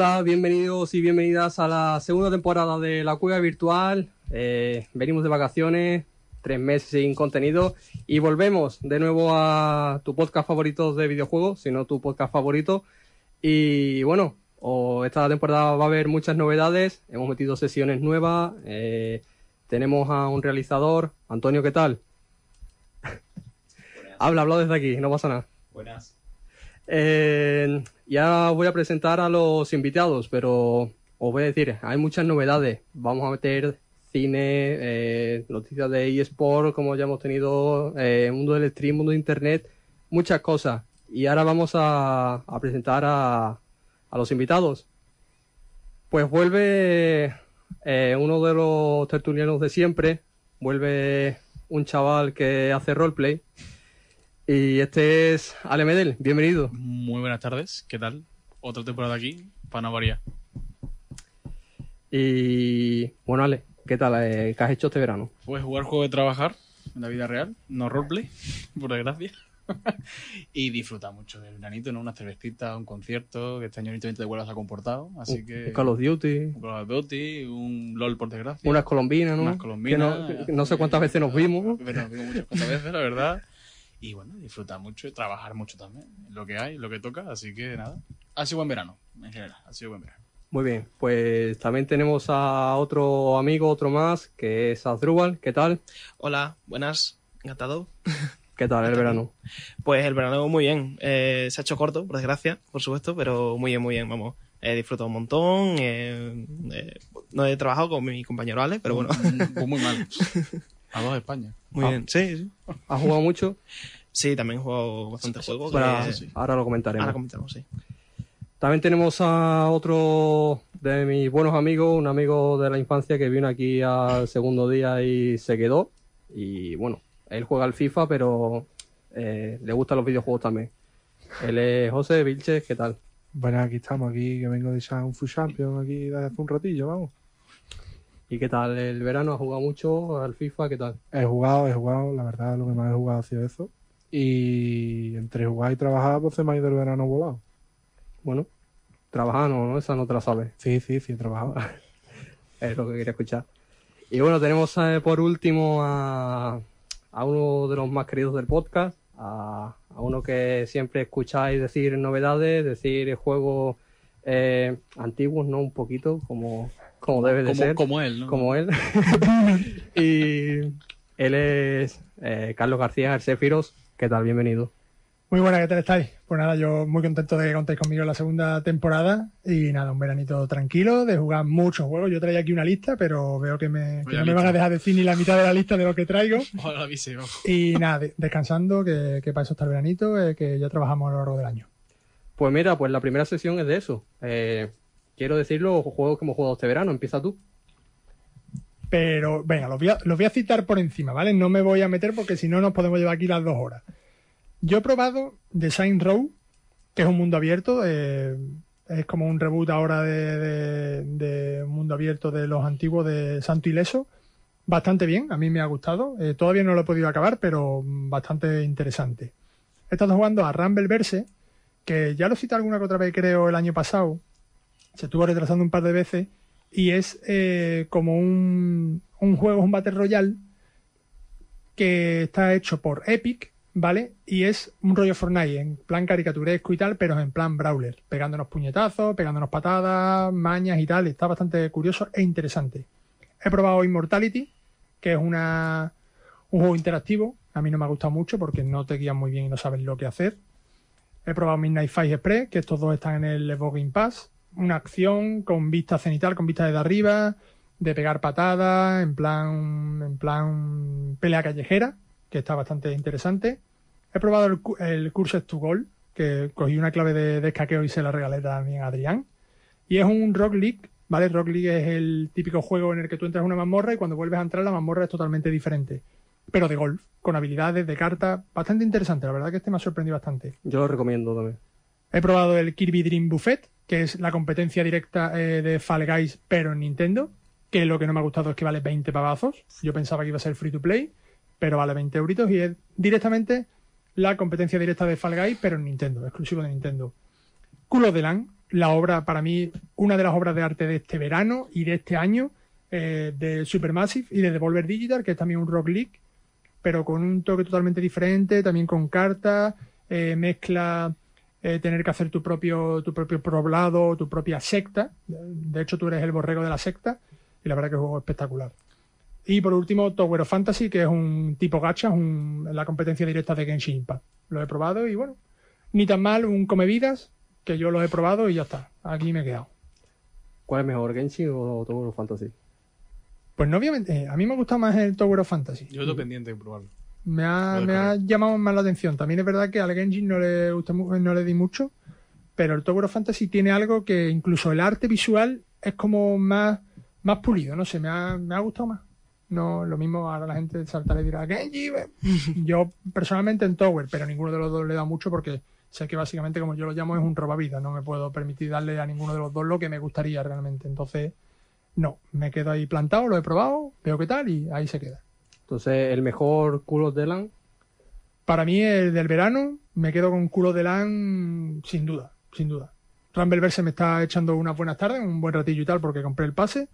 Hola, bienvenidos y bienvenidas a la segunda temporada de La Cueva Virtual. Eh, venimos de vacaciones, tres meses sin contenido y volvemos de nuevo a tu podcast favorito de videojuegos, si no tu podcast favorito. Y bueno, esta temporada va a haber muchas novedades, hemos metido sesiones nuevas, eh, tenemos a un realizador. Antonio, ¿qué tal? habla, habla desde aquí, no pasa nada. Buenas. Eh, ya voy a presentar a los invitados, pero os voy a decir, hay muchas novedades. Vamos a meter cine, eh, noticias de eSport, como ya hemos tenido, eh, mundo del stream, mundo de internet, muchas cosas. Y ahora vamos a, presentar a, a los invitados. Pues vuelve eh, uno de los tertulianos de siempre, vuelve un chaval que hace roleplay. Y este es Ale Medel, bienvenido. Muy buenas tardes, ¿qué tal? Otra temporada aquí, para no variar. Y bueno, Ale, ¿qué tal? Eh, ¿Qué has hecho este verano? Pues jugar juego de trabajar en la vida real, no roleplay, por desgracia. y disfrutar mucho del veranito, ¿no? Una cervecita, un concierto, que este año te vuelvas a comportado, así que... un Call of Duty, un Call of Duty, un LOL por desgracia. unas colombinas, ¿no? Unas colombinas. Que no, que no sé cuántas veces nos vimos. Pero nos vimos muchas cuantas veces, la verdad. Y bueno, disfrutar mucho y trabajar mucho también. Lo que hay, lo que toca, así que nada. Ha sido buen verano, en general, ha sido buen verano. Muy bien, pues también tenemos a otro amigo, otro más, que es Azdrubal. ¿Qué tal? Hola, buenas, encantado. ¿Qué tal el verano? Pues el verano muy bien. Eh, se ha hecho corto, por desgracia, por supuesto, pero muy bien, muy bien, vamos. He disfrutado un montón. eh, eh, no he trabajado con mi compañero Ale, pero bueno, Pues muy mal. A dos España. muy Ah. bien. Sí, sí. ¿Has jugado mucho? Sí, también he jugado bastante juegos. Para- que- sí. Ahora lo comentaremos. Ahora comentamos, sí. También tenemos a otro de mis buenos amigos, un amigo de la infancia que vino aquí al segundo día y se quedó. Y bueno, él juega al FIFA, pero eh, le gustan los videojuegos también. Él es José Vilches, ¿qué tal? Bueno, aquí estamos, aquí que vengo de un Food Champion aquí desde hace un ratillo, vamos. ¿Y qué tal el verano? ¿Has jugado mucho al FIFA? ¿Qué tal? He jugado, he jugado, la verdad lo que más he jugado ha sido eso. Y entre jugar y trabajar, pues se me ha ido el verano volado. Bueno, trabajando, ¿no? Esa no te la sabes. Sí, sí, sí, he trabajado. Es lo que quería escuchar. Y bueno, tenemos eh, por último a, a uno de los más queridos del podcast, a, a uno que siempre escucháis decir novedades, decir juegos eh, antiguos, ¿no? Un poquito, como, como debe de Como, ser, como él, ¿no? como él. y él es eh, Carlos García, el Sefiros. ¿Qué tal? Bienvenido. Muy buena, ¿qué tal estáis? Pues nada, yo muy contento de que contéis conmigo en la segunda temporada y nada, un veranito tranquilo, de jugar muchos juegos. Yo traía aquí una lista, pero veo que, me, que no me van a dejar decir ni la mitad de la lista de lo que traigo. Vamos. Y nada, de- descansando, que, que para eso está el veranito, eh, que ya trabajamos a lo largo del año. Pues mira, pues la primera sesión es de eso. Eh, quiero decir los juegos que hemos jugado este verano. Empieza tú. Pero venga, los voy, a, los voy a citar por encima, ¿vale? No me voy a meter porque si no nos podemos llevar aquí las dos horas. Yo he probado Design Row, que es un mundo abierto. eh, es como un reboot ahora de, de- de un mundo abierto de los antiguos de Santo Ileso. Bastante bien, a mí me ha gustado. Eh, todavía no lo he podido acabar, pero bastante interesante. He estado jugando a Rumble Verse, que ya lo cité alguna que otra vez, creo, el año pasado. Se estuvo retrasando un par de veces y es eh, como un, un juego, un Battle Royale que está hecho por Epic, ¿vale? Y es un rollo Fortnite, en plan caricaturesco y tal, pero en plan brawler, pegándonos puñetazos, pegándonos patadas, mañas y tal. Está bastante curioso e interesante. He probado Immortality, que es una, un juego interactivo. A mí no me ha gustado mucho porque no te guían muy bien y no sabes lo que hacer. He probado Midnight Fight Express, que estos dos están en el Xbox Game Pass. Una acción con vista cenital, con vista desde arriba, de pegar patadas, en plan, en plan pelea callejera, que está bastante interesante. He probado el, el Curses to Gold, que cogí una clave de, de escaqueo y se la regalé también a Adrián. Y es un Rock League, ¿vale? Rock League es el típico juego en el que tú entras a una mazmorra y cuando vuelves a entrar la mazmorra es totalmente diferente. Pero de golf, con habilidades, de cartas, bastante interesante. La verdad que este me ha sorprendido bastante. Yo lo recomiendo también. He probado el Kirby Dream Buffet, que es la competencia directa eh, de Fall Guys, pero en Nintendo. Que lo que no me ha gustado es que vale 20 pavazos. Yo pensaba que iba a ser free to play, pero vale 20 euritos y es directamente la competencia directa de Fall Guys, pero en Nintendo, exclusivo de Nintendo. Culo de LAN, la obra, para mí, una de las obras de arte de este verano y de este año, eh, de Supermassive y de Devolver Digital, que es también un Rock League, pero con un toque totalmente diferente, también con cartas, eh, mezcla eh, tener que hacer tu propio, tu propio poblado, tu propia secta. De hecho, tú eres el borrego de la secta, y la verdad que es un juego espectacular. Y por último, Tower of Fantasy, que es un tipo gacha, es un- la competencia directa de Genshin Impact. Lo he probado y bueno, ni tan mal, un come vidas, que yo lo he probado y ya está. Aquí me he quedado. ¿Cuál es mejor, Genshin o Tower of Fantasy? Pues no, obviamente, eh, a mí me gusta más el Tower of Fantasy. Yo estoy pendiente de probarlo. Me ha, me ha llamado más la atención. También es verdad que al Genshin no le, gusté mu- no le di mucho, pero el Tower of Fantasy tiene algo que incluso el arte visual es como más, más pulido, no sé, me ha, me ha gustado más. No, lo mismo ahora la gente saltará y dirá, Genji, ve". yo personalmente en Tower, pero ninguno de los dos le da mucho porque sé que básicamente como yo lo llamo es un robavidas, no me puedo permitir darle a ninguno de los dos lo que me gustaría realmente. Entonces, no, me quedo ahí plantado, lo he probado, veo qué tal y ahí se queda. Entonces, el mejor culo de LAN, Para mí, el del verano, me quedo con culo de LAN sin duda, sin duda. Rumbleverse me está echando unas buenas tardes, un buen ratillo y tal, porque compré el pase.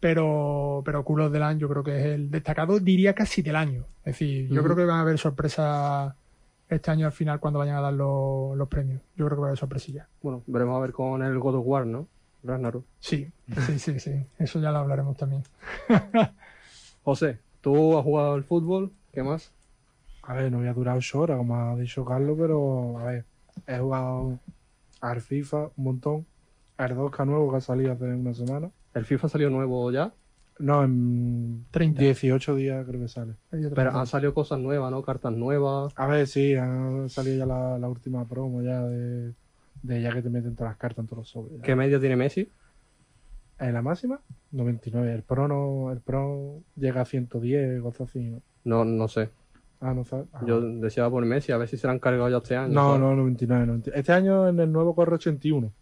Pero, pero culos de LAN yo creo que es el destacado, diría casi del año. Es decir, yo creo que van a haber sorpresas este año al final cuando vayan a dar los, los premios. Yo creo que va a haber sorpresillas. bueno, veremos a ver con el God of War, ¿no? Ragnarok. Sí, sí, sí, sí. Eso ya lo hablaremos también. José, ¿tú has jugado al fútbol? ¿Qué más? A ver, no voy a durar ocho horas, como ha dicho Carlos, pero a ver, he jugado al FIFA un montón, al 2K nuevo que ha salido hace una semana. ¿El FIFA salió nuevo ya? No, en 30. 18 días creo que sale. Pero han salido cosas nuevas, ¿no? Cartas nuevas. A ver, sí, ha salido ya la, la última promo ya de, de ya que te meten todas las cartas en todos los sobres. ¿Qué media tiene Messi? ¿En la máxima? 99. El Pro no, el Pro llega a 110, cosas así, ¿no? No, no sé. Ah, no sabes. Ah, Yo decía por Messi, a ver si se la han cargado ya este año. no, ¿sabes? no, 99, 99. Este año en el nuevo corre 81.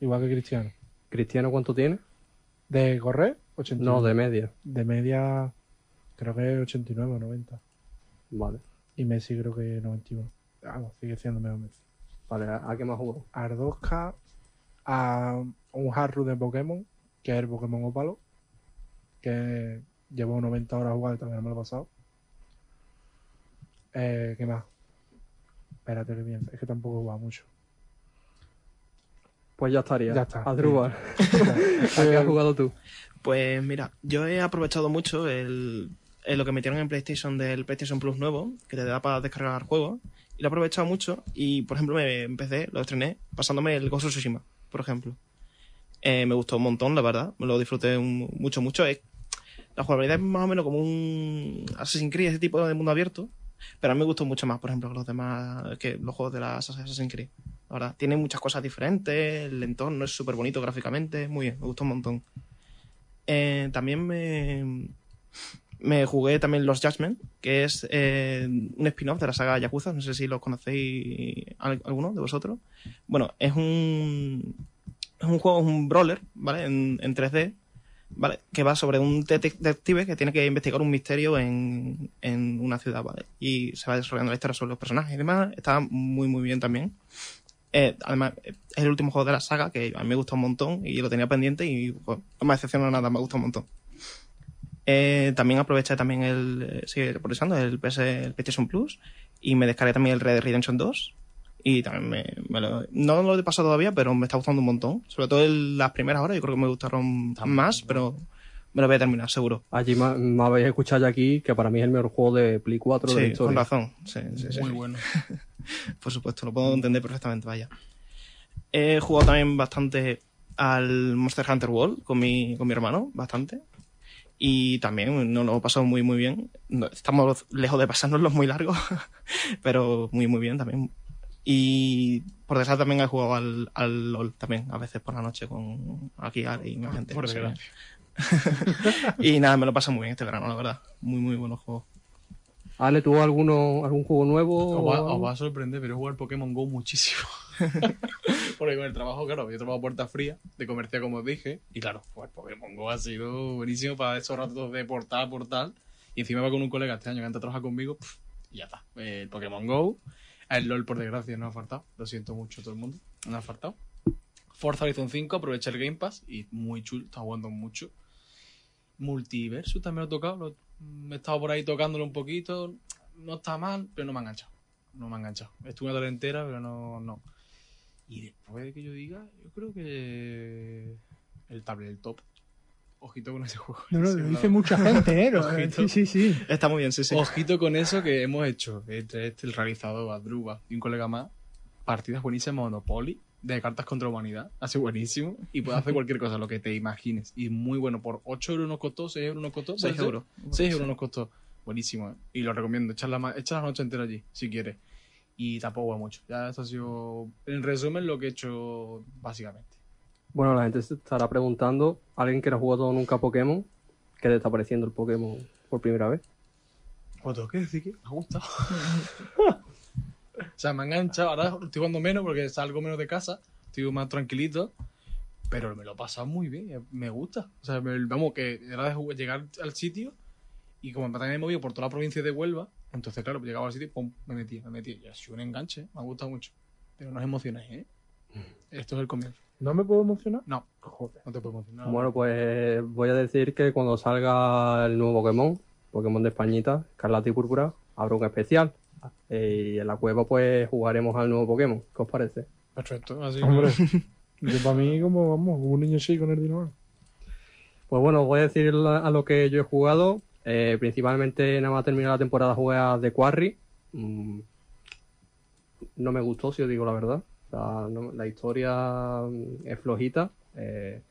Igual que Cristiano. ¿Cristiano cuánto tiene? ¿De correr? 81. No, de media. De media, creo que es 89 o 90. Vale. Y Messi creo que 91. Vamos, sigue siendo mejor Messi. Vale, ¿a a qué más jugó? 2K, a un Haru de Pokémon, que es el Pokémon Opalo, que llevo 90 horas jugando y todavía no me lo he pasado. Eh, ¿Qué más? Espérate que es que tampoco he jugado mucho. Pues ya estaría. Ya está. Adrúbal. ¿A qué has jugado tú? Pues mira, yo he aprovechado mucho el, el lo que metieron en PlayStation del PlayStation Plus nuevo, que te da para descargar juegos, y lo he aprovechado mucho. Y por ejemplo, me empecé, lo estrené, pasándome el Ghost of Tsushima, por ejemplo. Eh, me gustó un montón, la verdad, me lo disfruté un- mucho, mucho. Es- la jugabilidad es más o menos como un Assassin's Creed, ese tipo de mundo abierto, pero a mí me gustó mucho más, por ejemplo, que los demás, que los juegos de la Assassin's Creed. Verdad, tiene muchas cosas diferentes, el entorno es súper bonito gráficamente, muy bien, me gustó un montón. Eh, también me, me jugué también Los Judgment, que es eh, un spin-off de la saga Yakuza. No sé si lo conocéis al- alguno de vosotros. Bueno, es un, es un juego, es un brawler, ¿vale? En, en 3D, ¿vale? Que va sobre un detective que tiene que investigar un misterio en, en una ciudad, ¿vale? Y se va desarrollando la historia sobre los personajes y demás. Está muy, muy bien también. Eh, además, es el último juego de la saga que a mí me gusta un montón y lo tenía pendiente y no me decepciona nada, me gusta un montón. Eh, también aproveché también el, eh, sigue aprovechando el, PS, el PlayStation Plus y me descargué también el Red Dead Redemption 2 y también me, me lo, no lo he pasado todavía, pero me está gustando un montón. Sobre todo en las primeras horas, yo creo que me gustaron más, pero me lo voy a terminar, seguro. Allí me, me habéis escuchado ya aquí que para mí es el mejor juego de Play 4 de la Sí, con historia. razón. Sí, sí, sí, Muy sí. bueno. Por supuesto, lo puedo entender perfectamente, vaya. He jugado también bastante al Monster Hunter World con mi, con mi hermano, bastante. Y también nos lo he pasado muy, muy bien. Estamos lejos de pasárnoslo muy largo, pero muy, muy bien también. Y por desgracia también he jugado al, al LOL también, a veces por la noche con aquí Ale y mi gente. Por desgracia. y nada, me lo paso muy bien este verano, la verdad. Muy, muy buenos juegos. Ale, ¿tú alguno, algún juego nuevo? Os va, o os va a sorprender, pero he jugado al Pokémon Go muchísimo. Porque con el trabajo, claro, yo he trabajado puerta fría de comercia, como os dije. Y claro, pues el Pokémon Go ha sido buenísimo para esos ratos de portal a portal. Y encima va con un colega este año que antes trabaja conmigo. y ya está. El Pokémon Go. El LOL, por desgracia, no ha faltado. Lo siento mucho a todo el mundo. No ha faltado. Forza Horizon 5, aprovecha el Game Pass y muy chulo, está jugando mucho. Multiverso también lo he tocado, me he estado por ahí tocándolo un poquito, no está mal, pero no me ha enganchado. No me ha enganchado. Estuve una tarde entera, pero no, no. Y después de que yo diga, yo creo que el tablet top. Ojito con ese juego. No, no, Sí, lo dice mucha gente, ¿eh? Lo- Ojito. Sí, sí, sí. Está muy bien, sí, sí. Ojito con eso que hemos hecho. Este, este, el realizador, Adruba y un colega más. Partidas buenísimas Monopoly, de cartas contra humanidad. Hace buenísimo. Y puede hacer cualquier cosa, lo que te imagines. Y muy bueno. Por 8 euros nos costó, 6 euros nos costó. 6 ¿puede ser? euros. 6 euros nos costó. Buenísimo, ¿eh? Y lo recomiendo. Echar la, echar la noche entera allí, si quieres. Y tampoco va mucho. Ya esto ha sido, en resumen, lo que he hecho básicamente. Bueno, la gente se estará preguntando, alguien que no ha jugado nunca a Pokémon, ¿qué le está pareciendo el Pokémon por primera vez? Pues tengo que decir que me ha gustado. o sea, me ha enganchado. Ahora estoy jugando menos porque salgo menos de casa. Estoy más tranquilito. Pero me lo he pasado muy bien. eh, Me gusta. O sea, me- vamos, que era de jugar- llegar al sitio y como también me he movido por toda la provincia de Huelva, entonces, claro, pues llegaba al sitio y pum, me metí, me metí. Y ha sido un enganche. Me ha gustado mucho. Pero no os emocionéis, ¿eh? Esto es el comienzo. ¿No me puedo emocionar? No, Joder. no te puedo emocionar. Bueno, pues voy a decir que cuando salga el nuevo Pokémon, Pokémon de Españita, Escarlata y Púrpura, habrá un especial. Eh, Y en la cueva pues jugaremos al nuevo Pokémon. ¿Qué os parece? Perfecto. Así Hombre, yo para mí como, vamos, como un niño así con el dinosaurio. Pues bueno, voy a decir a lo que yo he jugado. Eh, principalmente nada más terminar la temporada jugué a The Quarry. Mm, no me gustó, si os digo la verdad. La historia mm, es flojita. Eh,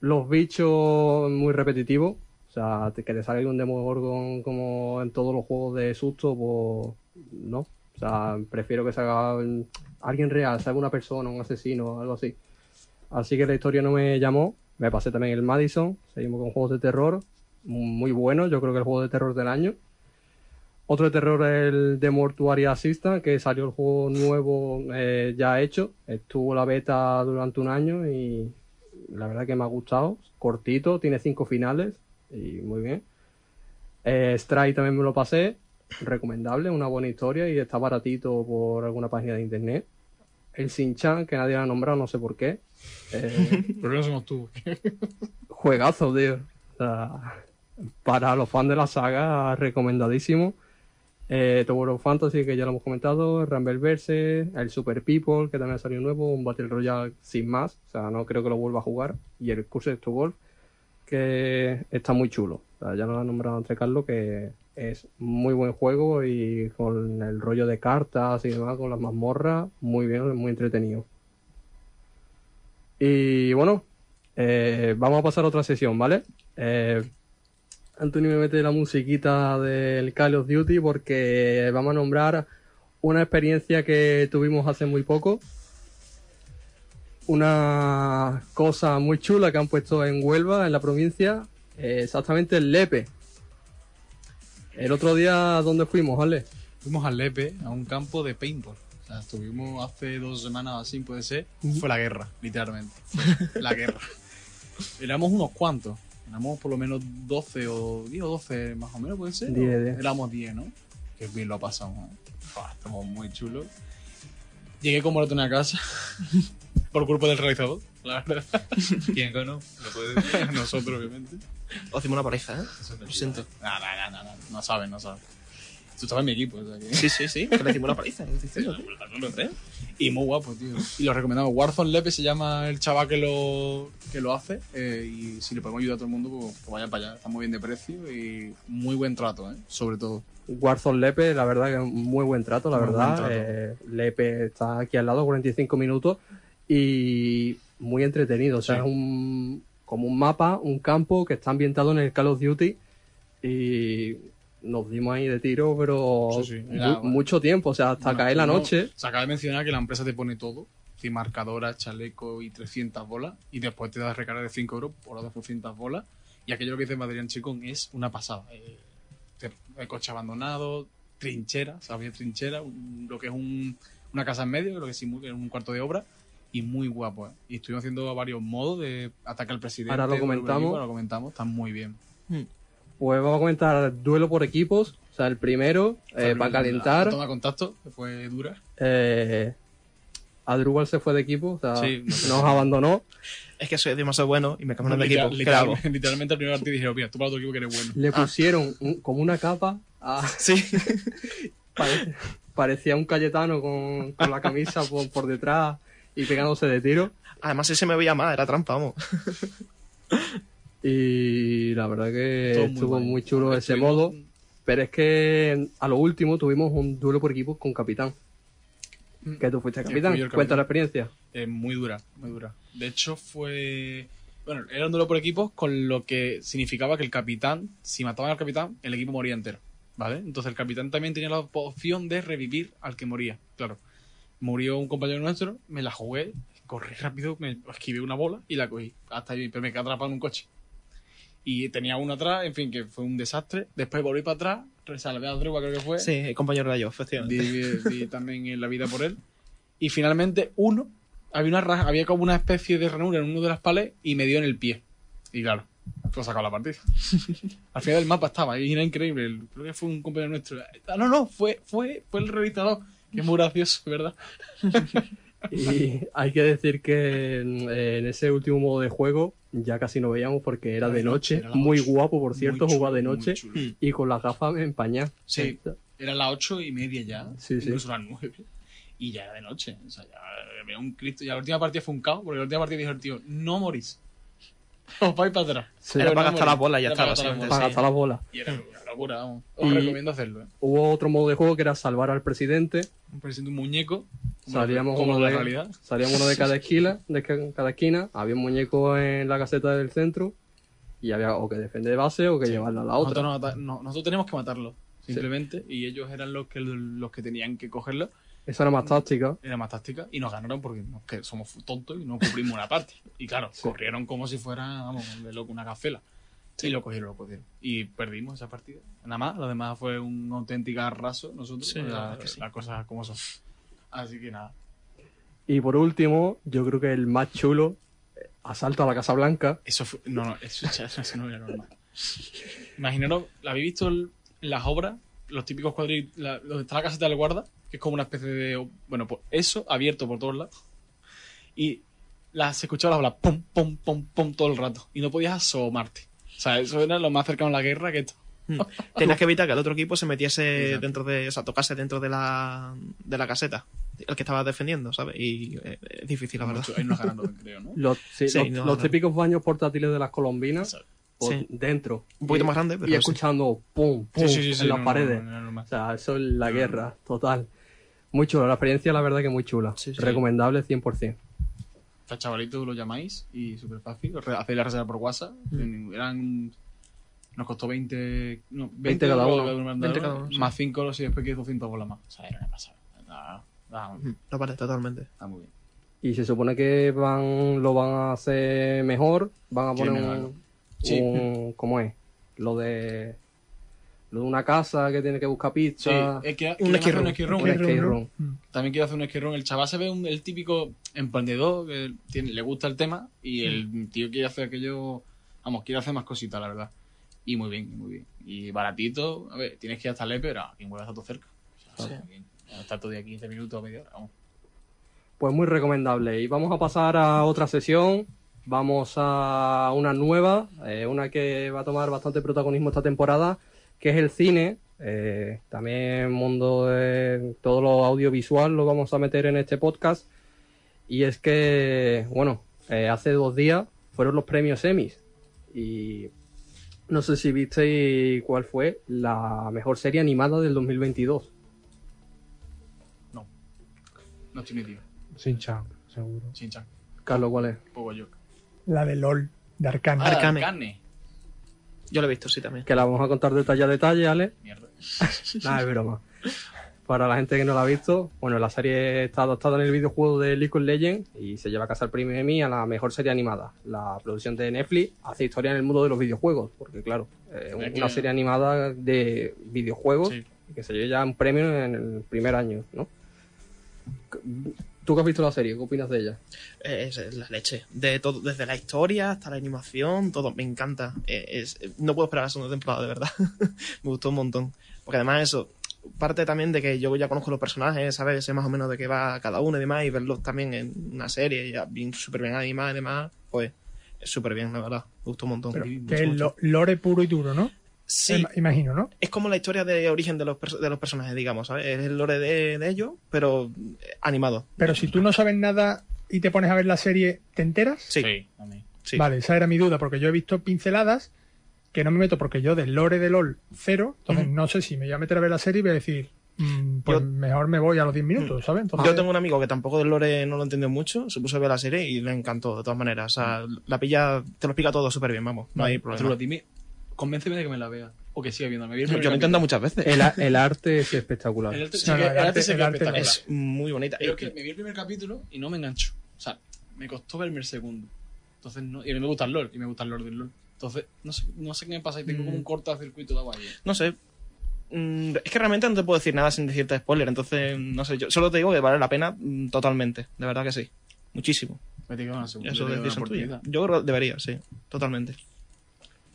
los bichos muy repetitivos. O sea, que te salga un Demogorgon como en todos los juegos de susto, pues no. O sea, prefiero que salga mm, alguien real, salga una persona, un asesino, algo así. Así que la historia no me llamó. Me pasé también el Madison. Seguimos con juegos de terror. Muy bueno. Yo creo que el juego de terror del año. Otro de terror es el de Mortuary Assistant, que salió el juego nuevo eh, ya hecho. Estuvo la beta durante un año y la verdad que me ha gustado. Cortito, tiene cinco finales y muy bien. Eh, Strike también me lo pasé. Recomendable, una buena historia y está baratito por alguna página de internet. El Shin-Chan, que nadie lo ha nombrado, no sé por qué. Eh, ¿Por qué no somos tú? juegazo, tío. O sea, para los fans de la saga, recomendadísimo. Eh, of Fantasy, que ya lo hemos comentado, Rumbleverse, el Super People, que también ha salido nuevo, un Battle Royale sin más, o sea, no creo que lo vuelva a jugar, y el Curse to Golf, que está muy chulo. O sea, ya lo ha nombrado entre Carlos, que es muy buen juego y con el rollo de cartas y demás, con las mazmorras, muy bien, muy entretenido. Y bueno, eh, vamos a pasar a otra sesión, ¿vale? Eh, Antonio me mete la musiquita del Call of Duty porque vamos a nombrar una experiencia que tuvimos hace muy poco. Una cosa muy chula que han puesto en Huelva, en la provincia, eh, exactamente el Lepe. El otro día, ¿dónde fuimos, Ale? Fuimos al Lepe, a un campo de paintball. O sea, estuvimos hace dos semanas así, puede ser. Fue la guerra, literalmente. Fue la guerra. Éramos unos cuantos. Éramos por lo menos 12 o 10 o 12 más o menos, puede ser. 10, 10. Éramos 10, ¿no? Que bien lo pasamos. ¿eh? Fua, estamos muy chulos. Llegué con moratón a casa. por culpa del realizador, la verdad. ¿Quién ganó? ¿Lo puedes decir? Nosotros, obviamente. O hicimos una paliza, ¿eh? Lo siento. No, no, no, no, no, no saben, no saben. Tú estabas en mi equipo, o sea que... Sí, sí, sí. Que le hicimos una paliza. Y muy guapo, tío. Y lo recomendamos. Warzone Lepe se llama el chaval que lo, que lo hace. eh, y si le podemos ayudar a todo el mundo, pues que vaya para allá. Está muy bien de precio y muy buen trato, ¿eh? Sobre todo. Warzone Lepe, la verdad que es un muy buen trato, la Muy verdad. trato. Eh, Lepe está aquí al lado, 45 minutos y muy entretenido. O sea, Sí. es un, como un mapa, un campo que está ambientado en el Call of Duty y nos dimos ahí de tiro, pero Sí, sí. mu- Era, bueno. mucho tiempo, o sea, hasta Bueno, caer la no, noche. Se acaba de mencionar que la empresa te pone todo. Es decir, marcadora, chaleco y 300 bolas. Y después te das recarga de 5 euros por las 200 bolas. Y aquello que dice Madrian Chicón es una pasada. Eh, el coche abandonado, trinchera, ¿sabes? Trinchera, un- lo que es un- una casa en medio, lo que simula un cuarto de obra. Y muy guapo, ¿eh? Y estuvimos haciendo varios modos de ataque al presidente. Ahora lo comentamos. ahora lo comentamos, está muy bien. Pues vamos a comentar duelo por equipos. O sea, el primero, eh, para La calentar. Toma contacto, que fue dura. Eh, Adrubal se fue de equipo, o sea, Sí, no nos abandonó. Es que soy demasiado bueno y me cambian de Literal- equipo. ¿Qué hago? literalmente, el primer partido dijeron, mira, tú para tu equipo que eres bueno. Le pusieron un- como una capa a, Sí. Pare- parecía un Cayetano con, con la camisa por, por detrás y pegándose de tiro. Además, ese me veía más, era trampa, vamos. Y la verdad que Todo estuvo muy chulo ese Estuvimos- modo. Pero es que a lo último tuvimos un duelo por equipos con capitán. Que tú fuiste capitán. Cuenta capitán. la experiencia. Eh, muy dura, muy dura. De hecho, fue. Bueno, era un duelo por equipos, con lo que significaba que el capitán, si mataban al capitán, el equipo moría entero. ¿Vale? Entonces el capitán también tenía la opción de revivir al que moría. Claro. Murió un compañero nuestro, me la jugué, corrí rápido, me esquivé una bola y la cogí. Hasta ahí, pero me quedé atrapado en un coche. Y tenía uno atrás, en fin, que fue un desastre. Después volví para atrás, resalvé a Druga, creo que fue. Sí, el compañero de yo, efectivamente. di, también en la vida por él. Y finalmente uno, había una raja- había como una especie de ranura en uno de las palets y me dio en el pie. Y claro, pues sacado la partida. Al final del mapa estaba y era increíble. Creo que fue un compañero nuestro. Ah, no, no, fue, fue, fue el realizador. Que es muy gracioso, ¿verdad? Y hay que decir que en, en ese último modo de juego ya casi no veíamos porque era de noche, era Muy guapo, por cierto, chulo, jugaba de noche. Y con las gafas empañadas. Sí. Era las ocho y media ya. Sí, sí. incluso las nueve. Y ya era de noche. O sea, ya había un Cristo. Y la última partida fue un caos, porque la última partida dijo el tío, no morís. Os vais para atrás. Sí. Era para gastar las bolas y ya está, para gastar las bolas. Para gastar las bolas. Y era locura, vamos. Os Y- recomiendo hacerlo. ¿eh? Hubo otro modo de juego que era salvar al presidente. Me parece un muñeco. como Salíamos como uno de, realidad. salíamos uno de cada esquina, de ca- cada esquina. Había un muñeco en la caseta del centro. Y había o que defender de base o que Sí. llevarla a la otra. Nosotros, no teníamos que matarlo, simplemente. Y ellos eran los que, los que tenían que cogerlo. Esa era más táctica. Era más táctica. Y nos ganaron porque que somos tontos y no cubrimos una parte. Y claro, Sí. corrieron como si fuera, vamos, de loco, una gafela. Y lo cogieron, lo cogieron. Y perdimos esa partida. Nada más, lo demás fue un auténtico arraso nosotros. Sí, la que sí. las cosas como son. Así que nada. Y por último, yo creo que el más chulo, eh, asalto a la Casa Blanca. Eso fue. No, no, eso, ya- eso no era normal. Imaginaros, ¿la habéis visto el- las obras? Los típicos cuadritos, donde está la caseta del guarda, que es como una especie de. Bueno, pues eso abierto por todos lados. Y la, se escuchaba la bola pum, pum, pum, pum todo el rato. Y no podías asomarte. O sea, eso era lo más cercano a la guerra que esto. Mm. Tenías que evitar que el otro equipo se metiese Exacto. dentro de, o sea, tocase dentro de la, de la caseta, el que estaba defendiendo, ¿sabes? Y eh, es difícil, la verdad. Ahí nos ganaron, creo, ¿no? Los, sí, Sí, los, no, los no. típicos baños portátiles de las colombinas. Exacto. por Sí. dentro. Un poquito Y- más grande, pero Y sí. escuchando pum, pum Sí, sí, sí, sí, en las no, no, paredes. no, no. O sea, eso es la guerra, total. Muy chula, la experiencia la verdad que muy chula. Sí, sí. Recomendable 100%. Está chavalito, lo llamáis y súper fácil. Hacéis la reserva por WhatsApp. Mm. Eran. Nos costó 20. No, 20 cada uno. 20 cada uno, sí. Más 5 los y después que 200 bolas más. O sea, era una pasada. Nada, nada, Mm, Lo vale, totalmente. está muy bien. Y se supone que van lo van a hacer mejor. Van a poner mejorarlo. un, Sí. un- ¿Cómo es? Lo de. Lo de una casa que tiene que buscar pizza. Sí, es que, Un hacer un room. Mm. También quiere hacer un room. El chaval se ve un- el típico emprendedor que tiene, le gusta el tema y el tío quiere hacer aquello. Vamos, quiere hacer más cositas, la verdad. Y muy bien, muy bien. Y baratito. A ver, tienes que ir hasta Lepe, pero aquí en Huelva está todo cerca. O sea, Sí. Está todo día 15 minutos o media hora. Vamos. Pues muy recomendable. Y vamos a pasar a otra sesión. Vamos a una nueva, eh, una que va a tomar bastante protagonismo esta temporada, que es el cine. Eh, también mundo de todo lo audiovisual lo vamos a meter en este podcast. Y es que, bueno, eh, hace dos días fueron los premios Emmys. Y no sé si visteis cuál fue la mejor serie animada del 2022. No estoy metido. Sin chan, seguro. Sin chan. Carlos, ¿cuál es? Poco yo. La de LOL, de Arcane. Ah, Arcane. Arcane. Yo lo he visto, sí, también. Que la vamos a contar detalle a detalle, ¿vale? Mierda. Nada, es broma. Para la gente que no la ha visto, bueno, la serie está adaptada en el videojuego de League of Legends y se lleva a casa el premio Emmy a la mejor serie animada. La producción de Netflix hace historia en el mundo de los videojuegos, porque claro, eh, Es una que- serie animada de videojuegos Sí. que se lleve ya un premio en el primer año, ¿no? ¿Tú que has visto la serie? ¿Qué opinas de ella? Eh, Es, es la leche. De todo, desde la historia hasta la animación, todo. Me encanta. Eh, es- no puedo esperar a la segunda temporada, de verdad. me gustó un montón. Porque además eso, parte también de que yo ya conozco los personajes, ¿sabes? Sé más o menos de qué va cada uno y demás, y verlos también en una serie, ya bien súper bien animada y demás, pues es súper bien, la verdad. Me gustó un montón. Pero que es lore puro y duro, ¿no? Sí, Ima- Imagino, ¿no? es como la historia de origen de los, de los personajes, digamos, ¿sabes? Es el lore de, de ellos, pero eh, animado. Pero si tú no sabes nada y te pones a ver la serie, ¿te enteras? Sí, a mí. sí. Vale, esa era mi duda, porque yo he visto pinceladas que no me meto porque yo del lore de LOL cero, entonces no sé si me voy a meter a ver la serie y voy a decir, mm, pues Yo- mejor me voy a los 10 minutos, ¿sabes? Entonces, Yo tengo un amigo que tampoco del lore no lo entendió mucho, se puso a ver la serie y le encantó, de todas maneras. O sea, la pilla, te lo explica todo súper bien, vamos, no hay Arturo, problema. dime, convénceme de que me la vea. O que siga viendo. Me vi el Yo lo intento capítulo. muchas veces. El, el arte es espectacular. El arte, sí no, que- el el arte- arte sí el que es arte espectacular. Es muy bonita. Pero es que me vi el primer capítulo y no me enganchó. O sea, me costó verme el segundo. Entonces, no, y a mí me gusta el LOL, y me gusta el LOL del LOL. Entonces, no sé, no sé qué me pasa y tengo como un cortocircuito de agua ahí. No sé. Mm, Es que realmente no te puedo decir nada sin decirte spoiler, entonces no sé. Yo solo te digo que vale la pena mm, totalmente, de verdad que sí. Muchísimo. Me tengo una segunda. Eso es decisión tuya. oportunidad. Yo creo que debería, sí, totalmente.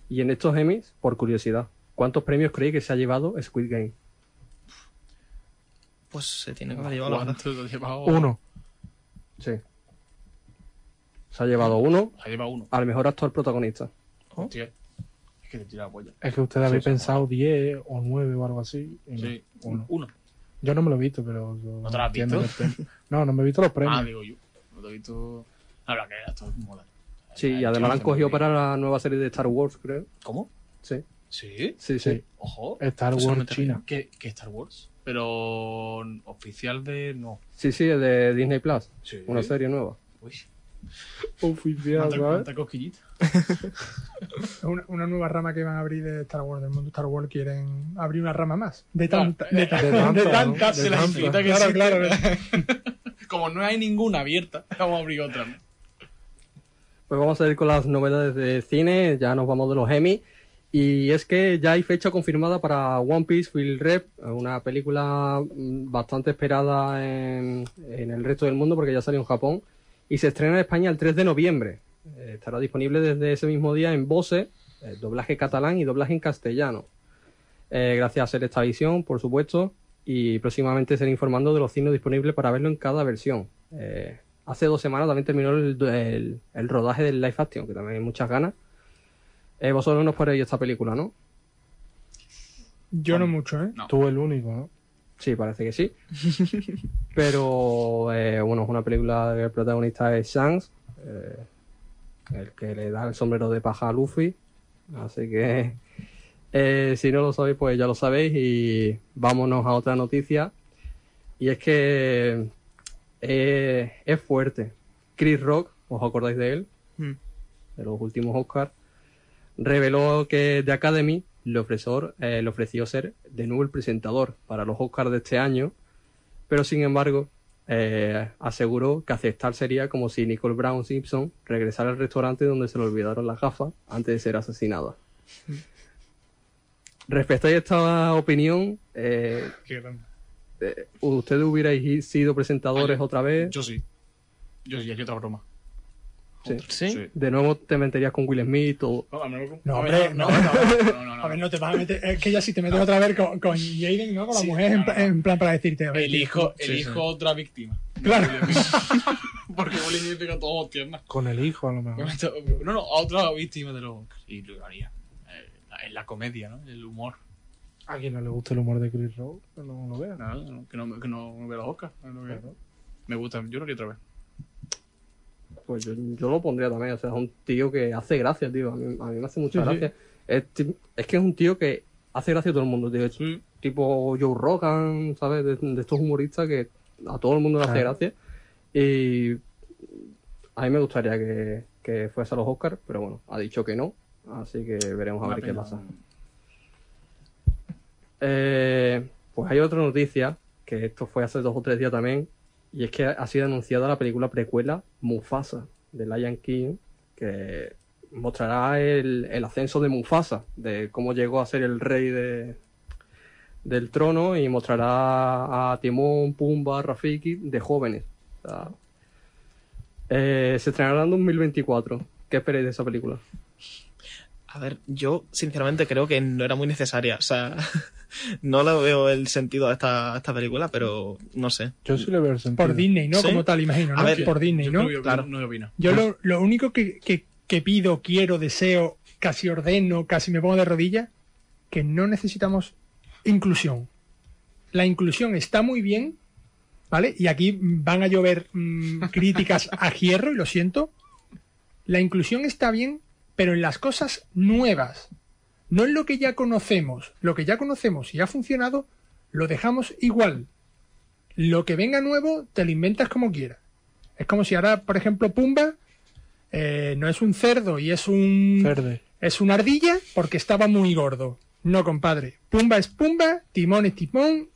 Y en estos Emmys, por curiosidad, ¿cuántos premios creéis que se ha llevado Squid Game? Pues se tiene que haber llevado. Uno. Sí. Se ha llevado uno Ha llevado uno. al mejor actor protagonista. Hostia. Es que te tira la polla. Es que ustedes habéis sí, pensado 10 o 9 o algo así. Sí, uno. uno. Yo no me lo he visto, pero. yo ¿No te lo has visto? No, no me he visto los premios. Ah, digo yo. No te he visto. La verdad que era todo mola. Sí, y además la han cogido para la nueva serie de Star Wars, creo. ¿Cómo? Sí, Sí. sí, sí. Sí. Ojo. Star no Wars China. ¿Qué, qué Star Wars? Pero oficial de. No. Sí, sí, es de Disney Plus. Sí. Una serie nueva. Uy. Oficial, ¿Cuánta, ¿sabes? cuánta cosquillita? es una, una nueva rama que van a abrir de Star Wars, del mundo de Star Wars, quieren abrir una rama más. De tanta, de, ta- de de tanta, tantas. ¿no? Se la que Claro, existe. claro. Como no hay ninguna abierta, vamos a abrir otra. Pues vamos a ir con las novedades de cine, ya nos vamos de los Emmy. Y es que ya hay fecha confirmada para One Piece Field Rep, una película mm, bastante esperada en, el resto del mundo porque ya salió en Japón. Y se estrena en España el 3 de noviembre. Eh, estará disponible desde ese mismo día en Bose, eh, doblaje catalán y doblaje en castellano. Eh, gracias a Selectavisión, por supuesto. Y próximamente seré informando de los cines disponibles para verlo en cada versión. Hace dos semanas también terminó el, el- el rodaje del live action, que también hay muchas ganas. Eh, vosotros no os podéis esta película, ¿no? Yo no mucho, ¿eh? No. Tú el único, ¿no? Sí, parece que sí. Pero eh, bueno, es una película que el protagonista es Shanks, eh, el que le da el sombrero de paja a Luffy. Así que eh, si no lo sabéis, pues ya lo sabéis. Y vámonos a otra noticia. Y es que eh, es fuerte. Chris Rock, ¿os acordáis de él? Mm. De los últimos Oscars. Reveló que The Academy le ofreció, eh, le ofreció ser de nuevo el presentador para los Oscars de este año. Pero sin embargo, eh, aseguró que aceptar sería como si Nicole Brown Simpson regresara al restaurante donde se le olvidaron las gafas antes de ser asesinada. Respecto a esta opinión, eh, Qué grande. Eh, ¿ustedes hubierais sido presentadores otra vez? Yo sí. Yo sí, haría otra broma. Sí. ¿Sí? De nuevo te meterías con Will Smith o... No, a mí no- hombre, no, no. no, no, no, no. A ver, no te vas a meter. Es que ya si te metes otra vez con, con Jaden, ¿no? Con la Sí, mujer, en, plan para decirte. a ver, Elijo, Sí, elijo sí. otra víctima. Claro. Porque Will Smith pega todo tierna. Con el hijo, a lo mejor. No, no, a otra víctima de los. Y lo haría. Eh, En la comedia, ¿no? El humor. A quien no le gusta el humor de Chris Rock, que no lo vea. No, no, que no, que no vea los Oscars. es lo que- Claro. Me gusta, yo lo haría otra vez. Pues yo, yo lo pondría también, o sea, es un tío que hace gracia, tío. A mí, a mí me hace mucha Sí, sí. gracia. Es, que es un tío que hace gracia a todo el mundo, tío. Es Sí. Tipo Joe Rogan, ¿sabes? De, de estos humoristas que a todo el mundo le hace Claro. gracia. Y a mí me gustaría que, que fuese a los Oscars, pero bueno, ha dicho que no. Así que veremos a Una ver qué pasa. Eh, pues hay otra noticia, que esto fue hace dos o tres días también, y es que ha sido anunciada la película precuela Mufasa de Lion King, que mostrará el, ascenso de Mufasa, de cómo llegó a ser el rey de, del trono, y mostrará a Timón, Pumba, Rafiki de jóvenes. O sea, eh, se estrenará en 2024. ¿Qué esperáis de esa película? A ver, yo sinceramente creo que no era muy necesaria. O sea, no le veo el sentido a esta, a esta película, pero no sé. Yo sí le veo el sentido. Por Disney, ¿no? Sí. Como tal, imagino, A ¿no? ver, por Disney, Yo ¿no? que Claro. no, no opino. Yo lo, lo único que, que- que pido, quiero, deseo, casi ordeno, casi me pongo de rodillas, que no necesitamos inclusión. La inclusión está muy bien, ¿vale? Y aquí van a llover mm, críticas a hierro, y lo siento. La inclusión está bien, pero en las cosas nuevas. No en lo que ya conocemos. Lo que ya conocemos y ha funcionado, lo dejamos igual. Lo que venga nuevo, te lo inventas como quieras. Es como si ahora, por ejemplo, Pumba eh, no es un cerdo y es un Verde. es una ardilla porque estaba muy gordo. No, compadre. Pumba es Pumba, Timón es Timón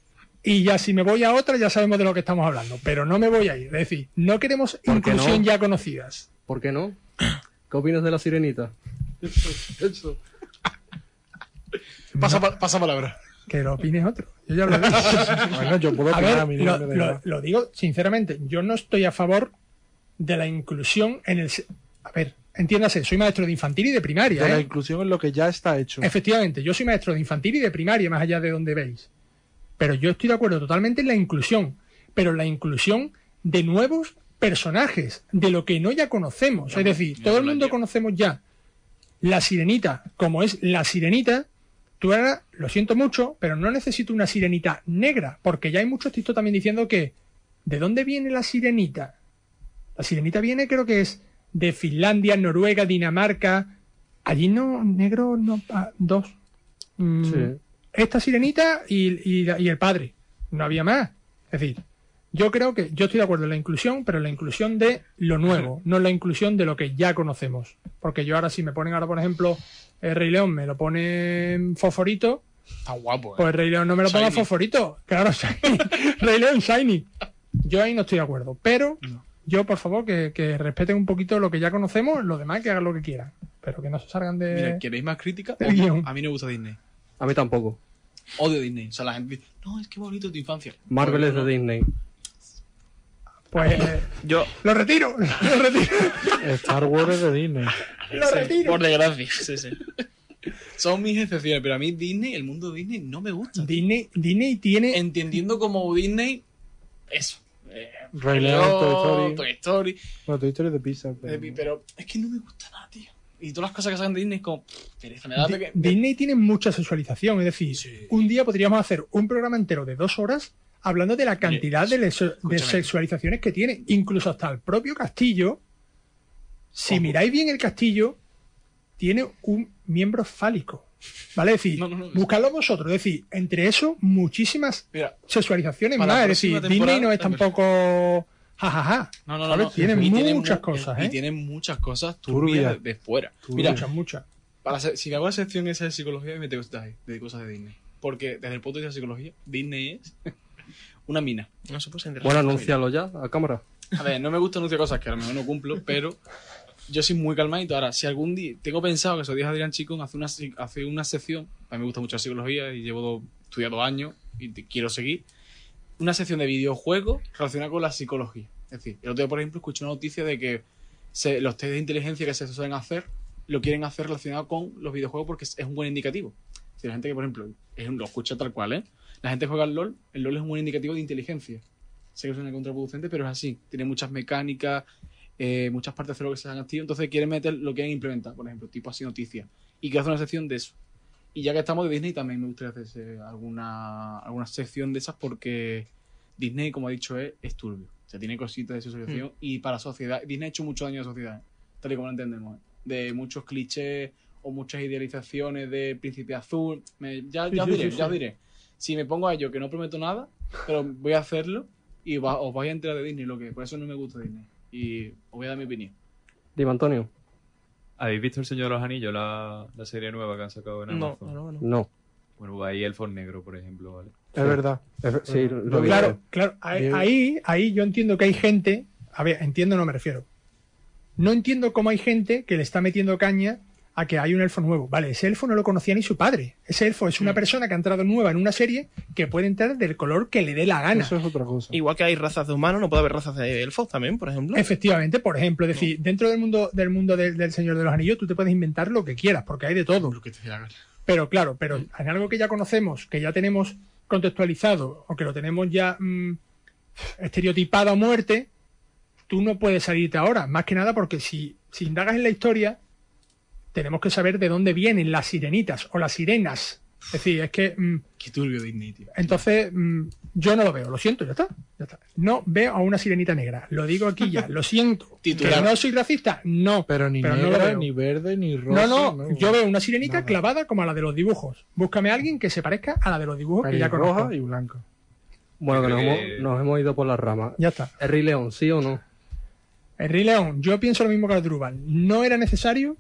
y ya si me voy a otra ya sabemos de lo que estamos hablando. Pero no me voy a ir. Es decir, no queremos ¿Por qué inclusión no? ya conocidas. ¿Por qué no? ¿Qué opinas de la sirenita? Pasa, pa- pasa palabra. Que lo opines otro. Yo ya lo he dicho. Bueno, yo puedo A ver, a mí no lo, lo- digo sinceramente, yo no estoy a favor de la inclusión en el... A ver, entiéndase, soy maestro de infantil y de primaria. De la ¿eh? inclusión en lo que ya está hecho. Efectivamente, yo soy maestro de infantil y de primaria, más allá de donde veis. Pero yo estoy de acuerdo totalmente en la inclusión. Pero la inclusión de nuevos personajes, de lo que no ya conocemos. es decir, todo el mundo conocemos ya la sirenita, como es la sirenita. Tú ahora, lo siento mucho, pero no necesito una sirenita negra, porque ya hay muchos textos también diciendo que ¿de dónde viene la sirenita? La sirenita viene, creo que es de Finlandia, Noruega, Dinamarca. Allí no, negro, no, ah, dos. Mm, Sí. Esta sirenita y, y y el padre. No había más. Es decir, yo creo que yo estoy de acuerdo en la inclusión, pero en la inclusión de lo nuevo, no en la inclusión de lo que ya conocemos. Porque yo ahora, si me ponen ahora, por ejemplo, el Rey León, me lo ponen fosforito, Está guapo, ¿eh? pues el Rey León no me lo ponga fosforito. Claro, Shiny. Rey León Shiny. Yo ahí no estoy de acuerdo. Pero yo, por favor, que, que respeten un poquito lo que ya conocemos, los demás que hagan lo que quieran. Pero que no se salgan de... Mira, ¿queréis más crítica? A mí no me gusta Disney. A mí tampoco. Odio Disney. O sea, la gente dice, no, es que bonito tu infancia. Marvel es de no. Disney. Pues Yo, lo retiro, lo retiro, Star Wars es de Disney. lo retiro. por desgracia, sí, sí. Son mis excepciones, pero a mí Disney, el mundo Disney, no me gusta. Disney, Disney tiene... Entendiendo como Disney, eso. Eh, Rey León, Toy Story. Toy Story. Bueno, Toy Story es de Pixar. Pero... Pero es que no me gusta nada, tío. Y todas las cosas que sacan de Disney es como, pff, pereza, me da Di- de que- Disney tiene mucha sexualización, es decir, Sí. un día podríamos hacer un programa entero de dos horas hablando de la cantidad de, sexualizaciones que tiene, incluso hasta el propio castillo. Si Ojo. miráis bien el castillo, tiene un miembro fálico. ¿Vale? Es decir, No, no, no. buscadlo vosotros. Es decir, entre eso, muchísimas Mira, sexualizaciones más. Es decir, Disney no es tampoco jajaja. no, no, no. ¿Sabes? no. Tiene Y muchas mu- cosas, Y ¿eh? tiene muchas cosas turbias de, de fuera. Mira, Muchas, muchas. para ser- si hago la sección esa de psicología, me cosas de, de cosas de Disney. Porque desde el punto de vista de psicología, Disney es una mina. No se puede. Bueno, anúncialo ya a cámara. A ver, no me gusta anunciar cosas que a lo mejor no cumplo, pero yo soy muy calmadito. Ahora, si algún día tengo pensado que se lo dije a Adrián Chico hace una, hace una sección, a mí me gusta mucho la psicología y llevo dos, estudiado años y te- quiero seguir, una sección de videojuegos relacionada con la psicología. Es decir, el otro día, por ejemplo, escuché una noticia de que se- los test de inteligencia que se suelen hacer lo quieren hacer relacionado con los videojuegos porque es, es un buen indicativo. Si la gente que, por ejemplo, es un- lo escucha tal cual, ¿eh? La gente juega al LOL, el LOL es un buen indicativo de inteligencia. Sé que suena contraproducente, pero es así. Tiene muchas mecánicas, eh, muchas partes de lo que se han activo, entonces quieren meter lo que han implementado, por ejemplo, tipo así noticias. Y que hace una sección de eso. Y ya que estamos de Disney, también me gustaría hacer alguna, alguna sección de esas porque Disney, como ha dicho, es, es turbio. O sea, tiene cositas de socialización y para la sociedad. Disney ha hecho mucho daño a la sociedad, ¿eh? tal y como lo entendemos. ¿eh? De muchos clichés o muchas idealizaciones de Príncipe Azul. Me- ya ya os diré, ya os diré. Si me pongo a ello, que no prometo nada, pero voy a hacerlo y va- os vais a enterar de Disney, lo que por eso no me gusta Disney. Y os voy a dar mi opinión. Dime, Antonio. ¿Habéis visto El Señor de los Anillos, la, la serie nueva que han sacado en No, Amazon? no, no. No. Bueno, pues ahí Elfos Negro, por ejemplo, ¿vale? Es verdad. Es- Sí, lo vi. Claro, claro. Ahí, ahí yo entiendo que hay gente. A ver, entiendo, no me refiero. No entiendo cómo hay gente que le está metiendo caña a que hay un elfo nuevo. Vale, ese elfo no lo conocía ni su padre. Ese elfo es una persona que ha entrado nueva en una serie que puede entrar del color que le dé la gana. Eso es otra cosa. Igual que hay razas de humanos, no puede haber razas de elfos también, por ejemplo. Efectivamente, por ejemplo, es decir, dentro del mundo del mundo del, del Señor de los Anillos, tú te puedes inventar lo que quieras, porque hay de todo. Lo que te. Pero claro, pero en algo que ya conocemos, que ya tenemos contextualizado o que lo tenemos ya mm, estereotipado a muerte, tú no puedes salirte ahora. Más que nada porque si, si indagas en la historia, tenemos que saber de dónde vienen las sirenitas o las sirenas. Es decir, es que mm, Qué turbio Disney, tío. entonces mm, yo no lo veo, lo siento, ya está, ya está. No veo a una sirenita negra, lo digo aquí ya, lo siento. Titular. ¿Que no soy racista? No. Pero ni Pero no lo negra, veo. ni verde, ni rosa. No, no, yo veo una sirenita Nada. clavada como a la de los dibujos. Búscame a alguien que se parezca a la de los dibujos que ya conozco. roja y blanca. Bueno, que nos, hemos, nos hemos ido por las ramas. Ya está. ¿El Rey León, sí o no? El Rey León, yo pienso lo mismo que Drubal. No era necesario.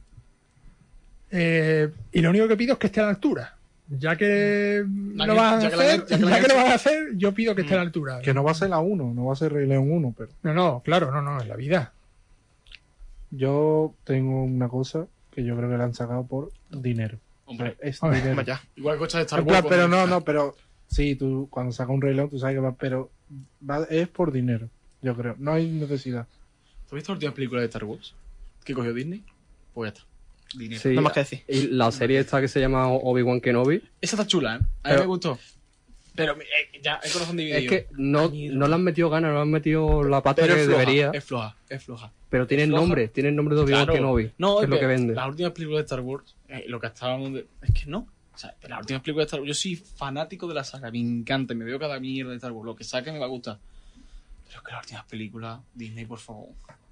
Eh, y lo único que pido es que esté a la altura. Ya que Ya lo vas a hacer, ya que lo vas a yo pido que esté a la altura. Que no va a ser la 1, no va a ser Rey León 1, pero No, no, claro, no, no, es la vida. yo tengo una cosa que yo creo que la han sacado por dinero. Hombre, es Hombre, dinero. Igual coches de Star En Wars. plan, pero cuando- no, no, pero sí, tú cuando sacas un Rey León, tú sabes que va, pero va- es por dinero, yo creo. No hay necesidad. ¿Tú has visto la última película de Star Wars? ¿Que cogió Disney? Pues ya está. Dinero. Sí. No más que decir. Y la serie esta que se llama Obi-Wan Kenobi. Esa está chula, ¿eh? A mí Pero- me gustó. Pero eh, ya, el corazón dividido. Es que no, no le han metido ganas, no le han metido la pata Pero que floja, debería. es floja, es floja. Pero tiene floja. nombre, tiene el nombre de Obi-Wan Claro. Kenobi. No, que es lo que que vende. Las últimas películas de Star Wars, eh, lo que estábamos de... Es que no. O sea, las últimas películas de Star Wars, yo soy fanático de la saga, me encanta, me veo cada mierda de Star Wars, lo que saque me va a gustar. Pero es que las últimas películas, Disney, por favor,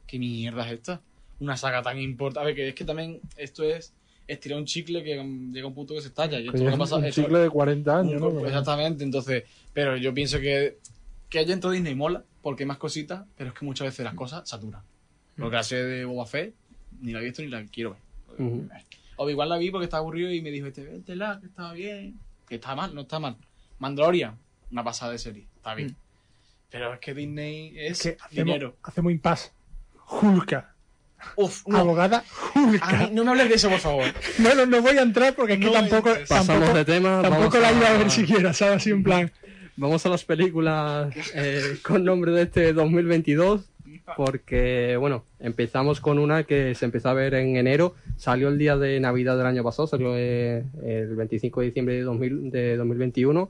¿qué mierda es esta? Una saga tan importante. A ver, que es que también esto es estirar un chicle que mm, llega a un punto que se estalla. Y esto que pasa- un chicle de 40 años, un- ¿no? Exactamente, entonces, pero yo pienso que que haya dentro de Disney mola, porque hay más cositas, pero es que muchas veces las cosas saturan. Lo que hace de Boba Fett, ni la he visto ni la quiero ver. O igual la vi porque estaba aburrido y me dijo, este, véntela, que estaba bien. Que está mal, no está mal. Mandalorian, una pasada de serie, está bien. Pero es que Disney es Es que hacemos, dinero. hacemos impasse. Hulka. Uf, no. Abogada A mí- no me hables de eso, por favor. No, no, voy a entrar porque es que No tampoco, entres. Pasamos tampoco, de tema. tampoco la iba a a ver siquiera, ¿sabes? Así en plan. Vamos a las películas eh, con nombre de este 2022. Porque, bueno, empezamos con una que se empezó a ver en enero. Salió el día de Navidad del año pasado, salió eh, el 25 de diciembre de, 2000 de 2021.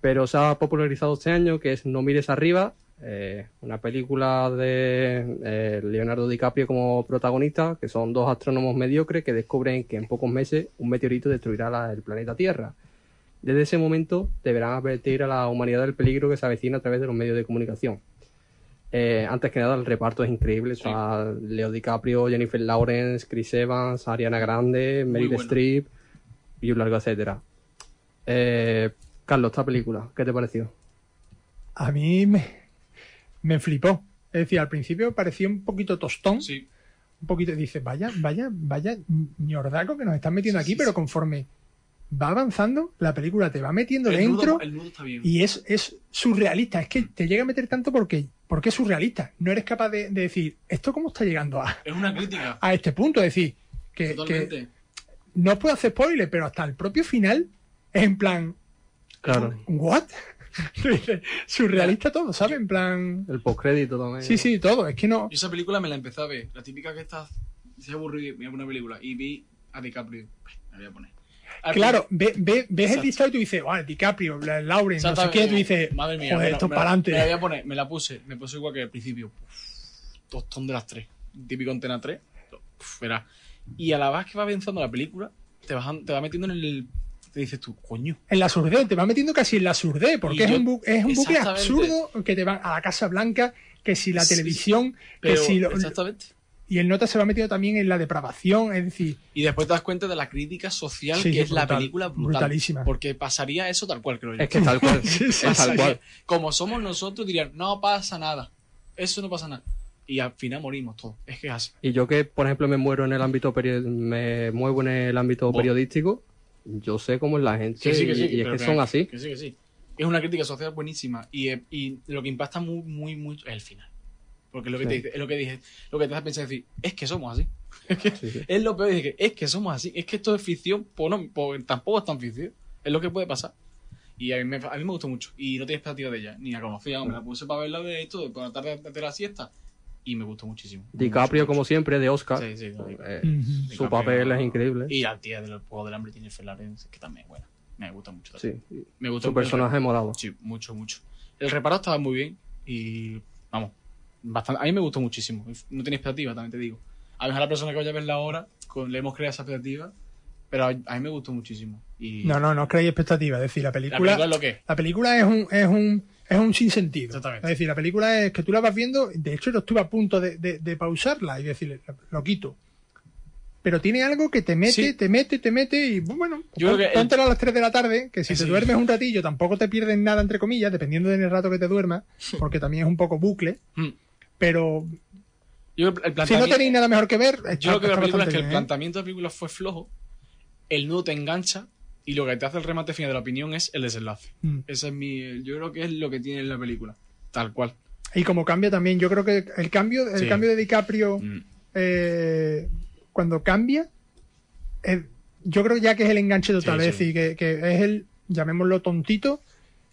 Pero se ha popularizado este año, que es No mires arriba. Eh, una película de eh, Leonardo DiCaprio como protagonista, que son dos astrónomos mediocres que descubren que en pocos meses un meteorito destruirá la- el planeta Tierra. Desde ese momento deberán advertir a la humanidad del peligro que se avecina a través de los medios de comunicación. Eh, antes que nada, el reparto es increíble. Está Leo DiCaprio, Jennifer Lawrence, Chris Evans, Ariana Grande, Meryl bueno. Streep y un largo etcétera. Eh, Carlos, esta película, ¿qué te pareció? A mí me, me flipó. Es decir, al principio parecía un poquito tostón. Sí. Un poquito, dice, vaya, vaya, vaya ñordaco que nos están metiendo Sí, aquí, sí, pero sí. conforme va avanzando, la película te va metiendo El dentro nudo, el nudo está bien. y es, es surrealista. Es que te llega a meter tanto porque, porque es surrealista. No eres capaz de, de decir, ¿esto cómo está llegando a, Es una crítica. a este punto? Es decir, que, no os puedo hacer spoiler, pero hasta el propio final es en plan, Claro, ¿what? Surrealista todo, ¿sabes? En plan. el postcrédito también. Sí, sí, todo. Es que no. Yo esa película me la empecé a ver. La típica que estás. Se aburrido, poner una película. Y vi a DiCaprio. Me voy a poner. Claro, ve, ve- ves el listado y tú dices, ah, DiCaprio, la- Lawrence, no sé qué, tú dices, Madre mía, joder, me la- esto para Me la voy adelante. a poner, me la puse, me puse igual que al principio. Uf, tostón de las tres. Típico antena 3. Uf, verás. Y a la vez que va avanzando la película, te, vas, te va metiendo en el. Te dices tú, coño. En la surdez, te va metiendo casi en la surdez, porque Y es yo- un, bu- es un bucle absurdo que te va a la Casa Blanca, que si la Sí, televisión, que si lo- exactamente. y el nota se va metiendo también en la depravación, es decir, Y después te das cuenta de la crítica social Sí, que es la película brutal. brutalísima. Porque pasaría eso tal cual, creo yo. Es que tal cual. Sí, sí, es tal sí. cual. Como somos nosotros, dirían, no pasa nada. Eso no pasa nada. Y al final morimos todos. Es que es así. Y yo que, por ejemplo, me muero en el ámbito me muevo en el ámbito Vos. periodístico, yo sé cómo es la gente sí, y, es que son así. Que sí, que sí. Es una crítica social buenísima. Y, eh, y lo que impacta muy, muy, muy es el final. Porque es lo que te dice, es lo que dije, lo que te hace pensar decir, es que somos así. Es que es lo peor, es que, es que somos así. Es que esto es ficción, pues no, pues tampoco es tan ficción. Es lo que puede pasar. Y a mí, me, a mí me gustó mucho. Y no tenía expectativa de ella. Ni la conocía, me la puse para verla de esto, por la tarde de la siesta. Y me gustó muchísimo. DiCaprio, Mucho, como siempre, de Oscar. Sí, sí, no, Eh, su papel es increíble. Y la tía del juego del hambre tiene Lawrence, que también es buena. Me gusta mucho. también. Sí, Me gustó su personaje morado. Sí, mucho, mucho. El reparto estaba muy bien y, vamos, bastante, a mí me gustó muchísimo. No tenía expectativa, también te digo. A lo mejor la persona que vaya a verla ahora, con, le hemos creado esa expectativa, pero a, a mí me gustó muchísimo. Y No, no, no os creéis expectativas. Es decir, la la película, película es lo que es. la película es un, es un, es un sinsentido. Exactamente. Es decir, la película es que tú la vas viendo, de hecho yo estuve a punto de, de- de pausarla y decir, lo, quito. Pero tiene algo que te mete, Sí. te mete, te mete y bueno, Yo que a las 3 de la tarde, que si Sí. te duermes un ratillo tampoco te pierdes nada, entre comillas, dependiendo del rato que te duermas, porque también es un poco bucle. Mm. Pero Yo el si no tenéis nada mejor que ver, Yo lo que veo es que el bien, ¿eh? planteamiento de la película fue flojo, el nudo te engancha y lo que te hace el remate final de la opinión es el desenlace. Mm. Ese es mi. Yo creo que es lo que tiene la película. Tal cual. Y como cambia también, yo creo que el cambio, el Sí. cambio de DiCaprio Mm. eh, cuando cambia, eh, yo creo ya que es el enganche total. Sí, es sí. decir, que, que es el, llamémoslo tontito,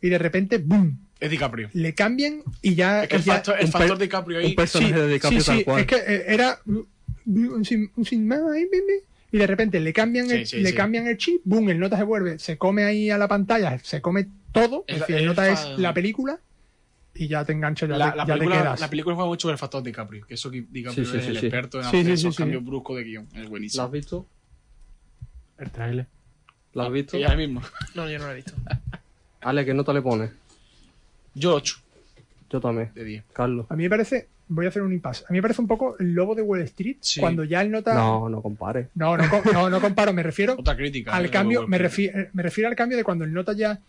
y de repente, ¡boom! Es DiCaprio. Le cambian y ya. Es que el ya- factor, el un factor pe- DiCaprio Un ahí. personaje de DiCaprio sí, tal sí, cual. es que eh, era un sin, un sin más ahí, bim, bim, y de repente le cambian Sí, el, sí, le sí. cambian el chip, boom, el nota se vuelve, se come ahí a la pantalla, se come todo, El- decir, el el nota es la película y ya te engancha, ya, La, te, la ya te película, quedas. la película juega mucho con el factor DiCaprio, que eso DiCaprio Sí, sí, es sí, el sí. experto en Sí, hacer sí, esos sí, sí. cambios bruscos de guion. Es ¿La buenísimo. has visto? El tráiler. ¿La has visto? Y ahora mismo. No, yo no lo he visto. Ale, ¿qué nota le pones? Yo 8 Yo también. de 10. Carlos. A mí me parece, voy a hacer un impasse. A mí me parece un poco el lobo de Wall Street Sí. cuando ya el nota. No, no compare. no, no, no, no comparo. Me refiero Otra crítica. al eh, cambio, me, refiero, me refiero al cambio de cuando el nota ya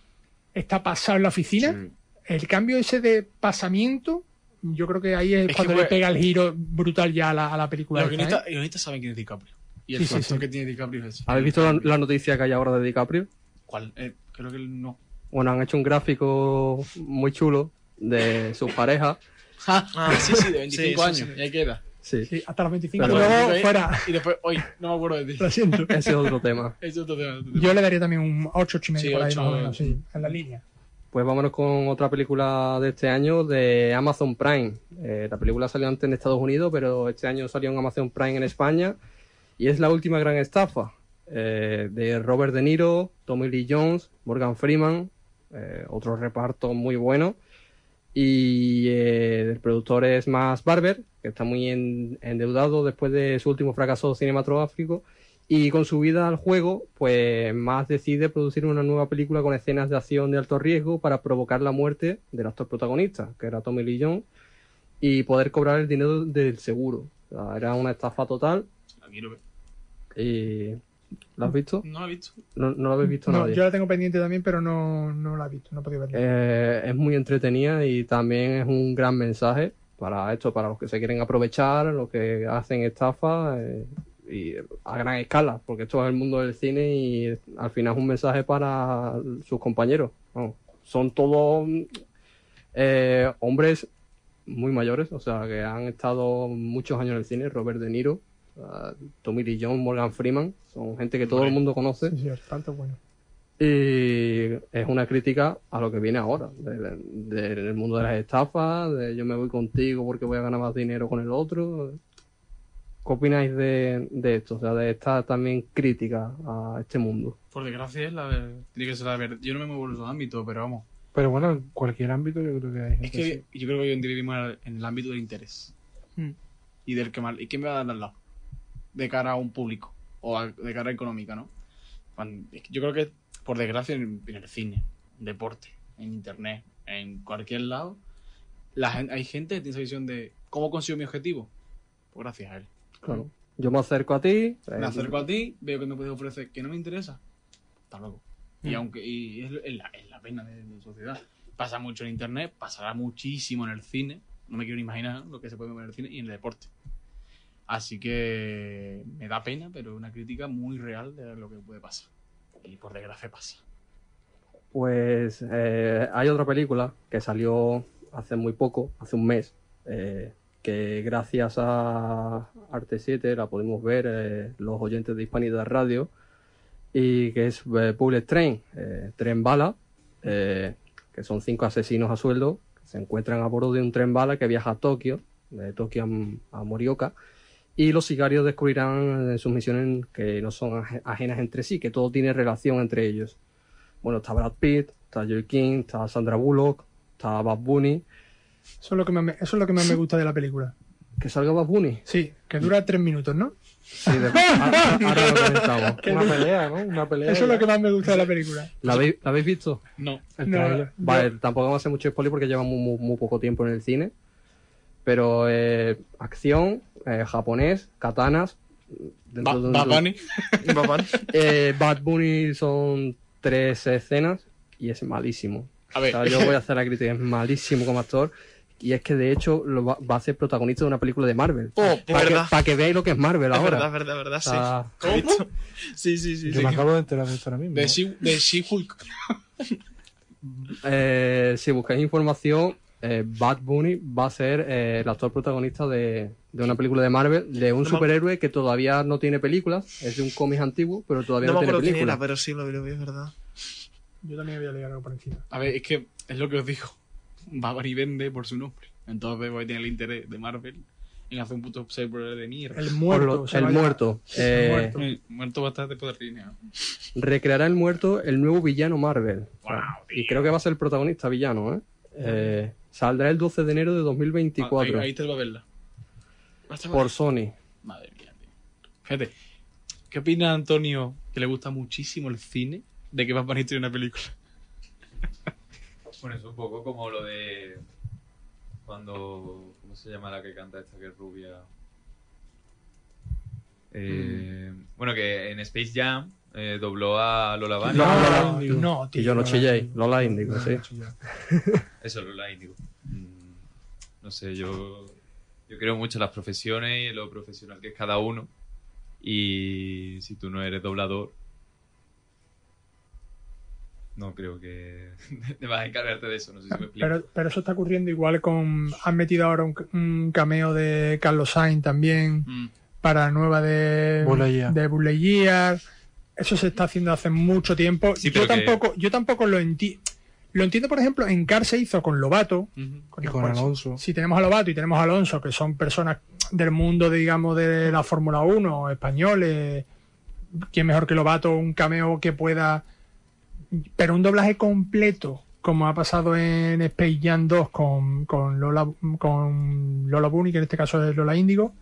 está pasado en la oficina. Sí. El cambio ese de pasamiento, yo creo que ahí es, cuando le pega el giro brutal ya a la, a la película. Los guionistas, ¿eh? guionistas saben quién es DiCaprio. Y el Sí, sí, factor sí. que tiene DiCaprio es ese. ¿Habéis visto la, la noticia que hay ahora de DiCaprio? ¿Cuál? Eh, creo que no. Bueno, han hecho un gráfico muy chulo de sus parejas. Ah, sí, sí, de 25 sí, años. sí. Y ahí queda. Sí, Sí, hasta los 25 Pero y luego bueno, fuera. Y después, hoy, no me acuerdo de ti. Lo siento. ese es otro tema. Ese es otro tema, otro tema. Yo le daría también un 8, 8 y medio Sí, por ahí ocho, más o menos, sí, en la línea. Pues vámonos con otra película de este año de Amazon Prime. Eh, la película salió antes en Estados Unidos, pero este año salió en Amazon Prime en España. Y es La Última Gran Estafa, eh, de Robert De Niro, Tommy Lee Jones, Morgan Freeman, eh, otro reparto muy bueno. Y eh, el productor es Max Barber, que está muy en- endeudado después de su último fracaso cinematográfico. Y con su vida al juego, pues Max decide producir una nueva película con escenas de acción de alto riesgo para provocar la muerte del actor protagonista, que era Tommy Lee Jones, y poder cobrar el dinero del seguro. O sea, era una estafa total. La quiero ver. Y... ¿La has visto? No la he visto. No, no la habéis visto No, nadie. yo la tengo pendiente también, pero no, no la he visto, no he podido verla. Eh, es muy entretenida y también es un gran mensaje para esto, para los que se quieren aprovechar, los que hacen estafa eh, y a gran escala, porque esto es el mundo del cine y al final es un mensaje para sus compañeros. Son todos eh, hombres muy mayores, o sea, que han estado muchos años en el cine, Robert De Niro, uh, Tommy Lee Jones, Morgan Freeman, son gente que todo el mundo conoce. Sí, sí, el tanto bueno. Y es una crítica a lo que viene ahora, de- de- del mundo de las estafas, de yo me voy contigo porque voy a ganar más dinero con el otro. ¿Qué opináis de, de esto? O sea, de esta también crítica a este mundo. Por desgracia, es la tiene que ser la verdad. Yo no me muevo en esos ámbitos, pero vamos. Pero bueno, en cualquier ámbito yo creo que hay gente Es que yo creo que hoy en día vivimos en el ámbito del interés. Mm. Y del que mal. ¿Y quién me va a dar al lado? De cara a un público. O a- de cara económica, ¿no? Yo creo que, por desgracia, en, en el cine, en deporte, en internet, en cualquier lado, la hay gente que tiene esa visión de cómo consigo mi objetivo. Pues gracias a él. Claro. Yo me acerco a ti. Me eh, acerco a ti, veo que me puedes ofrecer que no me interesa. Hasta luego. Y Mm. aunque y es, es la, es la pena de la sociedad. Pasa mucho en internet, pasará muchísimo en el cine. No me quiero ni imaginar lo que se puede ver en el cine y en el deporte. Así que me da pena, pero es una crítica muy real de lo que puede pasar. Y por desgracia pasa. Pues eh, hay otra película que salió hace muy poco, hace un mes, eh, que gracias a Arte 7 la podemos ver eh, los oyentes de Hispanidad Radio, y que es eh, Bullet Train, Tren Bala, que son cinco asesinos a sueldo que se encuentran a bordo de un tren bala que viaja a Tokio de Tokio a Morioka, y los sicarios descubrirán en sus misiones que no son aje- ajenas entre sí, que todo tiene relación entre ellos. Bueno, está Brad Pitt, está Joey King, está Sandra Bullock, está Bad Bunny. Eso es lo que más me, eso es lo que más me gusta de la película. ¿Que salga Bad Bunny? Sí, que dura tres minutos, ¿no? Sí, de- ahora, ahora lo comentamos. Una pelea, ¿no? Una pelea. Eso es lo que más me gusta de la película. ¿La habéis, la habéis visto? No. No. Vale, tampoco vamos a hacer mucho spoiler porque lleva muy, muy- muy poco tiempo en el cine. Pero eh, acción, eh, japonés, katanas. Ba- de Bad Bunny. Eh, Bad Bunny son tres escenas y es malísimo. A O ver, sea, yo voy a hacer la crítica, es malísimo como actor. Y es que de hecho lo va, va a ser protagonista de una película de Marvel. Oh, para, que, verdad. para que veáis lo que es Marvel Es ahora. verdad, verdad, verdad, O sí. ¿cómo? Sí, sí, sí. Yo sí. me acabo de enterar de esto ahora mismo. De ¿no? She- de She-Hulk. eh, si buscáis información, eh, Bad Bunny va a ser eh, el actor protagonista de, de una película de Marvel, de un No me- superhéroe que todavía no tiene películas, es de un cómic antiguo, pero todavía No no, me tiene acuerdo quién era, películas. pero sí lo vi, lo vi, es verdad. Yo también voy a leer algo por encima. A ver, es que es lo que os digo. Bad Bunny vende por su nombre. Entonces voy a tener el interés de Marvel en hacer un puto superhéroe de mierda. El muerto. lo- se el va a muerto. El eh, muerto. Eh, Muerto bastante poder línea. recreará el muerto el nuevo villano Marvel. Wow, y creo que va a ser el protagonista villano, ¿eh? Eh, saldrá el 12 de enero de 2024 Ah, Ahí, ahí te lo va a verla. por Sony. Madre mía, tío. Fíjate. ¿Qué opina Antonio, que le gusta muchísimo el cine, de que Bunny tiene una película? Bueno, es un poco como lo de cuando... ¿Cómo se llama la que canta esta que es rubia? Eh, Bueno, que en Space Jam eh, dobló a Lola Bunny. Lola No, Índigo. no, tío. Y yo no no. chilléis, Lola Índigo, sí. Eso, Lola Índigo. Mm, No sé, yo, yo creo mucho en las profesiones y en lo profesional que es cada uno. Y si tú no eres doblador, no creo que te vas a encargarte de eso. No sé si me explico. Pero, pero eso está ocurriendo igual con. Han metido ahora un, un cameo de Carlos Sainz también Mm. para la nueva de. Lightyear. De Lightyear. Eso se está haciendo hace mucho tiempo. Sí, yo, que- tampoco, yo tampoco lo entiendo. Lo entiendo, por ejemplo, en Car se hizo con Lobato. Ujú. Y con Alonso. Si tenemos a Lobato y tenemos a Alonso, que son personas del mundo, de, digamos, de la Fórmula 1, españoles, ¿quién mejor que Lobato? Un cameo que pueda. Pero un doblaje completo, como ha pasado en Space Jam 2 con, con, Lola, con Lola Bunny, que en este caso es Lola Índigo.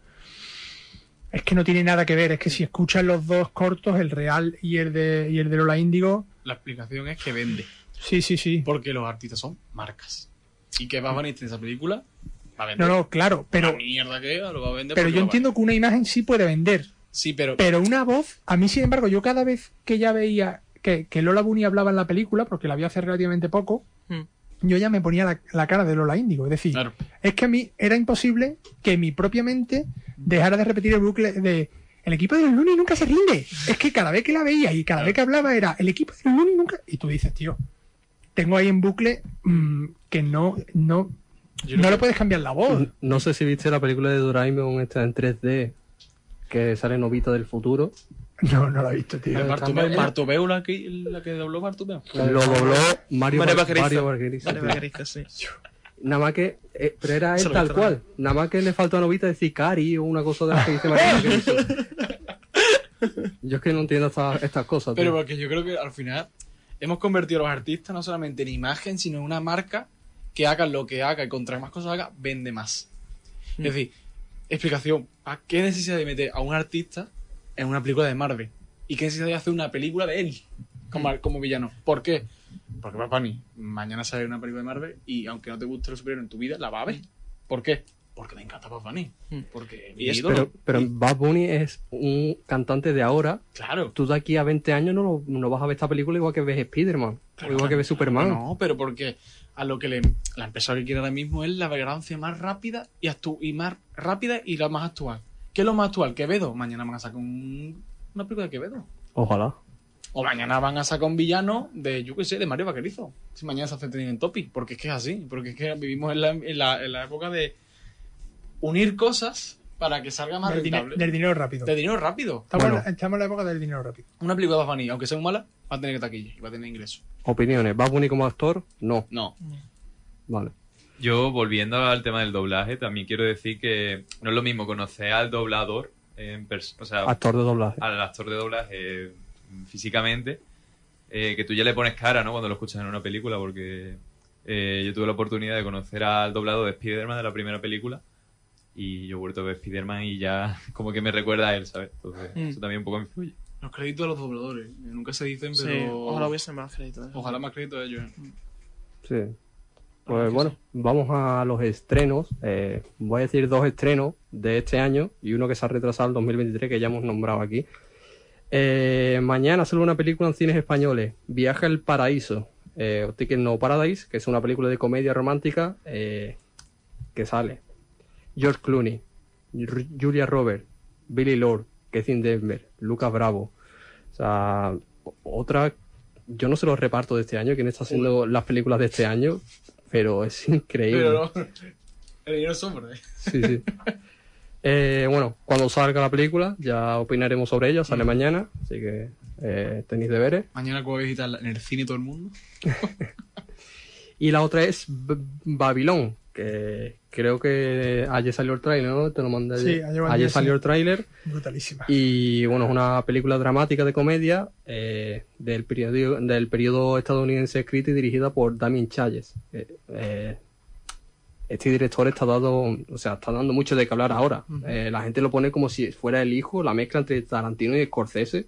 Es que no tiene nada que ver, es que si escuchas los dos cortos, el real y el de, y el de Lola Índigo, La explicación es que vende. sí, sí, sí. Porque los artistas son marcas. Y que Bad Bunny esté en esa película, va a vender. No, no, claro, Pero, pero, la mierda que es, lo va a vender. pero yo entiendo que una imagen sí puede vender. vender. Sí, pero. Pero una voz, a mí sin embargo, yo cada vez que ya veía que, que Lola Bunny hablaba en la película, porque la vi hace relativamente poco, Mm. Yo ya me ponía la, la cara de Lola Índigo. Es decir, Claro. es que a mí era imposible que mi propia mente dejara de repetir el bucle de el equipo de los Looney nunca se rinde. Es que cada vez que la veía y cada vez que hablaba era el equipo de los Looney nunca. Y tú dices, tío, tengo ahí en bucle mm, que no, no, Yo no le puedes cambiar la voz. No sé si viste la película de Doraemon esta en 3D, que sale Novita del futuro. No, no lo he visto, tío. ¿Es Está Bartomeu, la que, la que dobló Bartomeu? Lo dobló Mario, Mario. Mario Vale, tío. Vaquerizo, sí. Nada más que. eh, pero era él tal cual. Nada más que le faltó a Novita decir Cari o una cosa de las que dice Mario. Yo es que no entiendo estas estas cosas. Pero tío. porque yo creo que al final hemos convertido a los artistas no solamente en imagen, sino en una marca que haga lo que haga y contra más cosas haga, vende más. Mm. Es decir, explicación, ¿a qué necesidad de meter a un artista en una película de Marvel? ¿Y qué necesidad de hacer una película de él como, como villano? ¿Por qué? Porque Bad Bunny mañana sale una película de Marvel y aunque no te guste el superhéroe en tu vida, la va a ver. ¿Por qué? Porque me encanta Bad Bunny. Mm. Porque es mi Y es- ídolo. Pero, pero Bad Bunny es un cantante de ahora. Claro. Tú de aquí a 20 años no, lo- no vas a ver esta película igual que ves Spider-Man. O igual que ves Superman. No, pero porque a lo que le, la empresa que quiere ahora mismo es la vagancia más rápida y, actu- y más rápida y la más actual. ¿Qué es lo más actual? Quevedo. Mañana van a sacar un- una película de Quevedo. Ojalá. O mañana van a sacar un villano de, yo qué sé, de Mario Vaquerizo. Si mañana se hace en Topic. Porque es que es así. Porque es que vivimos en la, en la, en la época de unir cosas para que salga más Del, rentable. del dinero rápido. De dinero rápido. Estamos, Bueno. en la, estamos en la época del dinero rápido. Una película de Bad Bunny, aunque sea mala, va a tener taquilla y va a tener ingresos. Opiniones. ¿Bad Bunny como actor? No. No. Vale. Yo, volviendo al tema del doblaje, también quiero decir que no es lo mismo conocer al doblador, en o sea, Actor de doblaje. al actor de doblaje mm, físicamente, eh, que tú ya le pones cara, ¿no? Cuando lo escuchas en una película, porque eh, yo tuve la oportunidad de conocer al doblado de Spider-Man de la primera película y yo he vuelto a ver Spider-Man y ya como que me recuerda a él, ¿sabes? Entonces, Mm. eso también un poco influye. Los créditos de los dobladores. eh, Nunca se dicen, Sí, pero. ojalá hubiese más créditos. Ojalá más crédito de ellos. eh. Sí. Pues bueno, vamos a los estrenos. Eh, voy a decir dos estrenos de este año y uno que se ha retrasado al 2023 que ya hemos nombrado aquí. Eh, mañana sale una película en cines españoles, Viaje al Paraíso, eh, o Ticket No Paradise, que es una película de comedia romántica eh, que sale. George Clooney, Julia Roberts, Billy Lord, Kevin Denver, Lucas Bravo. O sea, otra yo no sé los repartos de este año, quién está haciendo las películas de este año, pero es increíble. Pero no. El dinero sobra. eh. Sí, sí. Eh, bueno, cuando salga la película ya opinaremos sobre ella, sale mañana, así que eh, tenéis deberes. Mañana a visitar en el cine todo el mundo. Y la otra es B- Babilón, que creo que ayer salió el tráiler, ¿no? Te lo mandé Sí, ayer. ayer- Ayer salió sí. el tráiler Brutalísima. y bueno, es una película dramática de comedia eh, del, periodo, del periodo estadounidense escrita y dirigida por Damien Chayes. Eh, eh, este director está dando, o sea, está dando mucho de qué hablar ahora. Eh, la gente lo pone como si fuera el hijo, la mezcla entre Tarantino y Scorsese.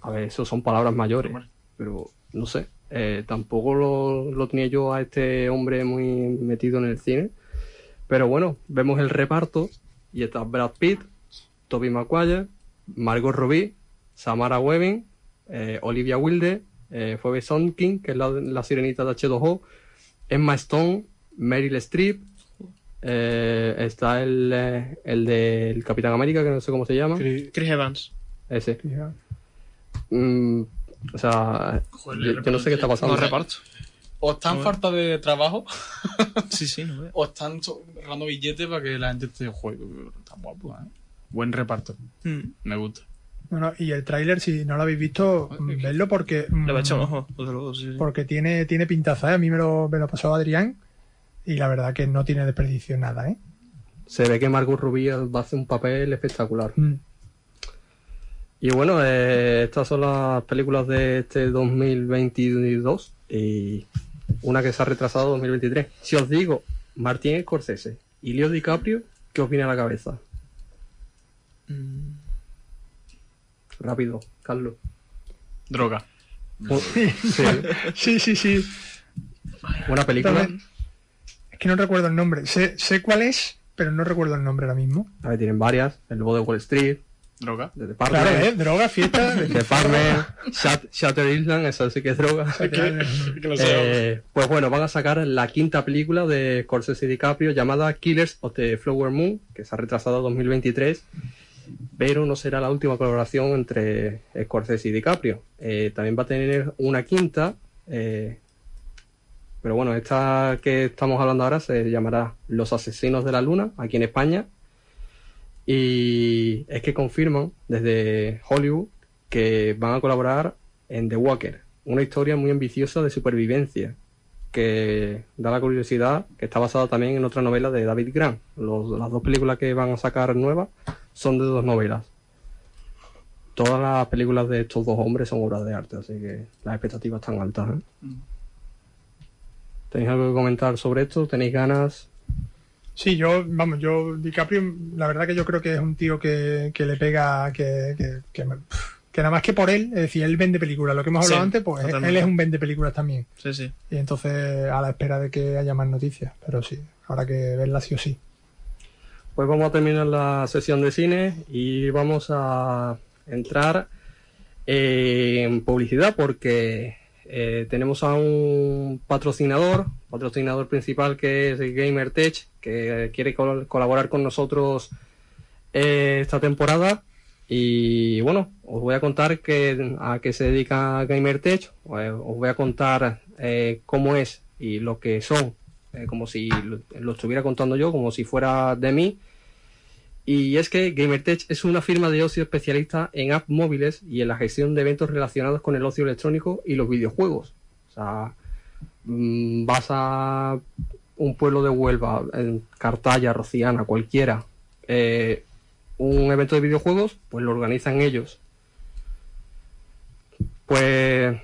A ver, eso son palabras mayores, pero no sé. Eh, tampoco lo, lo tenía yo a este hombre muy metido en el cine. Pero bueno, vemos el reparto y está Brad Pitt, Toby Maguire, Margot Robbie, Samara Webbing, eh, Olivia Wilde, eh, Phoebe Sonkin, que es la, la sirenita de H2O, Emma Stone, Meryl Streep, eh, está el, eh, el del Capitán América, que no sé cómo se llama, Chris- Chris Evans. ese. Mm, o sea, Joder, yo, yo no sé qué está pasando. No reparto. O están Joder. falta de trabajo, Sí, sí, no veo. o están dando billetes para que la gente esté, joder, está guapo, ¿eh? Buen reparto. Mm. Me gusta. No, no, y el tráiler, si no lo habéis visto, qué- vedlo porque... Le va a echar un mm, ojo, desde luego, sí, sí. Porque tiene, tiene pintaza, ¿eh? A mí me lo, me lo pasó Adrián y la verdad que no tiene desperdicio nada, ¿eh? Se ve que Margot Robbie va a hacer un papel espectacular. Mm. Y bueno, eh, estas son las películas de este 2022 y una que se ha retrasado 2023. Si os digo Martín Scorsese y Leo DiCaprio, ¿qué os viene a la cabeza? Mm. Rápido, Carlos. Droga. Sí, Sí, sí, sí. una película. También- Es que no recuerdo el nombre. Sé, sé cuál es, pero no recuerdo el nombre ahora mismo. A ver, tienen varias. El Lobo de Wall Street, Droga. de The Claro, ¿eh? Droga, fiesta. The Partner, Shut- Shutter Island, eso sí que es droga. Eh, pues bueno, van a sacar la quinta película de Scorsese y DiCaprio llamada Killers of the Flower Moon, que se ha retrasado a 2023, pero no será la última colaboración entre Scorsese y DiCaprio. Eh, también va a tener una quinta, eh, pero bueno, esta que estamos hablando ahora se llamará Los Asesinos de la Luna, aquí en España. Y es que confirman desde Hollywood que van a colaborar en The Walker, una historia muy ambiciosa de supervivencia que da la curiosidad que está basada también en otra novela de David Grant. Los- las dos películas que van a sacar nuevas son de dos novelas. Todas las películas de estos dos hombres son obras de arte, así que las expectativas están altas. ¿eh? Mm. ¿Tenéis algo que comentar sobre esto? ¿Tenéis ganas? Sí, yo, vamos, yo, DiCaprio, la verdad que yo creo que es un tío que, que le pega, que, que, que, me- que nada más que por él, es decir, él vende películas. Lo que hemos hablado Sí, antes, pues totalmente. él es un vende películas también. Sí, sí. Y entonces, a la espera de que haya más noticias. Pero sí, habrá que verla sí o sí. Pues vamos a terminar la sesión de cine y vamos a entrar en publicidad porque eh, tenemos a un patrocinador, patrocinador principal que es GamerTech, que quiere col- colaborar con nosotros eh, esta temporada. Y bueno, os voy a contar que, a qué se dedica GamerTech, eh, os voy a contar eh, cómo es y lo que son, como si lo estuviera contando yo, como si fuera de mí. Y es que GamerTech es una firma de ocio especialista en apps móviles y en la gestión de eventos relacionados con el ocio electrónico y los videojuegos. O sea, mm, vas a un pueblo de Huelva, en Cartaya, Rociana, cualquiera, eh, un evento de videojuegos, pues lo organizan ellos. Pues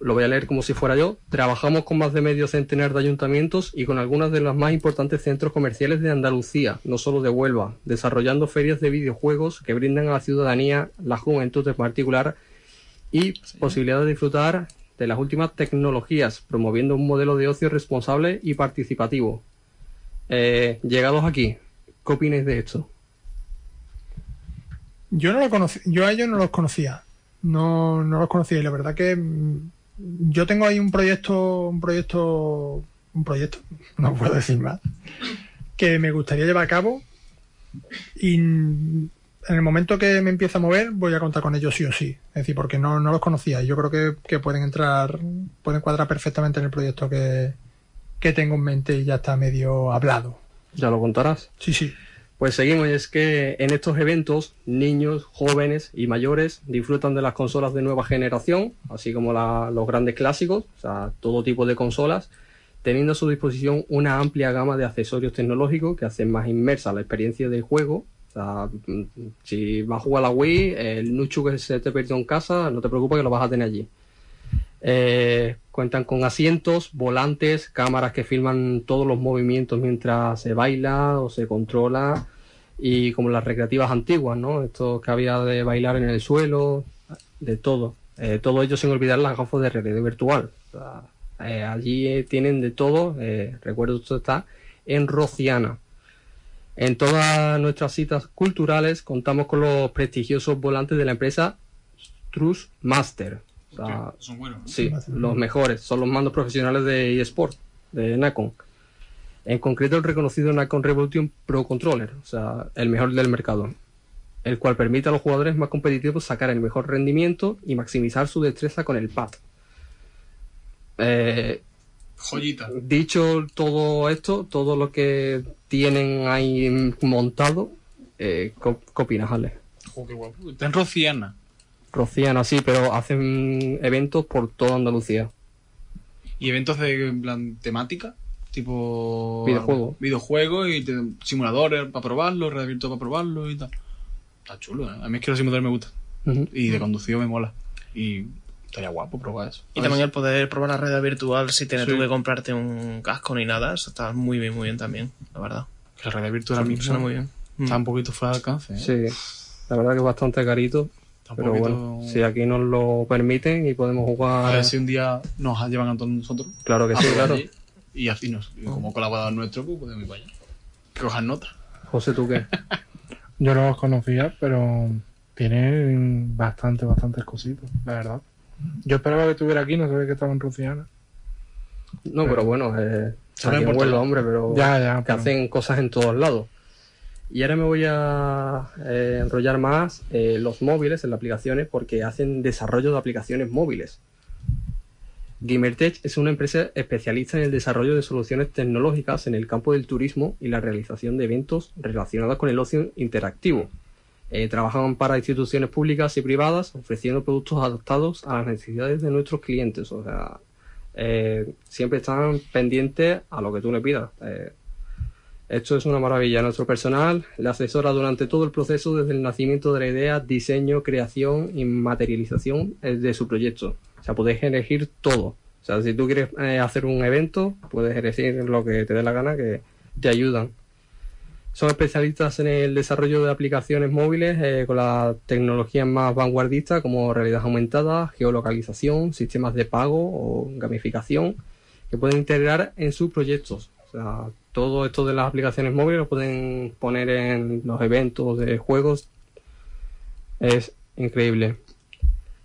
lo voy a leer como si fuera yo. Trabajamos con más de medio centenar de ayuntamientos y con algunos de los más importantes centros comerciales de Andalucía, no solo de Huelva, desarrollando ferias de videojuegos que brindan a la ciudadanía, la juventud en particular, y posibilidad de disfrutar de las últimas tecnologías, promoviendo un modelo de ocio responsable y participativo. Eh, llegados aquí, ¿qué opináis de esto? Yo no lo conocí, yo a ellos no los conocía. No, no los conocía y la verdad que mm, yo tengo ahí un proyecto, un proyecto, un proyecto, no puedo decir más, que me gustaría llevar a cabo y en el momento que me empiece a mover voy a contar con ellos sí o sí. Es decir, porque no, no los conocía. Yo creo que, que pueden entrar, pueden cuadrar perfectamente en el proyecto que, que tengo en mente y ya está medio hablado. ¿Ya lo contarás? Sí, sí. Pues seguimos, y es que en estos eventos niños, jóvenes y mayores disfrutan de las consolas de nueva generación, así como los grandes clásicos, o sea, todo tipo de consolas, teniendo a su disposición una amplia gama de accesorios tecnológicos que hacen más inmersa la experiencia de juego. O sea, mm, si vas a jugar a la Wii, el Nuchu que se te perdió en casa, no te preocupes que lo vas a tener allí. Eh, cuentan con asientos, volantes, cámaras que filman todos los movimientos mientras se baila o se controla y como las recreativas antiguas, ¿no? Esto que había de bailar en el suelo, de todo. Eh, todo ello sin olvidar las gafas de realidad virtual. O sea, eh, allí eh, tienen de todo. eh, recuerdo esto está en Rociana. En todas nuestras citas culturales contamos con los prestigiosos volantes de la empresa Trust Master. O sea, Son buenos. ¿no? Sí, los mejores. Son los mandos profesionales de eSport, de Nacon. En concreto, el reconocido Nacon Revolution Pro Controller, o sea, el mejor del mercado, el cual permite a los jugadores más competitivos sacar el mejor rendimiento y maximizar su destreza con el pad. Eh, Joyita. dicho todo esto, todo lo que tienen ahí montado, eh, ¿qué opinas, Ale? Jo, qué guapo. Está en Rociana. Rociana, sí, pero hacen eventos por toda Andalucía. ¿Y eventos de en plan, temática? Tipo. Videojuego. Videojuegos y te- simuladores para probarlo, red virtual para probarlo y tal. Está chulo, ¿eh? A mí es que los simuladores me gustan. Y de conducido me mola. Y estaría guapo probar eso. Y también el poder probar la red virtual sin tener Sí. tú que comprarte un casco ni nada. Eso está muy bien, muy bien también, la verdad. Que la realidad virtual a mí Suena muy bien. Mm. está un poquito fuera de alcance. ¿eh? Sí, la verdad que es bastante carito, Está un pero poquito- bueno, si aquí nos lo permiten y podemos A jugar, ver si un día nos llevan a todos nosotros. claro que a sí, probar claro. allí. Y así nos. y como colaborador nuestro, pues podemos ir para allá. Que cojan nota. José, ¿tú qué? Yo no los conocía, pero tienen bastante, bastantes cositas, la verdad. Yo esperaba que estuviera aquí, no sabía que estaba en Ruciana. No, pero bueno, eh, Saben por Huelva, todo. hombre, pero Ya, ya, que pero- hacen cosas en todos lados. Y ahora me voy a eh, enrollar más eh, los móviles en las aplicaciones porque hacen desarrollo de aplicaciones móviles. Gamertech es una empresa especialista en el desarrollo de soluciones tecnológicas en el campo del turismo y la realización de eventos relacionados con el ocio interactivo. Eh, trabajan para instituciones públicas y privadas ofreciendo productos adaptados a las necesidades de nuestros clientes. O sea, eh, siempre están pendientes a lo que tú le pidas. Eh, esto es una maravilla. Nuestro personal le asesora durante todo el proceso desde el nacimiento de la idea, diseño, creación y materialización de su proyecto. Sea, puedes elegir todo. O sea, si tú quieres eh, hacer un evento, puedes elegir lo que te dé la gana, que te ayudan. Son especialistas en el desarrollo de aplicaciones móviles eh, con las tecnologías más vanguardistas como realidad aumentada, geolocalización, sistemas de pago o gamificación que pueden integrar en sus proyectos. O sea, todo esto de las aplicaciones móviles lo pueden poner en los eventos de juegos. Es increíble.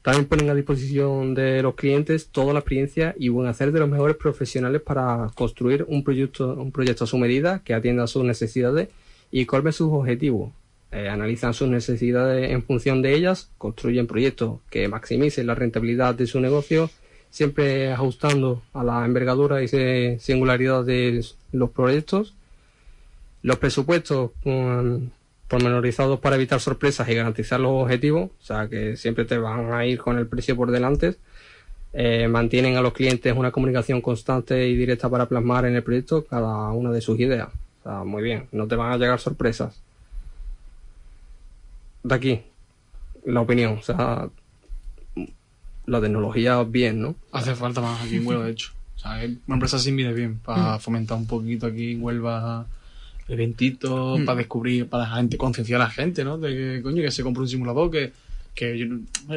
También ponen a disposición de los clientes toda la experiencia y buen hacer de los mejores profesionales para construir un proyecto, un proyecto a su medida que atienda a sus necesidades y colme sus objetivos. Eh, analizan sus necesidades en función de ellas, construyen proyectos que maximicen la rentabilidad de su negocio, siempre ajustando a la envergadura y singularidad de los proyectos. Los presupuestos mm, pormenorizados para evitar sorpresas y garantizar los objetivos, o sea que siempre te van a ir con el precio por delante. eh, mantienen a los clientes una comunicación constante y directa para plasmar en el proyecto cada una de sus ideas. O sea, muy bien, no te van a llegar sorpresas. De aquí, la opinión, o sea, la tecnología bien, ¿no? Hace falta más aquí en Huelva, de hecho. O sea, una empresa así mide bien para fomentar un poquito aquí en Huelva eventitos, Mm. para descubrir, para la gente, concienciar a la gente, ¿no? De que, coño, que se compre un simulador, que, que,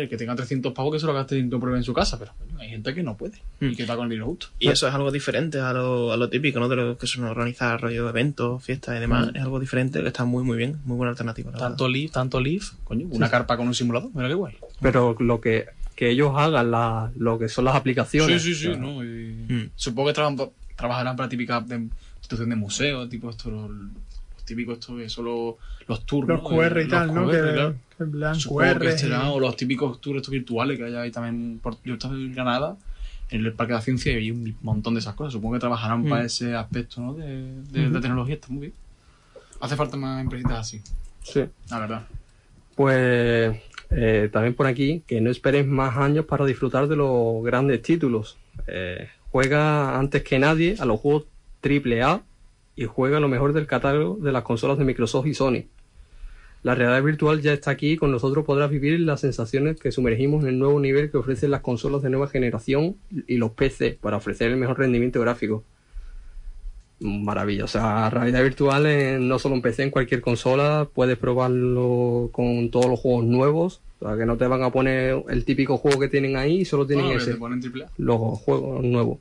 que tenga 300 pavos que se lo gaste en tu prueba en su casa, pero coño, hay gente que no puede Mm. y que está con el dinero justo. Y eso es algo diferente a lo, a lo típico, ¿no? De lo que son organizar rollo de eventos, fiestas y demás. Es algo diferente que está muy, muy bien. Muy buena alternativa. Tanto Leaf, tanto Leaf, coño, una carpa con un simulador, mira qué guay. Pero lo que, que ellos hagan, la, lo que son las aplicaciones. Sí, sí, sí, ¿no? Y Mm. Supongo que trabajan- trabajarán para típica de institución de museo, tipo esto, los, los típicos estos que son los, los tours, Los ¿no? QR y Los tal, ¿no? QR, Que, claro. que en plan Supongo QR. que serán, y- o los típicos tours estos virtuales que hay ahí también. Por, yo estaba en Granada, en el Parque de la Ciencia, y hay un montón de esas cosas. Supongo que trabajarán Mm. para ese aspecto, ¿no? De, de, de tecnología, está muy bien. Hace falta más empresitas así, sí. la verdad. Pues eh, también por aquí, que no esperes más años para disfrutar de los grandes títulos. Eh, juega antes que nadie a los juegos AAA y juega lo mejor del catálogo de las consolas de Microsoft y Sony. La realidad virtual ya está aquí y con nosotros podrás vivir las sensaciones que sumergimos en el nuevo nivel que ofrecen las consolas de nueva generación y los PC para ofrecer el mejor rendimiento gráfico. Maravilla, o sea, realidad virtual en- no solo en PC, en cualquier consola, puedes probarlo con todos los juegos nuevos, o sea, que no te van a poner el típico juego que tienen ahí y solo tienen Bueno, que ese te ponen los juegos nuevos.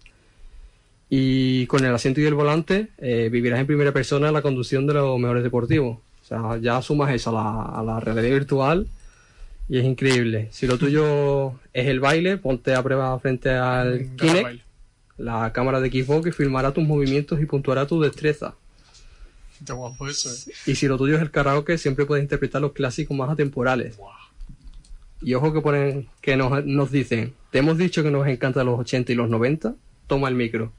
Y con el asiento y el volante eh, vivirás en primera persona la conducción de los mejores deportivos. O sea, ya sumas eso a la, a la realidad virtual y es increíble. Si lo tuyo es el baile, ponte a prueba frente al Kinect, la cámara de Xbox que filmará tus movimientos y puntuará tu destreza. Qué guapo eso, eh. Y si lo tuyo es el karaoke, siempre puedes interpretar los clásicos más atemporales. Y ojo que ponen que nos, nos dicen, te hemos dicho que nos encantan los 80 y los 90, toma el micro.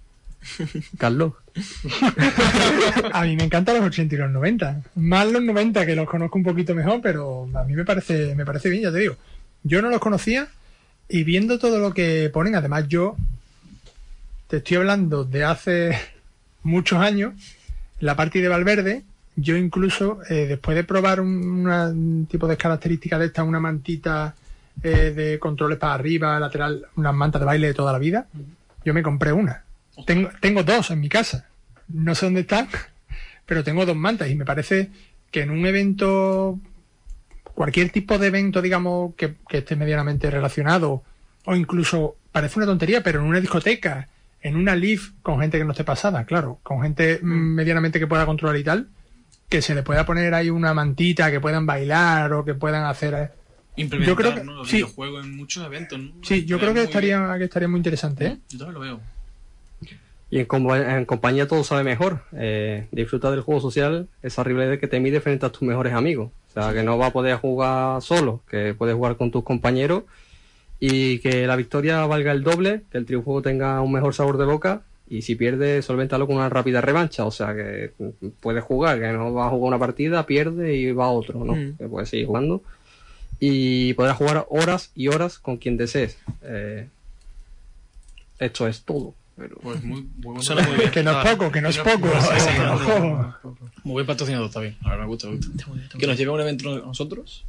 Carlos. A mí me encantan los 80 y los 90. Más los 90, que los conozco un poquito mejor, pero a mí me parece, me parece bien, ya te digo. Yo no los conocía y viendo todo lo que ponen, además yo te estoy hablando de hace muchos años, la parte de Valverde, yo incluso eh, después de probar un, tipo de características de esta, una mantita eh, de controles para arriba, lateral, unas mantas de baile de toda la vida, yo me compré una. Tengo, tengo dos en mi casa. No sé dónde están, pero tengo dos mantas y me parece que en un evento, cualquier tipo de evento, digamos, que, que esté medianamente relacionado, o incluso, parece una tontería, pero en una discoteca, en una live con gente que no esté pasada, claro, con gente mm, medianamente que pueda controlar y tal, que se le pueda poner ahí una mantita, que puedan bailar o que puedan hacer... eh, Implementar Yo creo que- ¿no? los sí. videojuegos en muchos eventos, ¿no? Sí, yo creo que estaría, que estaría muy interesante, ¿eh? Yo también lo veo. Y en, compa- en compañía todo sabe mejor. Eh, disfruta del juego social, esa rivalidad que te mide frente a tus mejores amigos. O sea, que no vas a poder jugar solo, que puedes jugar con tus compañeros y que la victoria valga el doble, que el triunfo tenga un mejor sabor de boca y si pierdes, solvéntalo con una rápida revancha. O sea, que puedes jugar, que no vas a jugar una partida, pierde y va a otro, ¿no? Mm. Que puedes seguir jugando y podrás jugar horas y horas con quien desees. Eh, esto es todo. Pero... Pues muy, muy buen Suena muy bien. Que no es poco, que no es poco. Muy buen patrocinador, está bien. A ver, me gusta, me gusta. Está muy bien, está muy Que nos lleve a un evento a nosotros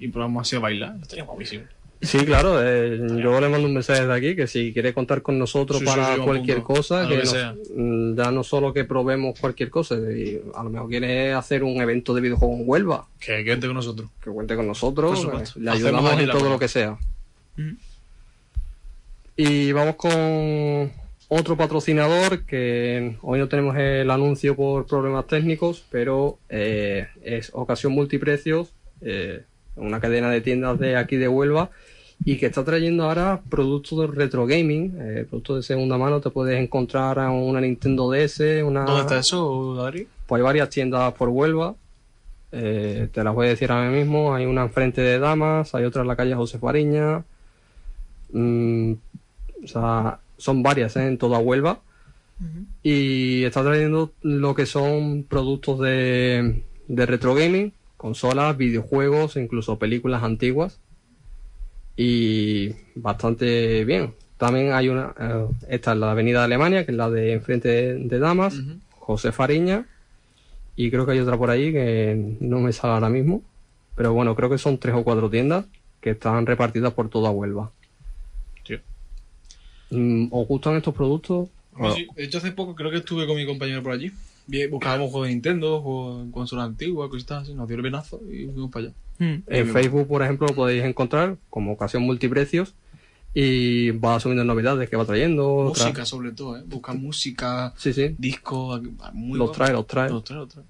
y probamos así a bailar. Estaría guapísimo. Sí, claro, eh, yo le mando un mensaje desde aquí que si quiere contar con nosotros Sí, para sí, cualquier cosa, que que nos- mm, ya no solo que probemos cualquier cosa, y a lo mejor quiere hacer un evento de videojuegos en Huelva, Que que vente con nosotros. que cuente con nosotros, eh, le ayudamos en todo lo que sea. Mm. Y vamos con otro patrocinador que hoy no tenemos el anuncio por problemas técnicos, pero eh, es Ocasión Multiprecios, eh, una cadena de tiendas de aquí de Huelva y que está trayendo ahora productos de retro gaming, eh, productos de segunda mano. Te puedes encontrar a una Nintendo DS, una. ¿Dónde está eso, Dari? Pues hay varias tiendas por Huelva. Eh, te las voy a decir ahora mismo. Hay una enfrente de Damas, hay otra en la calle José Fariña. Mm, o sea, son varias ¿eh? en toda Huelva. Y está trayendo lo que son productos de, de retro gaming, consolas, videojuegos, incluso películas antiguas. Y bastante bien. También hay una, eh, esta es la Avenida de Alemania, que es la de enfrente de, de Damas. José Fariña, y creo que hay otra por ahí que no me sale ahora mismo, pero bueno, creo que son tres o cuatro tiendas que están repartidas por toda Huelva. Mm, ¿Os gustan estos productos? Sí, de hecho, hace poco creo que estuve con mi compañero por allí. Buscábamos juegos de Nintendo, juegos en consola antigua, cositas así. Nos dio el venazo y fuimos para allá. Mm. En Facebook, por ejemplo, lo podéis encontrar como ocasión multiprecios y va subiendo novedades que va trayendo. tra- Música, sobre todo, ¿eh? Buscar música, Sí, sí. discos, muy Los trae, los trae. Los trae, los trae.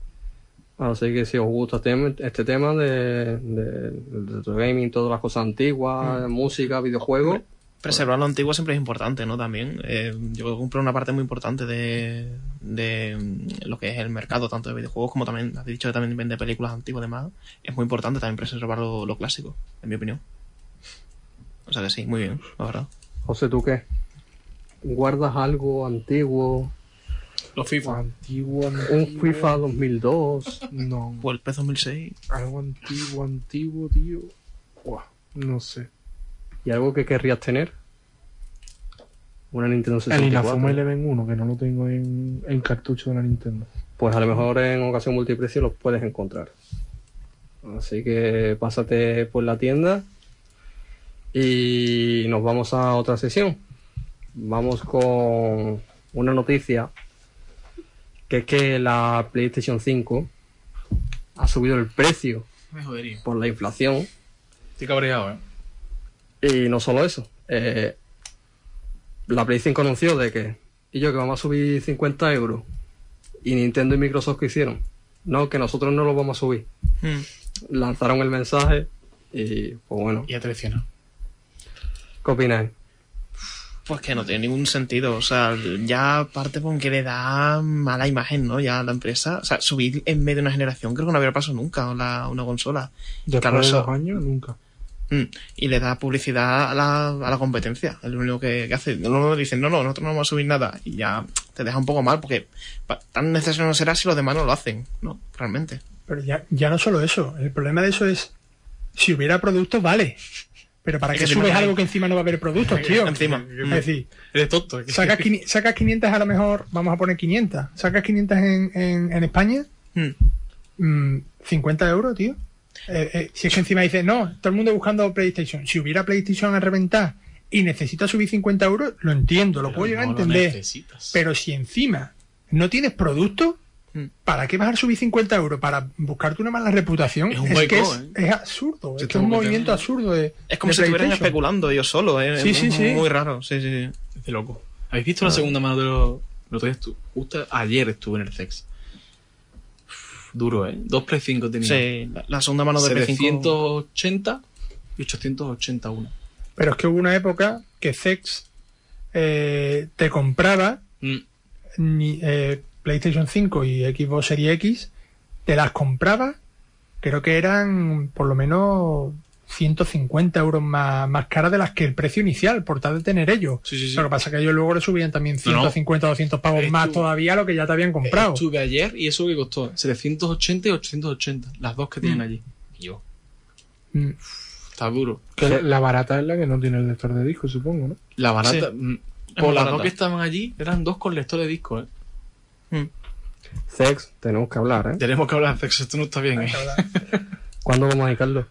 Así que si os gusta este, este tema de, de, del retro gaming, todas las cosas antiguas, música, videojuegos, Preservar lo antiguo siempre es importante, ¿no? También. Eh, yo compro una parte muy importante de, de mm, lo que es el mercado, tanto de videojuegos como también, has dicho que también vende películas antiguas y demás. Es muy importante también preservar lo, lo clásico, en mi opinión. O sea que sí, muy bien, la verdad. José, ¿tú qué? ¿Guardas algo antiguo? Los FIFA. Antiguo, ¿Un. FIFA 2002? No. O el PES 2006. Algo antiguo, antiguo, tío. No sé. ¿Y algo que querrías tener? Una Nintendo El 64. Inafuma Eleven 1, que no lo tengo en, en cartucho de la Nintendo. Pues a lo mejor en ocasión multiprecio los puedes encontrar. Así que pásate por la tienda y nos vamos a otra sesión. Vamos con una noticia que es que la PlayStation 5 ha subido el precio Me jodería. por la inflación Estoy cabreado, ¿eh? Y no solo eso. eh, la Play 5 anunció de que y yo que vamos a subir 50 euros y Nintendo y Microsoft que hicieron no que nosotros no lo vamos a subir Mm. lanzaron el mensaje y pues bueno Y a traicionado. ¿qué opináis? Pues que no tiene ningún sentido. O sea, ya parte con que le da mala imagen, ¿no? Ya a la empresa. O sea, subir en medio de una generación creo que no había pasado nunca una, una consola. Después Claro, de dos años, nunca. Mm, Y le da publicidad a la, a la competencia. Es lo único que, que hace. No, no dicen, no, no, nosotros no vamos a subir nada. Y ya te deja un poco mal porque tan necesario no será si los demás no lo hacen, ¿no? Realmente. Pero ya, ya no solo eso. El problema de eso es, si hubiera productos, vale. Pero ¿para Es qué que subes algo que encima no va a haber productos, tío? Encima. Es decir, Eres tonto. sacas, sacas 500 a lo mejor, vamos a poner 500. Sacas 500 en, en, en España, Mm. mm, 50 euros, tío. Eh, eh, si es que encima dices, no, todo el mundo buscando PlayStation. Si hubiera PlayStation a reventar y necesitas subir 50 euros, lo entiendo, lo Pero puedo llegar no a lo entender. Pero si encima no tienes producto, Mm. ¿para qué vas a subir 50 euros? ¿Para buscarte una mala reputación? Es un que boicot, es, ¿eh? es absurdo. Es que es un movimiento absurdo de. Es como de si estuvieran especulando ellos solos, ¿eh? Sí, Es sí, sí. Muy raro, sí, sí. sí. Es de loco. ¿Habéis visto la segunda mano de los... Estu- Justo ayer estuve en el sex. Duro, ¿eh? Dos Play 5 tenía. Sí, la, la segunda mano de P5. 780 y 881. Pero es que hubo una época que Zex eh, te compraba Mm. ni, eh, PlayStation 5 y Xbox Series X, te las compraba, creo que eran por lo menos 150 euros más, más caras de las que el precio inicial, por tal de tener ellos. Sí, sí, sí. Lo que pasa es que ellos luego le subían también No, no. 150 o 200 pavos más todavía a lo que ya te habían comprado. Estuve ayer y eso que costó 780 y 880. Las dos que tienen Mm. allí. Y yo. Mm. Está duro. Que la- la barata es la que no tiene el lector de disco, supongo, ¿no? La barata. Sí. mm, Por las barata. dos que estaban allí, eran dos con lector de disco, ¿eh? Mm. Sex, tenemos que hablar, ¿eh? Tenemos que hablar de sexo, esto no está bien, ¿eh? ¿Cuándo vamos a dedicarlo?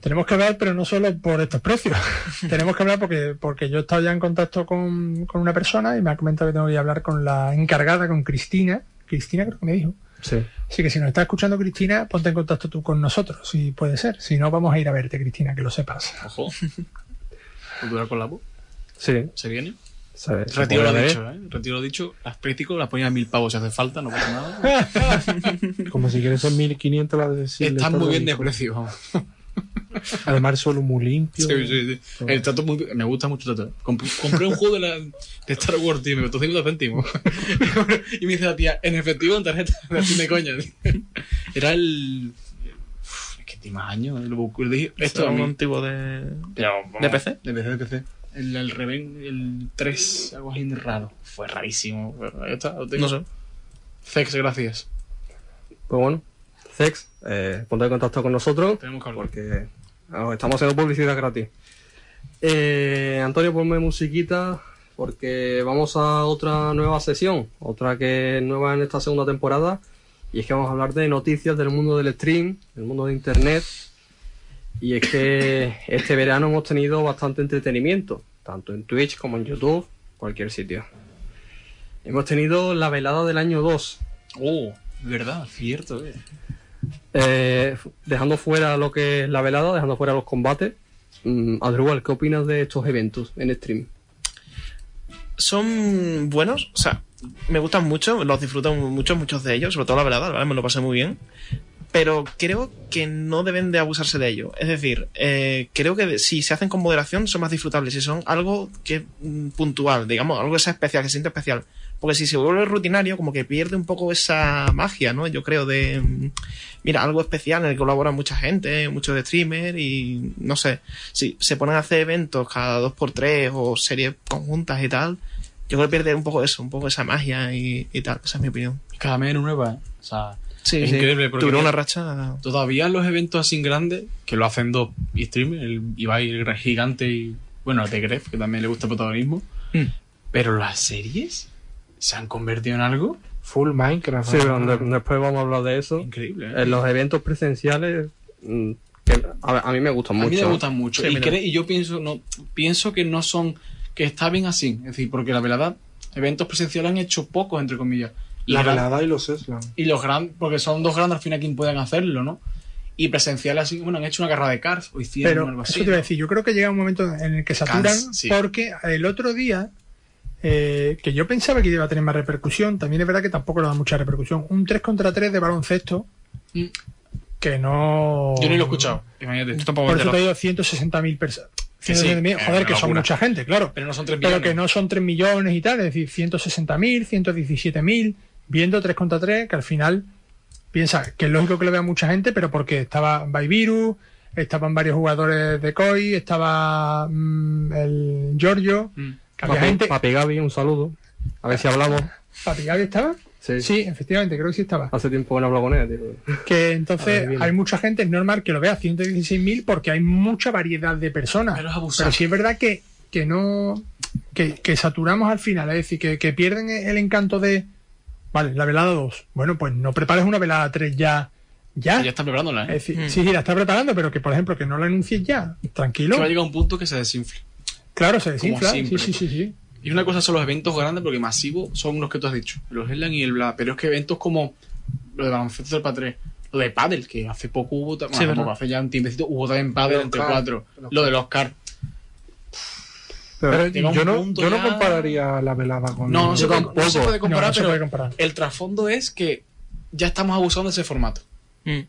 Tenemos que hablar, pero no solo por estos precios. Tenemos que hablar porque, porque yo he estado ya en contacto con, con una persona y me ha comentado que tengo que hablar con la encargada, con Cristina. Cristina creo que me dijo. Sí. Así que si nos está escuchando Cristina, ponte en contacto tú con nosotros, si puede ser. Si no, vamos a ir a verte, Cristina, que lo sepas. Ojo. ¿Cultura con la voz? Sí. ¿Se viene? Retiro lo dicho, ¿eh? Retiro lo dicho. Las prácticas las ponía a mil pavos si hace falta, no pasa nada. Como si quieres ser 1500 la de Están muy bien de precio, vamos. Además, el suelo muy limpio. Sí, sí, sí. El trato muy, me gusta mucho el trato. Comp- compré un juego de, la, de Star Wars, tío, me costó 50 céntimos. y me dice la tía, en efectivo en tarjeta, así de coña. tío. Era el... Es que tiene más años. Le dije, Esto esto es a un antiguo de... Pero, ¿De PC? De PC, de PC. El, el Reven, el 3, algo así raro. Fue rarísimo. Pero ahí está, lo tengo. No sé. Zex, gracias. Pues bueno, Sex, eh, ponte en contacto con nosotros Tenemos que hablar. porque ah, estamos haciendo publicidad gratis. Eh, Antonio, ponme musiquita porque vamos a otra nueva sesión, otra que es nueva en esta segunda temporada. Y es que vamos a hablar de noticias del mundo del stream, del mundo de internet. Y es que este verano hemos tenido bastante entretenimiento, tanto en Twitch como en YouTube, cualquier sitio. Hemos tenido la velada del año 2, Oh, verdad, cierto. eh. Eh, dejando fuera lo que es la velada, dejando fuera los combates. Mm, Adrual, ¿qué opinas de estos eventos en stream? Son buenos, o sea, me gustan mucho, los disfruto mucho, muchos de ellos, sobre todo la velada, ¿vale? me lo pasé muy bien. Pero creo que no deben de abusarse de ello. Es decir, eh, creo que si se hacen con moderación son más disfrutables. Si son algo que mm, puntual, digamos, algo que sea especial, que se siente especial. Porque si se vuelve rutinario, como que pierde un poco esa magia, ¿no? Yo creo de, mira, algo especial en el que colabora mucha gente, muchos streamers y no sé, si se ponen a hacer eventos cada dos por tres o series conjuntas y tal, yo creo que pierde un poco eso, un poco esa magia y, y tal. Esa es mi opinión. Cada mes nueva, ¿eh? O sea, Sí, Es sí. increíble, porque- una racha. todavía los eventos así grandes, que lo hacen dos streamers, el Ibai el gigante y, bueno, el de Gref, que también le gusta el protagonismo. Mm. Pero las series se han convertido en algo Full Minecraft. Sí, pero de- después vamos a hablar de eso. increíble. ¿eh? En los eventos presenciales, mm, que a, a mí me gustan A mucho. mí me gustan mucho. Sí, y, mira. cre- y yo pienso, no, pienso que no son, que está bien así. Es decir, porque la verdad, eventos presenciales han hecho pocos, entre comillas. Y, La velada y los Eslan. y los grandes, porque son dos grandes al final quien pueden hacerlo, ¿no? Y presenciales así, bueno, han hecho una carrera de cars o hicieron Pero algo eso así. te iba a decir, yo creo que llega un momento en el que saturan sí. porque el otro día, eh, que yo pensaba que iba a tener más repercusión, también es verdad que tampoco le da mucha repercusión. Un 3 contra 3 de baloncesto Mm. que no... Yo ni lo he escuchado, imagínate. Yo tampoco Por eso te digo 160.000 personas. Que sí, 160.000, es joder, que son mucha gente, claro. Pero no son tres Pero millones. que no son 3 millones y tal, es decir, 160.000, 117.000, viendo 3 contra 3, que al final piensa que es lógico que lo vea mucha gente, pero porque estaba Virus, estaban varios jugadores de COI, estaba mm, el Giorgio, Mm. Papi, gente. Papi Gaby, un saludo. A ver si hablamos. ¿Papi Gaby estaba? Sí. Sí, efectivamente, creo que sí estaba. Hace tiempo que no hablo con él. tío. Que ver, entonces hay mucha gente, es normal que lo vea 116.000 porque hay mucha variedad de personas. Pero es abusar. Pero sí es verdad que, que no. Que, que saturamos al final, es decir, que, que pierden el encanto de. Vale, la velada 2. Bueno, pues no prepares una velada 3 ya. Ya. Ya están preparándola, Es ¿eh? decir, Mm. sí, sí, la está preparando, pero que por ejemplo que no la anuncies ya. Tranquilo. Que va a llegar un punto que se desinfle. Claro, se desinfla. Sí, siempre, sí, sí, sí. Y una cosa son los eventos grandes, porque masivos son los que tú has dicho, los Headland y el Bla. Pero es que eventos como lo de baloncesto del Patré, lo de Paddle, que hace poco hubo, bueno, Sí, hace ya un tiempecito, hubo también Paddle entre cuatro. Lo de los Cars. Pero yo no, yo no compararía la velada con. No, no se, puede, no se puede No, comparar, no se pero puede comparar. el trasfondo es que ya estamos abusando de ese formato. Mm.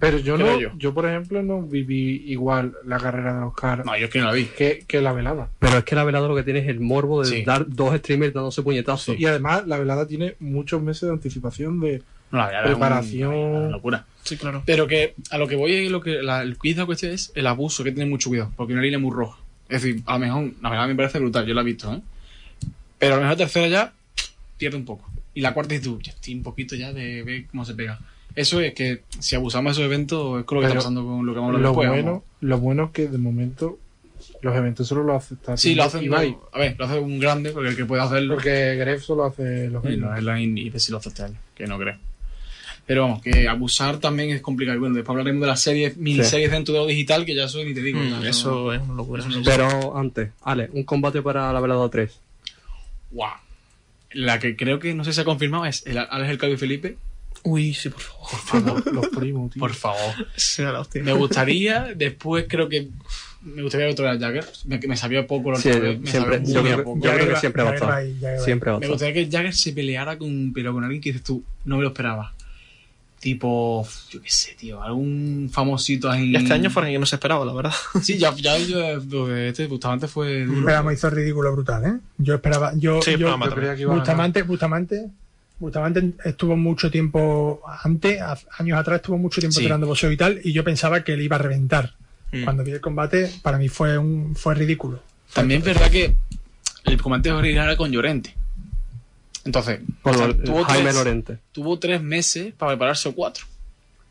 Pero yo no, yo. yo. por ejemplo no viví igual la carrera de los caras No, yo es que no la vi. que, que la velada. Pero es que la velada lo que tiene es el morbo de Sí. dar dos streamers dándose puñetazos. Y además la velada tiene muchos meses de anticipación de No la vi, era un- Preparación. una locura. Sí, claro. Pero que a lo que voy y lo que la- el quiz de la cuestión es el abuso, que tiene mucho cuidado, porque una línea muy roja. Es decir, a lo mejor, la verdad me parece brutal, yo la he visto, ¿eh? Pero a lo mejor la tercera ya pierde un poco. Y la cuarta dices tú, ya estoy un poquito ya de ver cómo se pega. Eso es que si abusamos de esos eventos es con lo que está pasando con lo que vamos a hablar lo después. bueno, lo bueno es que de momento los eventos solo lo hace está Sí, lo hacen. Ibai, A ver, lo hace un grande, porque el que puede hacerlo. porque Gref solo hace los eventos. no es la y de si lo hace este año, que no creo. Pero vamos, que abusar también es complicado. Y bueno, después hablaremos de las series, miniseries dentro de lo digital, que ya eso ni te digo. Mm, ya eso es una locura. eso no- Pero antes, Ale, un combate para la velada 3. Guau. La que creo que no sé si se ha confirmado es el Alex el Calvo y Felipe. Uy, sí, por favor. los, los primos, tío. Por favor. Sea la hostia. Me gustaría, después creo que. Me gustaría ver otro de Jagger. Me, me sabía poco la Sí, otra vez, me siempre- sabía muy yo poco. yo creo que siempre va a. Siempre va a Me gustaría que Jagger se peleara con, pero con alguien que dices tú, no me lo esperaba. Tipo, yo qué sé, tío, algún famosito ahí. Y este año fue alguien que no se esperaba, la verdad. Sí, ya, ya yo, lo este Bustamante fue. Pero me hizo ridículo brutal, ¿eh? Yo esperaba. Yo, Sí, yo, Yo más creía que iba a ganar. Bustamante, Bustamante, estuvo mucho tiempo antes, años atrás estuvo mucho tiempo Sí. tirando boxeo y tal, y yo pensaba que él iba a reventar. Mm. Cuando vi el combate, para mí fue un fue ridículo. También es verdad que el comandante original era con Llorente. Entonces, Con o sea, lo- tuvo, Jaime tres, Lorente. tuvo tres meses para prepararse o cuatro.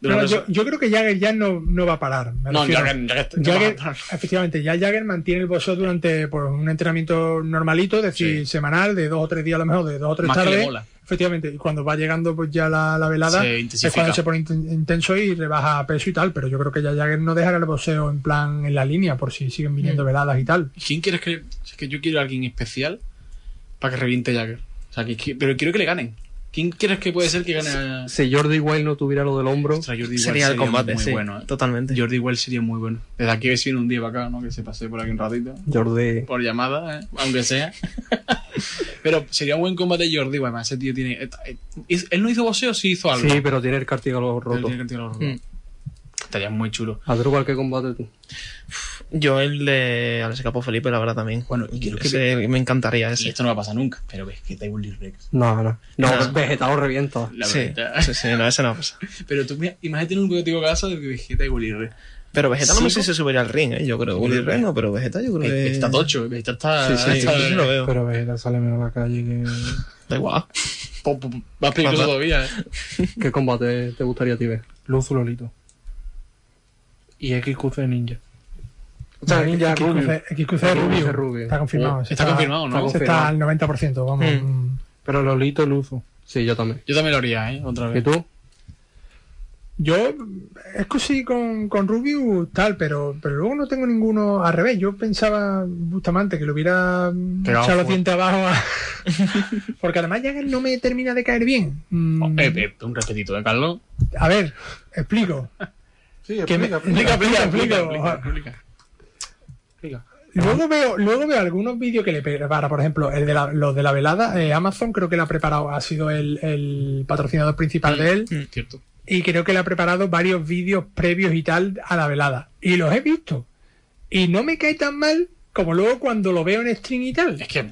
No, yo, yo creo que Jagger ya no, no va a parar. me no. Jagger, Jagger, efectivamente, ya Jagger mantiene el boxeo durante pues, un entrenamiento normalito, es decir, Sí. semanal, de dos o tres días a lo mejor, de dos o tres Más que le tardes. mola. Efectivamente, y cuando va llegando pues ya la, la velada, Se es intensifica. cuando se pone inten- intenso y rebaja peso y tal, pero yo creo que ya Jagger no dejará el boxeo en plan en la línea por si siguen viniendo veladas y tal. ¿Quién quieres que.? Es que yo quiero a alguien especial para que reviente Jagger. O sea, que, que- pero quiero que le ganen. ¿Quién quieres que puede ser que gane a. Si Jordi Wild no tuviera lo del hombro, Jordi Sería el combate, muy sí. bueno, ¿eh? Totalmente. Jordi Wild sería muy bueno. Desde aquí viene un día para acá, ¿no? Que se pase por aquí un ratito. Jordi. Por llamada, ¿eh? aunque sea. pero sería un buen combate Jordi Wild. además, Ese tío tiene. eh, eh, Él no hizo boxeo, sí hizo algo. Sí, pero tiene el cartílago roto. tiene que tirar los rotos. Estaría muy chulo. Adrubal, ¿qué combate tú? Yo el de Alex Capo Felipe, la verdad, también. Bueno, y quiero que Ese me encantaría Y ese. esto no va a pasar nunca. Pero ves que Bully Rex. No, no. No, No. Vegeta lo revienta. La Sí, verdad. sí, sí, no, ese no pasa. Pero tú mira, imagínate en un hipotético caso de Vegeta y Bully Rex. Pero Vegeta no sé si se subiría al ring, ¿eh? Yo creo. Willy Ren no, pero Vegeta yo creo que... Está tocho, Vegeta está. Sí, sí, está- sí, lo veo. Pero Vegeta sale menos a la calle que. Da igual. Más peligroso todavía, ¿eh? ¿Qué combate te gustaría a ti ver? Luz Lolito. Y XQC Ninja. O sea, Ninja Rubio. XQC, XQC Rubio. Rubio. Está confirmado. Oh, está confirmado, ¿no? ese Está al 90%, vamos. Mm. Pero Lolito Luzo. Sí, yo también. Yo también lo haría, ¿eh? Otra ¿Y vez. tú? Yo es que sí con, con Rubio tal, pero, pero luego no tengo ninguno al revés. Yo pensaba Bustamante que le hubiera mm, Pegado echado los dientes abajo a- porque además Jagger no me termina de caer bien. Mm, Oh, eh, eh, un respetito, ¿eh, Carlos? A ver, explico. Sí, me- explica, explica. explica, explica. explica, explica. Luego veo, luego veo algunos vídeos que le prepara, por ejemplo, el de la, los de la velada, eh, Amazon creo que le ha preparado, ha sido el, el patrocinador principal de él, Mm, Cierto. y creo que le ha preparado varios vídeos previos y tal a la velada. Y los he visto. Y no me cae tan mal como luego cuando lo veo en stream y tal. Es que,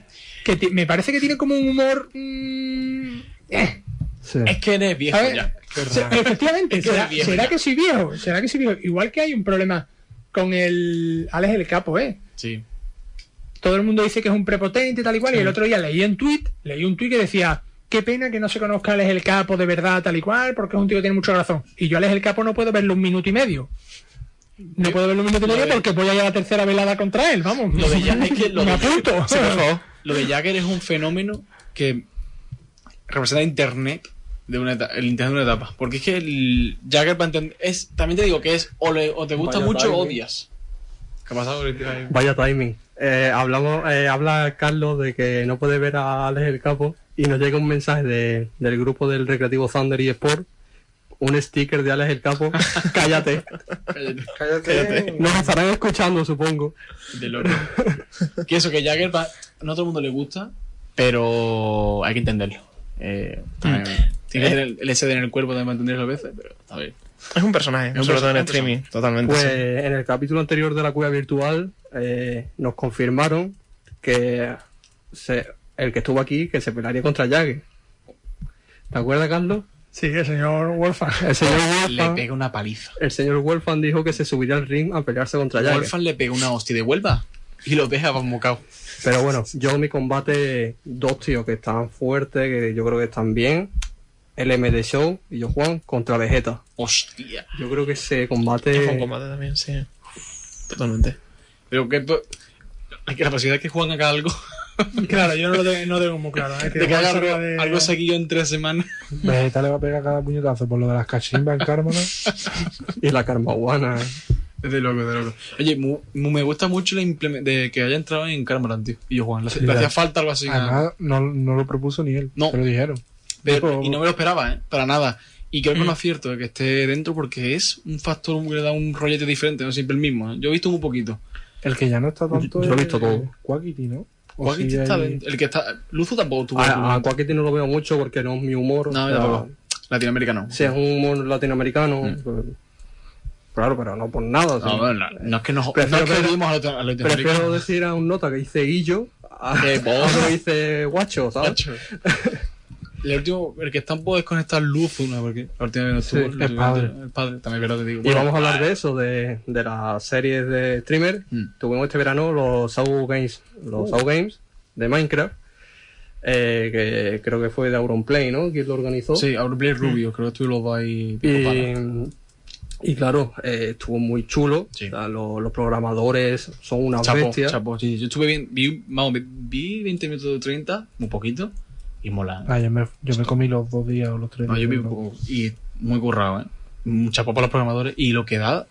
me parece que tiene como un humor... mm, eh, Sí. es que eres viejo ya. efectivamente, Es que será, viejo será ya. que soy viejo, será que soy viejo. Igual que hay un problema con el Alex el Capo, ¿eh? Sí. todo el mundo dice que es un prepotente tal y cual, y el otro día leí un tweet, leí un tweet que decía, qué pena que no se conozca Alex el Capo de verdad tal y cual, porque es un tío que tiene mucho razón. Y yo Alex el Capo no puedo verlo un minuto y medio. No puedo verlo un minuto y medio de- porque voy a ir a la tercera velada contra él, vamos. Lo de ya- es que lo Me de- apunto. Sí, por favor. Lo de Jagger es un fenómeno que representa Internet de una etapa, el Internet de una etapa. Porque es que el Jagger para entender, es, también te digo que es o, le- o te gusta Vaya mucho o odias. ¿Qué ha pasado? Vaya timing. Eh, hablamos, eh, habla Carlos de que no puede ver a Alex el Capo y nos llega un mensaje de- del grupo del Recreativo Thunder y Sport. Un sticker de Alex el Capo. Cállate. Cállate. Nos estarán escuchando, supongo. De loco. que eso, que Jagger pa- no a todo el mundo le gusta, pero hay que entenderlo. Eh, también- tiene que tener el SD en el cuerpo de mantenerlo a veces, pero está bien. Es un personaje, un sobre todo en personaje, streaming, totalmente. Pues sí. en el capítulo anterior de la cueva virtual eh, nos confirmaron que se- el que estuvo aquí que se pelearía contra Jagger. ¿Te acuerdas, Carlos? Sí, el señor Wolfgang. El señor Le Wolfan, pega una paliza. el señor Wolfan dijo que se subiría al ring a pelearse contra Jagger. Wolfan le pega una hostia de Huelva y lo deja bocado. Pero bueno, yo mi combate, dos tíos que están fuertes, que yo creo que están bien. El MD Show y yo Juan contra Vegeta. Hostia. Yo creo que ese Es un combate. combate también, sí. Totalmente. Pero que, es que la posibilidad de que Juan haga algo, Claro, yo no lo tengo, no tengo muy claro. ¿eh? de que haga algo, de- algo seguido en tres semanas. Vegeta le va a pegar cada puñetazo por lo de las cachimbas en Carmona. Y la Karmawana. Es de loco, de loco. Oye, mu- mu- me gusta mucho la de que haya entrado en Carmelan, tío. Y yo, Juan, le, Sí, le hacía falta algo así. Además, no, no lo propuso ni él. No. Se lo dijeron. Pero- y no me lo esperaba, ¿eh? Para nada. Y creo que Mm. no es cierto de que esté dentro porque es un factor que le da un rollete diferente, no siempre el mismo. ¿eh? Yo he visto muy poquito. El que ya no está tanto Yo lo he visto todo. Quackity, ¿no? Sigue está dentro. El que está. Luzu tampoco tuvo. A, a Quackity no lo veo mucho porque no es mi humor. No, o yo sea, tampoco. Latinoamérica no. Si es un humor latinoamericano. Mm. pues, claro, pero no por nada. No, sí. no, no es que nos Prefiero no es que a los a los Prefiero decir a un nota que dice Guillo a, Que dice Guacho, ¿sabes? El último, el que está un poco desconectado es Luzu, ¿no? Porque la última vez no Sí, estuvo. el padre. El padre, también verdad te digo. Y vamos a hablar de eso, de, de las series de streamer. Mm. Tuvimos este verano los Sau Games, los Sau Games de Minecraft. eh, que creo que fue de Auronplay, ¿no? Quien lo organizó. Sí, Auronplay Rubio, creo que los dos ahí. pico pala. Y, y claro, eh, estuvo muy chulo. Sí. O sea, lo- los programadores son una Chapo, bestia. chapo, sí. Yo estuve bien, vi, vamos, vi- vi 20 minutos de 30, muy poquito, y mola. Ah, yo me, yo me comí los dos días o los tres No, días. yo vi ¿no? poco, y muy currado, ¿eh? Un chapo para los programadores, y lo que da,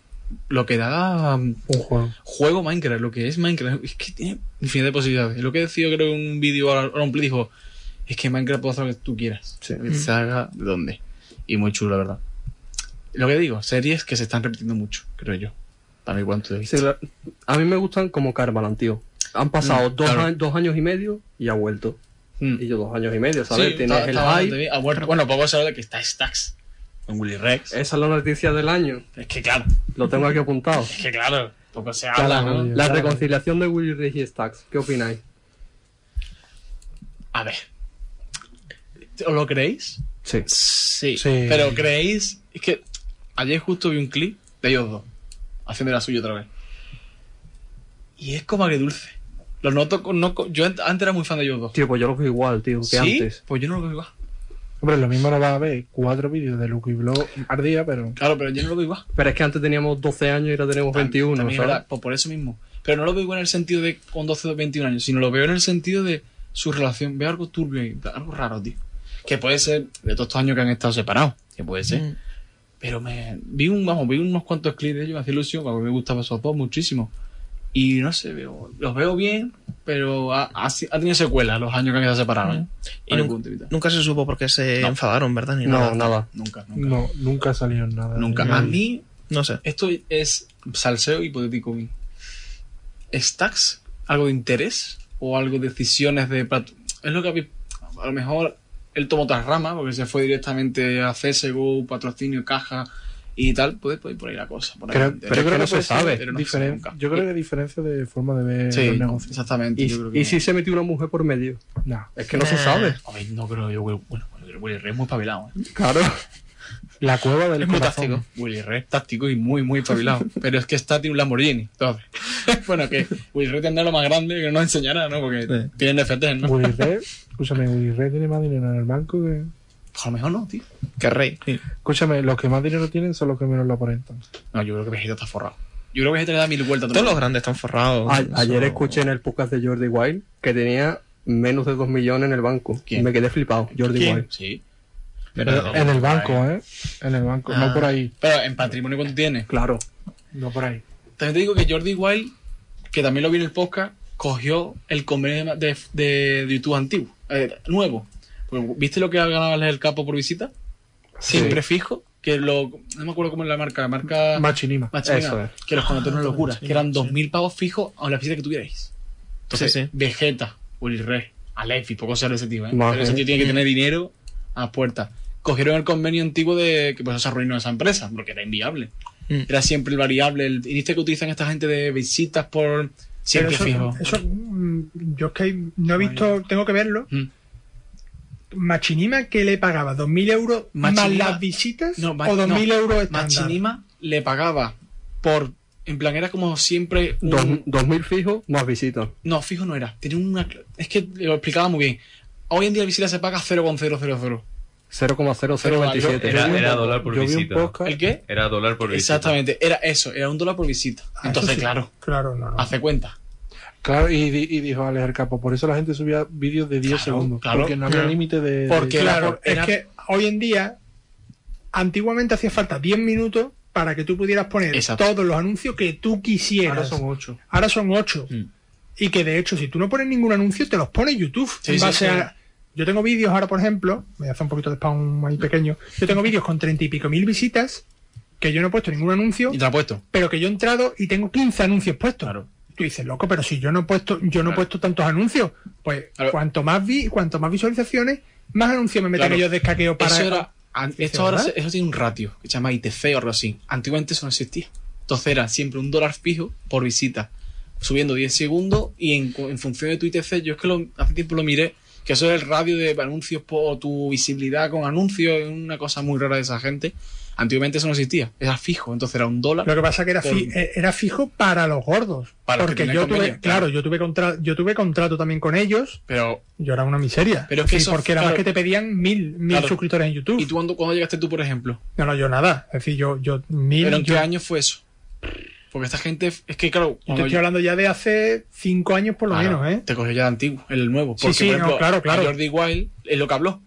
lo que da um, Un juego. juego Minecraft, lo que es Minecraft, es que tiene infinidad de posibilidades. Es lo que decía creo en un vídeo ahora Auronplay dijo, es que Minecraft puede hacer lo que tú quieras. Sí. Que se haga de dónde. Y muy chulo, la verdad. Lo que digo, series que se están repitiendo mucho, creo yo. Para mi punto de vista. Sí, la- a mí me gustan como Carvalan, tío. Han pasado Mm, dos, claro. a- dos años y medio y ha vuelto. Mm. Y yo dos años y medio, ¿sabes? Sí, Tienes está- el hype. Ha vuelto- bueno, poco de que está Stacks con Willy Rex. Esa es la noticia del año. Es que claro, Lo tengo aquí apuntado. es que claro, poco se Claro, habla, ¿no? La Claro. reconciliación de Willy Rex y Stacks. ¿Qué opináis? A ver. ¿Os lo creéis? Sí. Sí. Sí. Pero creéis. Es que ayer justo vi un clip de ellos dos haciendo la suya otra vez. Y es como agridulce. Lo noto con. No, yo ant- antes era muy fan de ellos dos. Tío, pues yo lo veo igual, tío, que ¿Sí? antes. Pues yo no lo veo igual. Hombre, lo mismo no va a haber cuatro vídeos de Lucky Blog al día, pero. Claro, pero yo no lo veo igual. Pero es que antes teníamos 12 años y ahora tenemos 21, También es ¿sabes? verdad, pues por eso mismo. Pero no lo veo igual en el sentido de con 12 o 21 años, sino lo veo en el sentido de su relación. Veo algo turbio ahí, algo raro, tío. Que puede ser de todos estos años que han estado separados, que puede ser. Mm. Pero me vi un, vamos, vi unos cuantos clips de ellos, me hacía ilusión, porque me gustaban esos dos muchísimo. Y no sé, veo, los veo bien, pero ha, ha, tenido secuelas los años que punto de vista. Nunca se supo por qué se No. enfadaron, ¿verdad? Ni No, nada. nada. Nunca, nunca. No, nunca salió en nada. Nunca. A mí, No sé. esto es salseo hipotético mío. ¿Stacks? ¿Algo de interés? ¿O algo de decisiones de... Es lo que habéis... A lo mejor él tomó otras ramas porque se fue directamente a CSGO, patrocinio, caja y tal. Puede, puede ir por ahí la cosa. por Creo, el pero interés. que creo no que se sabe, pero no se diferen- sabe nunca. Yo creo que hay diferencia de forma de ver Sí, los negocios. exactamente. ¿Y, yo creo que y no. si se metió una mujer por medio? No. Es que no se sabe. Ay, no creo yo. Bueno, Willy Red es muy espabilado. ¿eh? Claro. La cueva del Es muy corazón. táctico. Willy Red es táctico y muy, muy espabilado. pero es que está tiene un Lamborghini. Entonces, bueno, que Willy Red tendrá lo más grande que nos enseñará, ¿no? Porque Sí. tiene NFTs, ¿no? Willy Red, escúchame, Willy Red tiene más dinero en el banco que. Pues a lo mejor no, tío. Que rey. Sí. Escúchame, los que más dinero tienen son los que menos lo aparentan. No, yo creo que Vegeta está forrado. Yo creo que Vegeta le da mil vueltas. Todos los grandes están forrados. A- ayer escuché en el podcast de Jordi Wild que tenía menos de 2 millones en el banco. ¿Quién? Y me quedé flipado. Jordi ¿Quién? Wild. Sí. Pero- en el banco, ¿eh? En el banco, Ah. no por ahí. Pero en patrimonio, ¿cuánto tiene? Claro. No por ahí. También te digo que Jordi Wild, que también lo vi en el podcast, cogió el convenio de, de, de YouTube antiguo, eh, nuevo. Pues, ¿Viste lo que ganaba el capo por visita? Siempre fijo. Que lo. No me acuerdo cómo es la marca. La marca. Machinima. Es. Que los contratos una locura. Que eran sí. 2.000 pavos fijos a la visita que tuvierais. Entonces, Sí, sí. Vegeta, Willy Red, Alefi, poco se habla de ese tío, ¿eh? Pero ese tío tiene que tener dinero a las puertas. Cogieron el convenio antiguo de que pues se arruinó esa empresa, porque era inviable. Mm. Era siempre el variable, el índice que utilizan esta gente de visitas por siempre fijo. eso, eso, mm, yo es que no he visto, tengo que verlo. Mm. Machinima que le pagaba 2.000 euros más las visitas No, Ma- o 2.000 no. euros estándar. Machinima le pagaba por. En plan, era como siempre. un- Dos, 2.000 fijos más visitas. No, fijo no era. Tenía una. Es que lo explicaba muy bien. Hoy en día la visita se paga 0,000. 0,0027. Era, era dólar por visita. podcast- ¿El qué? Era dólar por visita. Exactamente, era eso, era un dólar por visita. Ah, Entonces, sí. claro, Claro, no, no. hace cuenta. Claro, y, di- y dijo Alex el Capo, por eso la gente subía vídeos de 10 Claro, segundos. claro, porque no había claro. límite de. Porque de- Claro, es era- que hoy en día, antiguamente hacía falta 10 minutos para que tú pudieras poner Exacto. todos los anuncios que tú quisieras. Ahora son 8. Ahora son 8. Mm. Y que de hecho, si tú no pones ningún anuncio, te los pone YouTube. Sí, en base sí. a- Yo tengo vídeos ahora, por ejemplo, voy a hacer un poquito de spam ahí pequeño. Yo tengo vídeos con treinta y pico mil visitas que yo no he puesto ningún anuncio, Y te lo ha puesto. pero que yo he entrado y tengo 15 anuncios puestos. Claro. Tú dices, loco, pero si yo no he puesto, yo no he puesto tantos anuncios, pues cuanto más vi, cuanto más visualizaciones, más anuncios me meten Claro. ellos de escaqueo para. Eso, era, esto ahora eso tiene un ratio que se llama ITC o algo así. Antiguamente eso no existía. Entonces era siempre un dólar fijo por visita, subiendo 10 segundos y en, en función de tu ITC, yo es que lo- hace tiempo lo miré, que eso es el radio de anuncios por tu visibilidad con anuncios, es una cosa muy rara de esa gente. Antiguamente eso no existía, era fijo, entonces era un dólar. Lo que pasa que era, Por- fi- eh, era fijo para los gordos. Para los que porque tenían yo tuve, claro, claro. yo tuve contra, yo tuve contrato también con ellos. Pero, Yo era una miseria. Pero es que Sí, eso- porque era más claro. que te pedían mil, mil Claro. suscriptores en YouTube. ¿y tú cuándo, cuándo llegaste tú, por ejemplo? No, no, yo nada. Es decir, yo, yo mil. ¿Pero en yo, qué año fue eso? Porque esta gente, es que claro, yo te cuando estoy hablando ya de hace cinco años por lo Claro, menos, ¿eh? Te cogió ya el antiguo, el nuevo. Sí, Porque, sí, por no, ejemplo, claro, claro. a Jordi Wild es lo que habló.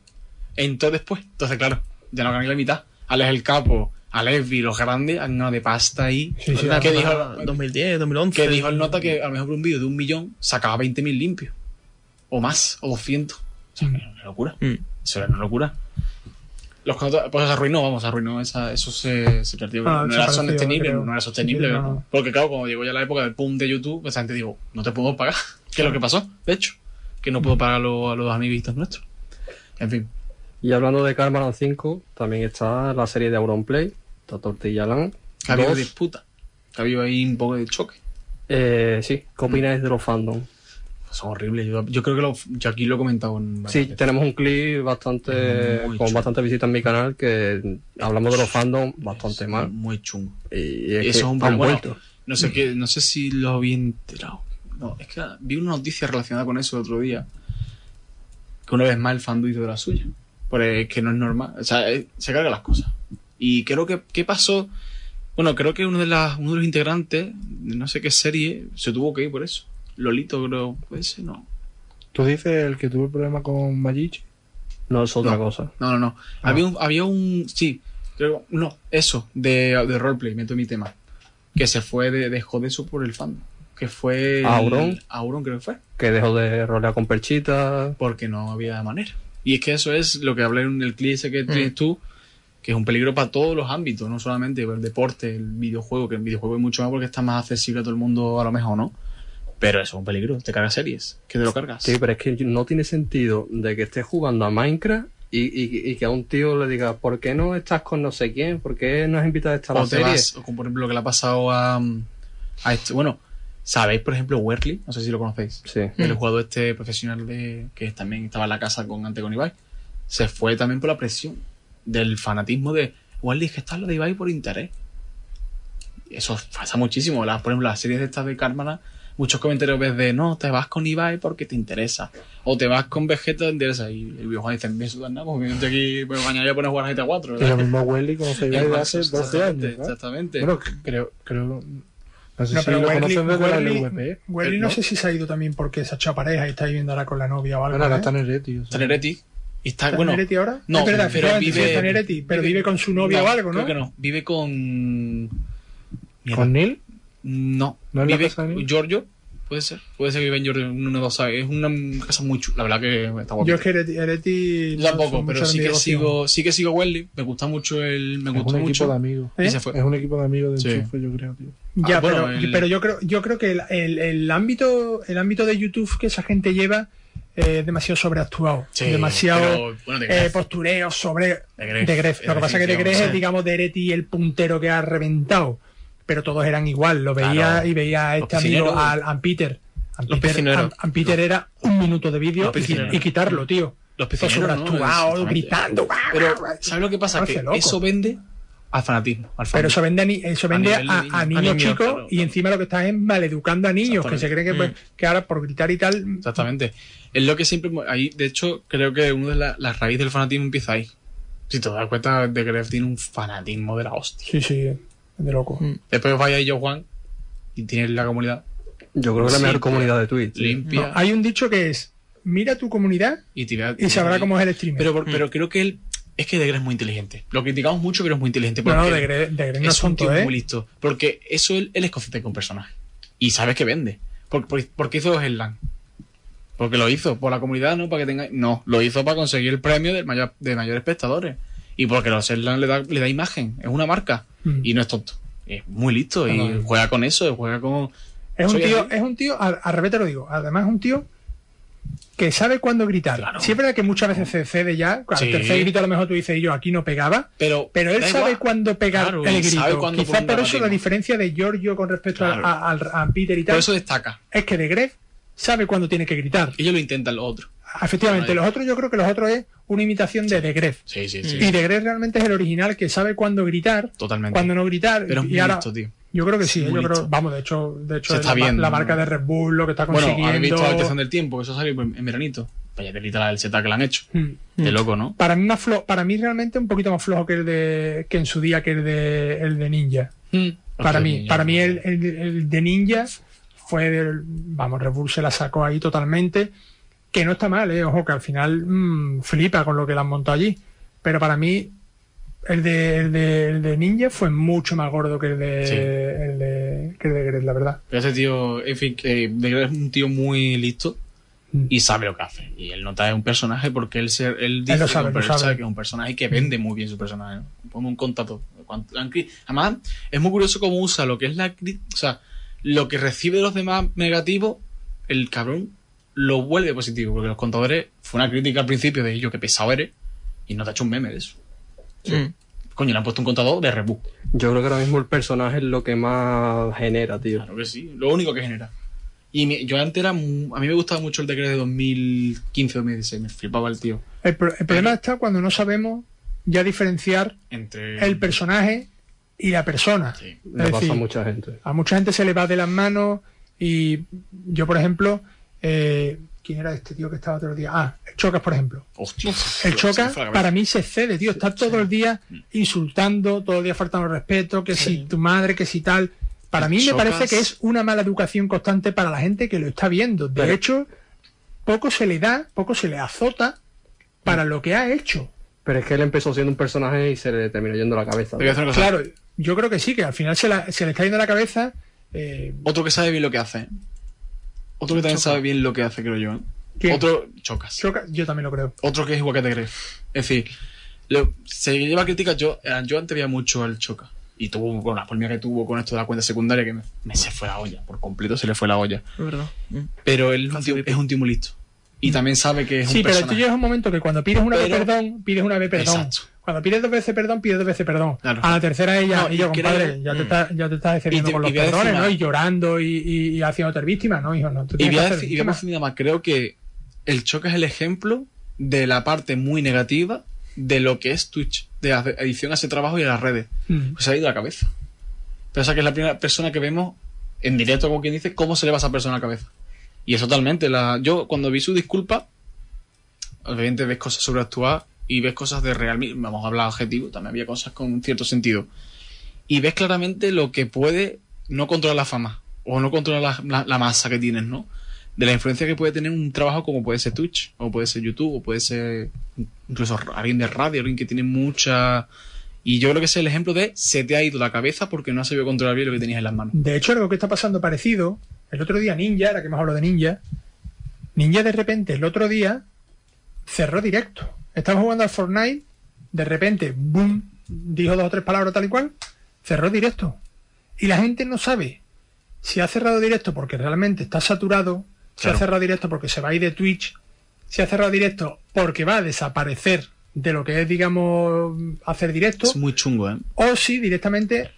Entró después. Entonces, claro, ya no gané la mitad. Alex el Capo, Alex y los grandes han ganado de pasta ahí. Sí, sí, ¿Qué además, dijo, 2010, 2011. que dijo el nota que a lo mejor por un vídeo de un millón sacaba 20.000 limpios. O más, o 200. O sea, que era una locura. Mm. Eso era una locura. Los contratos- pues se arruinó, vamos, se arruinó esa, eso se, se perdió. Ah, no era sostenible, no era sostenible. Sí, no, no. Porque claro, cuando llegó ya la época del boom de YouTube, esa gente dijo, no te puedo pagar. ¿Qué es lo que pasó? De hecho, que no puedo pagar a los, a los amiguitos nuestros. En fin, Y hablando de Carmaran 5, también está la serie de Auronplay, está Tortilla Land. ha habido disputa. Ha habido ahí un poco de choque. Eh, sí, ¿qué opináis de los fandom? Son horribles. Yo, yo creo que lo, yo aquí lo he comentado en Sí, veces. tenemos un clip bastante Muy con bastante visitas en mi canal que hablamos de los fandom bastante mal. Muy chungo. Y es Eso que es un han problema. Bueno, vuelto. No sé qué, no sé si lo había enterado. No, es que vi una noticia relacionada con eso el otro día. Que una vez más el fandom hizo de la suya. Porque es que no es normal. O sea, eh, se carga las cosas. Y creo que, ¿qué pasó? Bueno, creo que uno de, las, uno de los integrantes de no sé qué serie se tuvo que ir por eso. Lolito, creo. Puede ser, no. Tú dices el que tuvo el problema con Magichi. No es otra No. cosa. No, no, no. Ah. Había, un, había un. Sí, creo. No, eso, de, de roleplay, meto mi tema. Que se fue, de, dejó de eso por el fandom. Que fue. el- Auron. Auron, creo que fue. Que dejó de rolear con perchitas. Porque no había manera. Y es que eso es lo que hablé en el clip ese que tienes tú, que es un peligro para todos los ámbitos, no solamente el deporte, el videojuego, que el videojuego es mucho más porque está más accesible a todo el mundo a lo mejor, ¿no? Pero eso es un peligro, te cargas series, que te lo cargas. Sí, pero es que no tiene sentido de que estés jugando a Minecraft y, y- y que a un tío le diga, ¿por qué no estás con no sé quién? ¿Por qué no has invitado a esta la o te serie? vas, o como por ejemplo lo que le ha pasado a, a este, bueno, ¿sabéis por ejemplo Werly? No sé si lo conocéis. Sí. El jugador este profesional de, que también estaba en la casa con ante con Ibai, se fue también por la presión del fanatismo de igual dije está lo de Ibai por interés. Eso pasa muchísimo. La- por ejemplo, las series de estas de Karmana, muchos comentarios ves de no, te vas con Ibai porque te interesa. O te vas con Vegeta te interesa. Y el videojuego dice, eso da nada, porque yo aquí mañana voy a poner a jugar a GTA 4, Y lo ¿verdad? mismo Welly conoce Ibai de hace 12 Exactamente, años. ¿no? Exactamente. Bueno, que- creo, creo. No sé No, si lo conocen desde la Werly- LVP. Werly Eh, no ¿no? sé si se ha ido también porque se ha hecho pareja y está viviendo ahora con la novia o algo. Ahora ¿eh? está Nereti. o sea. Está Nereti. Y está, ¿Está bueno, Nereti ahora? no, es verdad, pero sí, vive- está Nereti, pero vive- vive con su novia no, o algo, ¿no? Creo que no. Vive con. Mierda. ¿Con Neil? No. ¿No es la vive casa de Neil? Giorgio. Puede ser. Puede ser que vive en Giorgio. Uno de dos, ¿sabes? Es una casa muy chula. La verdad que está guapo. Yo es que Ereti, no tampoco, pero sí que sigo, sí que sigo Welly. Me gusta mucho el. Me Es gustó un equipo de amigos. ¿Eh? se fue. Es un equipo de amigos de Sí. enchufe, yo creo, tío. Ya, Ah, bueno, pero, el- pero yo creo, yo creo que el, el- el ámbito, el ámbito de YouTube que esa gente lleva es demasiado sobreactuado, Sí, demasiado pero, bueno, de eh, postureo sobre De Gref, de Gref. Lo que pasa es que de Gref es, digamos, de Ereti el puntero que ha reventado. Pero todos eran igual. Lo veía Claro. y veía a este amigo, al An Peter. Los Peter, era un minuto de vídeo y, quitarlo, tío. Los piscineros, ¿no? gritando. Pero, ¿sabes lo que pasa? Parece Que loco. eso vende al fanatismo. Al Pero eso vende a, ni- eso vende a, niños. a A niños niños, chicos claro, y encima lo que está es maleducando a niños que se creen que, pues, Mm. que ahora por gritar y tal. Exactamente. Es lo que siempre. Ahí, de hecho, creo que una de la- las raíces del fanatismo empieza ahí. Si te das cuenta, de Gref tiene un fanatismo de la hostia. Sí, sí, de loco. Mm. Después vaya yo, Juan, y tienes la comunidad Yo creo que es la mejor tío. comunidad de Twitch. limpia No, hay un dicho que es: mira tu comunidad y tira. y sabrá cómo es el streamer. Pero, por- pero creo que él. Es que Degre es muy inteligente. Lo criticamos mucho, pero es muy inteligente. no, no, porque de Gre- de Gre no es un tío ¿eh? muy listo. Porque eso él, él es consciente con personaje. Y sabes que vende. ¿Por, por, por qué hizo Headland? Porque lo hizo por la comunidad, ¿no? Para que tenga. No, lo hizo para conseguir el premio de, mayor, de mayores espectadores. Y porque los Headland le da, le da imagen. Es una marca. Mm. Y no es tonto. Es muy listo. Y No, no. juega con eso. Juega con. Es un tío, así. es un tío, al, al revés te lo digo, además es un tío que sabe cuándo gritar. Claro. Sí es verdad que muchas veces se cede ya, al Sí. tercer grito a lo mejor tú dices yo aquí no pegaba, Pero, pero él sabe cuándo pegar Claro, el grito. Quizás por eso la diferencia de Giorgio con respecto Claro. a, Peter y Por tal eso destaca. es que de Gref sabe cuándo tiene que gritar. Ellos lo intentan los otros. Efectivamente, los otros yo creo que los otros es una imitación de The Gref. Sí, sí, sí. Y The Gref realmente es el original que sabe cuándo gritar, Totalmente. cuándo no gritar. Pero es y muy ahora, listo, tío. yo creo que sí, yo creo, vamos, de hecho, de hecho está la, viendo, la ¿no? marca de Red Bull lo que está Bueno, consiguiendo. ¿habéis visto la habitación del tiempo? Que eso salió en, veranito. Vaya telita la del Z que le han hecho. Mm. De loco, ¿no? Para mí, más flo- para mí realmente un poquito más flojo que el de que en su día que el de el de Ninja. Para Hostia, mí, para mí el, el- el de Ninja fue del, vamos, Red Bull se la sacó ahí totalmente, que no está mal, eh, ojo, que al final mm, flipa con lo que le han montado allí, pero para mí el de, el de, el de Ninja fue mucho más gordo que el de, Sí. el de, que el de Gret, la verdad. Pero ese tío, en fin, que de es un tío muy listo Mm. y sabe lo que hace. Y él nota es un personaje porque él, se, él dice lo sabe, que, lo sabe. que es un personaje que vende muy bien su personaje. ¿no? Como un contacto. Además, es muy curioso cómo usa lo que es la O sea, lo que recibe de los demás negativo, el cabrón lo vuelve positivo. Porque los contadores fue una crítica al principio de ello, que pesado eres, y no te ha hecho un meme de eso. Mm. Coño, le han puesto un contador de reboot. Yo creo que ahora mismo el personaje es lo que más genera, tío. Claro que sí, lo único que genera. Y mi- yo antes era. A mí me gustaba mucho el decreto de 2015-2016, me flipaba el tío. El, pro- el problema está cuando no sabemos ya diferenciar Entre. el personaje y la persona. Sí. Le pasa decir, a mucha gente. A mucha gente se le va de las manos y yo, por ejemplo, eh, ¿quién era este tío que estaba otro día? Ah, el Chocas, por ejemplo. Hostia, El se me Choca fue la cabeza. para mí se excede, tío. Está todo el día insultando, todo el día faltando al respeto, que si tu madre, que si tal. Para El mí me Chocas- parece que es una mala educación constante para la gente que lo está viendo. De Pero- hecho, poco se le da, poco se le azota para lo que ha hecho. Pero es que él empezó siendo un personaje y se le terminó yendo la cabeza. Claro, yo creo que sí, que al final se, la- se le está yendo la cabeza. eh, Otro que sabe bien lo que hace. Otro que también Choca. sabe bien lo que hace, creo yo. ¿eh? ¿Quién? Otro. Chocas. Choca, yo también lo creo. Otro que es igual que te crees. Es decir, lo- se lleva críticas. Yo, eh, yo antes veía mucho al Choca. Y tuvo, bueno, la polémica que tuvo con esto de la cuenta secundaria que me, me se fue la olla. Por completo se le fue la olla. Es verdad. Mm. Pero él es un tío, es un tío muy listo. Y también sabe que es Sí, un pero tú llegas a un momento que cuando pides una vez Pero- perdón, pides una vez perdón. Exacto. Cuando pides dos veces perdón, pides dos veces perdón. Claro. A la tercera ella, No, y yo, compadre, ya te, Mm. estás, ya te estás te- con los perdones, ¿no? Y llorando y, y, y haciéndote víctima, ¿no, hijo? No, tú Y voy a decir, más, creo que el choque es el ejemplo de la parte muy negativa de lo que es Twitch, de la edición a ese trabajo y a las redes. Mm. Pues se ha ido a la cabeza. Pensa que es la primera persona que vemos en directo, como quien dice, cómo se le va a esa persona a la cabeza. Y es totalmente la. Yo, cuando vi su disculpa, obviamente ves cosas sobreactuadas y ves cosas de real. Vamos a hablar objetivo, también había cosas con un cierto sentido. Y ves claramente lo que puede no controlar la fama o no controlar la, la- masa que tienes, ¿no? De la influencia que puede tener un trabajo como puede ser Twitch, o puede ser YouTube, o puede ser incluso alguien de radio, alguien que tiene mucha. Y yo creo que es el ejemplo de se te ha ido la cabeza porque no has sabido controlar bien lo que tenías en las manos. De hecho, algo que está pasando parecido, el otro día Ninja, ahora que hemos hablado de Ninja, Ninja de repente el otro día cerró directo. Estaba jugando al Fortnite, de repente, boom, dijo dos o tres palabras tal y cual, cerró directo. Y la gente no sabe si ha cerrado directo porque realmente está saturado, si Claro. ha cerrado directo porque se va a ir de Twitch, si ha cerrado directo porque va a desaparecer de lo que es, digamos, hacer directo, Es muy chungo, ¿eh? o si directamente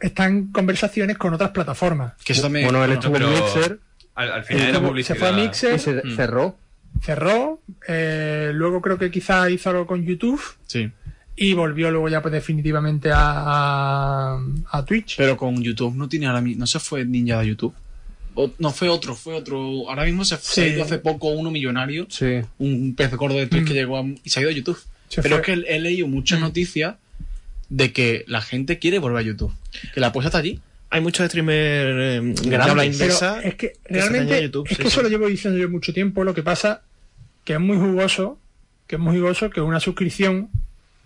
está en conversaciones con otras plataformas. Que eso también. Bueno, él estuvo en Mixer Al, final era publicidad. se fue a Mixer, y se Mm. cerró. cerró, eh, luego creo que quizá hizo algo con YouTube Sí. y volvió luego ya pues definitivamente a, a, a Twitch. Pero con YouTube no tiene ahora mismo. No se fue Ninja de YouTube. O- no, fue otro, fue otro. Ahora mismo se, se ha Sí. ido hace poco uno millonario. Sí. Un pez gordo de Twitch Mm. que llegó a, y se ha ido a YouTube. Se Pero fue. es que he leído muchas Mm. noticias de que la gente quiere volver a YouTube. Que la apuesta está allí. Hay muchos streamers eh, Grandes. habla Pero inglesa. es que realmente YouTube, es sí, que eso sí. lo llevo diciendo yo mucho tiempo. Lo que pasa que es muy jugoso, que es muy jugoso que una suscripción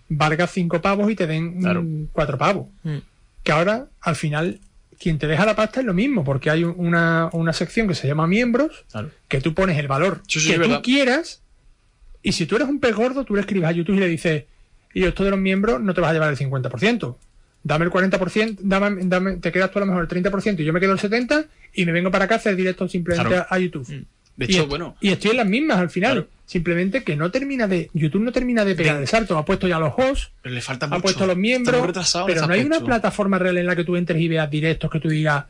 valga cinco pavos y te den Claro. cuatro pavos. Mm. Que ahora, al final, quien te deja la pasta es lo mismo, porque hay un- una, una sección que se llama miembros, Claro. que tú pones el valor Sí, sí, que tú verdad. quieras, y si tú eres un pez gordo, tú le escribes a YouTube y le dices, y esto de los miembros no te vas a llevar el 50%. Dame el 40%, dame, dame- te quedas tú a lo mejor el 30% y yo me quedo el 70% y me vengo para acá a hacer directo simplemente Claro. a, a YouTube. De y, hecho, est- bueno. y estoy en las mismas al final. Claro. Simplemente que no termina de. YouTube no termina de pegar el salto. Ha puesto ya los hosts, Pero le falta ha mucho. puesto los Está miembros. Pero no hay una plataforma real en la que tú entres y veas directos que tú digas.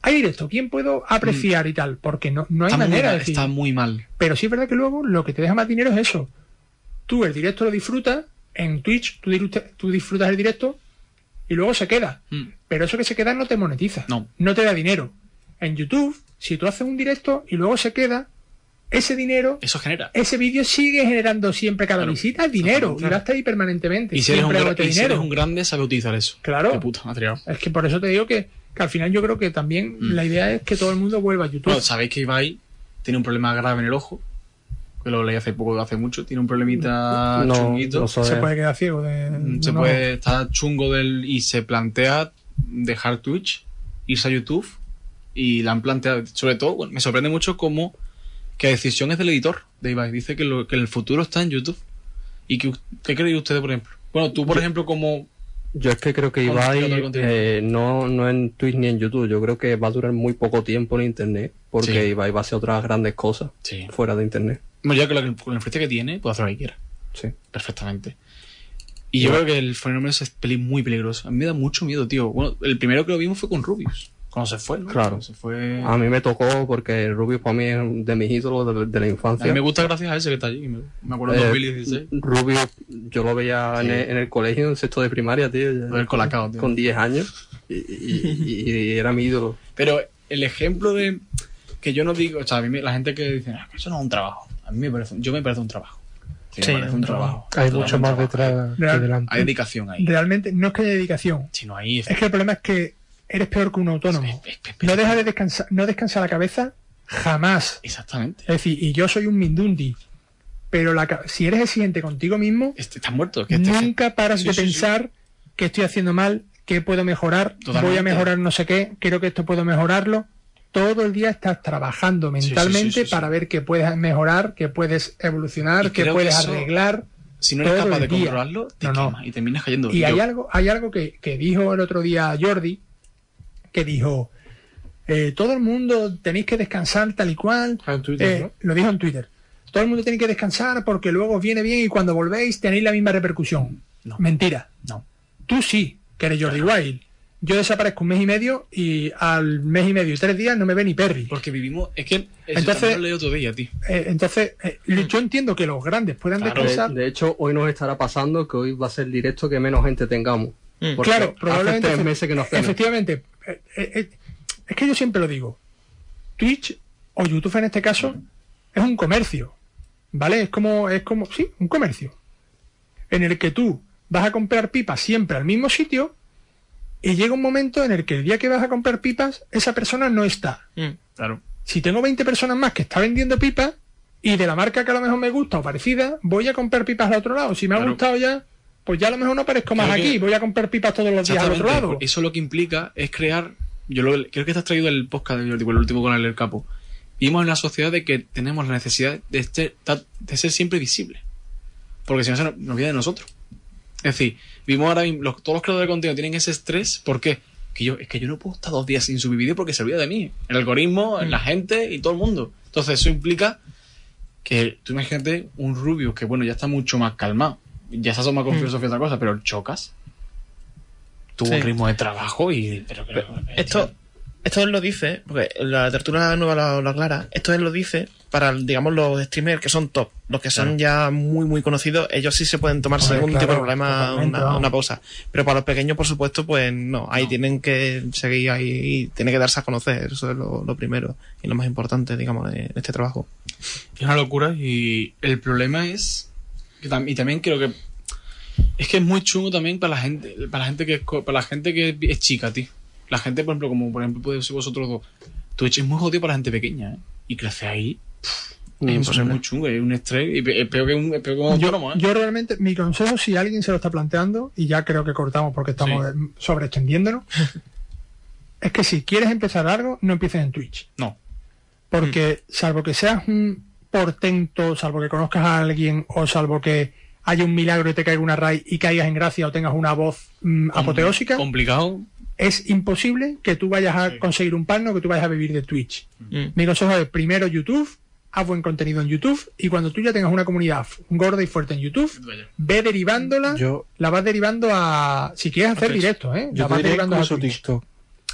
hay directo, ¿quién puedo apreciar y tal? Porque no, no hay Está muy manera mal, de decir. está muy mal. Pero sí es verdad que luego lo que te deja más dinero es eso. Tú el directo lo disfrutas, en Twitch tú, disfruta- tú disfrutas el directo y luego se queda. Mm. Pero eso que se queda no te monetiza. No. No te da dinero. En YouTube, si tú haces un directo y luego se queda, ese dinero, Eso genera. ese vídeo sigue generando siempre cada Claro. visita dinero y Exactamente. va a estar ahí permanentemente. Y si eres un, y si dinero. eres un grande, sabe utilizar eso. Claro. Qué puta. Es que por eso te digo que, que al final yo creo que también Mm. la idea es que todo el mundo vuelva a YouTube. Bueno, sabéis que Ibai tiene un problema grave en el ojo. Que lo leí hace poco, hace mucho. Tiene un problemita no, chunguito. no se puede quedar ciego de, Mm, de se no- puede estar chungo del y se plantea dejar Twitch, irse a YouTube y la han planteado. Sobre todo, bueno, me sorprende mucho cómo que la decisión es del editor de Ibai. Dice que, lo- que el futuro está en YouTube. ¿Y que, qué creéis ustedes, por ejemplo? Bueno, tú, por ejemplo, como Yo es que creo que Ibai eh, no, no en Twitch ni en YouTube. Yo creo que va a durar muy poco tiempo en Internet porque Sí. Ibai va a hacer otras grandes cosas Sí. fuera de Internet. Bueno, ya que la- con la influencia que tiene, puede hacer lo que quiera. Sí. Perfectamente. Y yo creo que el fenómeno es peli muy peligroso. A mí me da mucho miedo, tío. Bueno, el primero que lo vimos fue con Rubius. Cuando se fue, ¿no? Claro. Cuando se fue... A mí me tocó porque Rubius para mí es de mis ídolos de, de la A infancia. mí me gusta gracias a ese que está allí. Me, me acuerdo de Eh, 2016. Rubius, yo lo veía en, el, en el colegio, en sexto de primaria, tío. ya- Lo del Colacao, tío. Con 10 años. Y, y- y- y era mi ídolo. Pero el ejemplo de que yo no digo, o sea, a mí me- la gente que dice, "Ah, eso no es un trabajo. A mí me parece, yo me parece un trabajo. Sí, Sí, me parece un un trabajo. Hay mucho más detrás que delante. Hay dedicación ahí. Realmente no es que haya dedicación. Si no hay... Es que el problema es que eres peor que un autónomo. Es- es- es- No deja de descansar, no descansa la cabeza jamás. Exactamente. Es decir, y yo soy un Mindundi, pero la, si eres exigente contigo mismo, Este, estás muerto. Que este- nunca paras Sí, de sí, sí. pensar que estoy haciendo mal, que puedo mejorar, Totalmente. voy a mejorar no sé qué, creo que esto puedo mejorarlo. Todo el día estás trabajando sí, mentalmente sí, sí. para ver que puedes mejorar, que puedes evolucionar, que puedes que eso- arreglar. si no eres todo capaz de controlarlo, te No, no. y terminas cayendo. Y hay algo, hay algo que, que dijo el otro día Jordi, que dijo, eh, todo el mundo tenéis que descansar tal y cual. Ah, en Twitter, Eh, ¿no? Lo dijo en Twitter. Todo el mundo tiene que descansar porque luego os viene bien y cuando volvéis tenéis la misma repercusión. No. Mentira. No. Tú sí, que eres Jordi Wild. Yo desaparezco un mes y medio y al mes y medio y tres días no me ve ni Perry. Porque vivimos... Es que... Entonces- lo leí otro día, tío. Eh, entonces, eh, yo entiendo que los grandes puedan Claro. Descansar. de hecho, hoy nos estará pasando que hoy va a ser el directo que menos gente tengamos. Mm. Porque Claro, probablemente. Hace tres meses que nos. Efectivamente. eh, eh, eh, es que yo siempre lo digo. Twitch o YouTube en este caso es un comercio. ¿Vale? Es como, es como, sí, un comercio. En el que tú vas a comprar pipas siempre al mismo sitio y llega un momento en el que el día que vas a comprar pipas, esa persona no está. Mm. Claro. Si tengo 20 personas más que está vendiendo pipas y de la marca que a lo mejor me gusta o parecida, voy a comprar pipas al otro lado. Si me ha gustado ya, pues ya a lo mejor no aparezco más Creo que- aquí. Voy a comprar pipas todos los días al otro lado. Eso lo que implica es crear. Yo lo, creo que has traído el podcast de Jordi, el último con el capo. Vivimos en la sociedad de que tenemos la necesidad de, este- de ser siempre visible. Porque si no se nos, nos olvida de nosotros. Es decir, vimos ahora mismo, los- todos los creadores de contenido tienen ese estrés. ¿Por qué? Que yo, es que yo no puedo estar dos días sin subir vídeo porque se olvida de mí. El algoritmo, Mm. la gente y todo el mundo. Entonces eso implica que tú imagínate un Rubio que bueno, ya está mucho más calmado. Ya se asoma con Mm. filosofía y otra cosa, pero el chocas tuvo Sí. un ritmo de trabajo y... Pero, pero- Esto, esto él lo dice, porque la tertulia nueva lo, lo aclara, esto él lo dice para, digamos, los streamers que son top, los que son ya muy, muy conocidos, ellos sí se pueden tomarse algún claro, tipo de problema una, una pausa. Pero para los pequeños, por supuesto, pues no, ahí No. tienen que seguir ahí y tiene que darse a conocer, eso es lo, lo primero y lo más importante, digamos, de, de este trabajo. Es una locura y el problema es... que tam- y también creo que... Es que es muy chungo también para la gente, para la gente que es, para la gente que es chica, tío. La gente, por ejemplo, como por ejemplo puede ser vosotros dos. Twitch es muy jodido para la gente pequeña, ¿eh? Y crecer ahí Mm, es imposible. muy chungo, es un estrés y peor que un, es peor que un Yo, autónomo, ¿eh? yo realmente, mi consejo, si alguien se lo está planteando, y ya creo que cortamos porque estamos eh, sobreextendiéndonos, es que si quieres empezar algo, no empieces en Twitch. No. Porque salvo que seas un portento, salvo que conozcas a alguien, o salvo que haya un milagro y te caiga una raíz y caigas en gracia o tengas una voz mm, apoteósica, Complicado. es imposible que tú vayas a conseguir un pan o que tú vayas a vivir de Twitch. Mm. Mi consejo es primero YouTube, haz buen contenido en YouTube y cuando tú ya tengas una comunidad gorda y fuerte en YouTube, ve derivándola, Yo, la vas derivando a... Si quieres hacer directo, ¿eh? La yo vas diría derivando a. TikTok.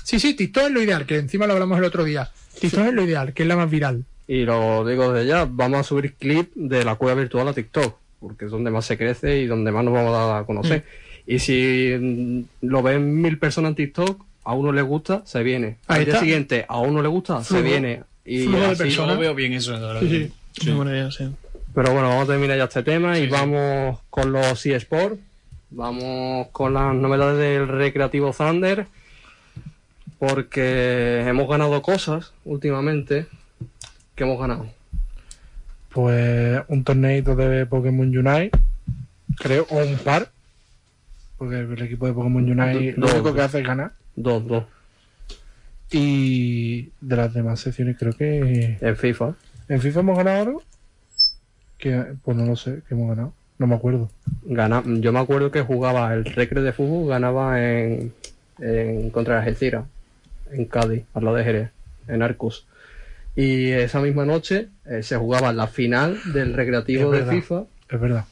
Sí, sí, TikTok es lo ideal, que encima lo hablamos el otro día. TikTok es lo ideal, que es la más viral. Y lo digo desde ya, vamos a subir clip de la cueva virtual a TikTok, porque es donde más se crece y donde más nos vamos a dar a conocer. Mm. Y si mm, lo ven mil personas en TikTok, a uno le gusta, se viene. Ahí Al día está. siguiente, a uno le gusta, se viene. Y Flujo así-. Yo veo bien eso, la verdad. Sí, sí. Muy buena idea, sí. Pero bueno, vamos a terminar ya este tema y Sí, sí. vamos con los eSports. Vamos con las novedades del Recreativo Thunder. Porque hemos ganado cosas últimamente. que hemos ganado? Pues un torneito de Pokémon Unite, creo, o un par. Porque el equipo de Pokémon Unite Do- lo único que hace es ganar. Dos, dos. Y de las demás secciones creo que En FIFA. en FIFA hemos ganado algo. Que, pues no lo sé, que hemos ganado. No me acuerdo. Gana, yo me acuerdo que jugaba el Recre de fútbol, ganaba en, en contra de Algeciras, en Cádiz, al lado de Jerez, en Arcus. Y esa misma noche eh, se jugaba la final del recreativo Es de verdad. FIFA. Es verdad.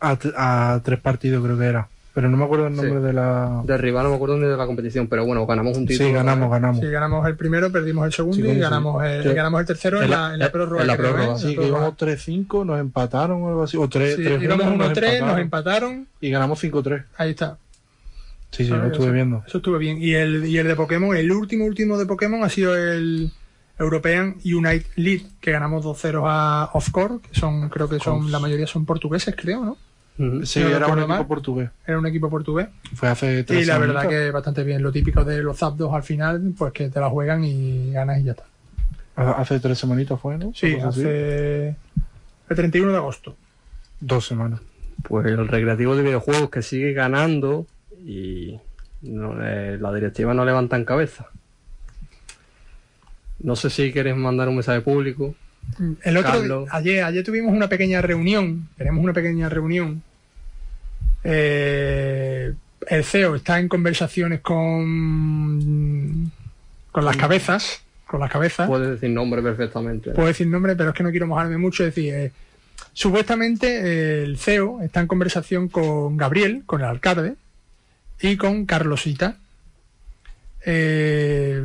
A tres partidos creo que era. Pero no me acuerdo el nombre Sí. de la... De rival no me acuerdo ni de la competición, pero bueno, ganamos un título. Sí, ganamos, ganamos. Sí, ganamos el primero, perdimos el segundo Sí, y ganamos el, Sí. ganamos el tercero en, la, en la prórroga. en la creo, ¿eh? prórroga. En Sí, la que prórroga. íbamos 3-5, nos empataron o algo así. O 3 Sí, 3 íbamos 1-3, nos empataron. empataron. Y ganamos 5-3. Ahí está. Sí, sí, Ah, lo estuve eso- viendo. Eso estuvo bien. Y el, y el de Pokémon, el último último de Pokémon ha sido el European Unite League, que ganamos 2-0 a Offcore, que son, creo que son, la mayoría son portugueses, creo, ¿no? Sí, era un equipo portugués. Era un equipo portugués. Fue hace tres Y la verdad que bastante bien. Lo típico de los Zapdos al final, pues que te la juegan y ganas y ya está. Hace tres semanitas fue, ¿no? Sí, Algo así. hace el 31 de agosto. Dos semanas. Pues el recreativo de videojuegos que sigue ganando y no, eh, la directiva no levanta en cabeza. No sé si quieres mandar un mensaje público. El otro Carlos. ayer, ayer tuvimos una pequeña reunión, tenemos una pequeña reunión. Eh, el CEO está en conversaciones con con las cabezas, con las cabezas. Puedes decir nombre perfectamente. Puedo decir nombre, pero es que no quiero mojarme mucho. Es decir, eh, supuestamente eh, el CEO está en conversación con Gabriel, con el alcalde, y con Carlosita. Eh,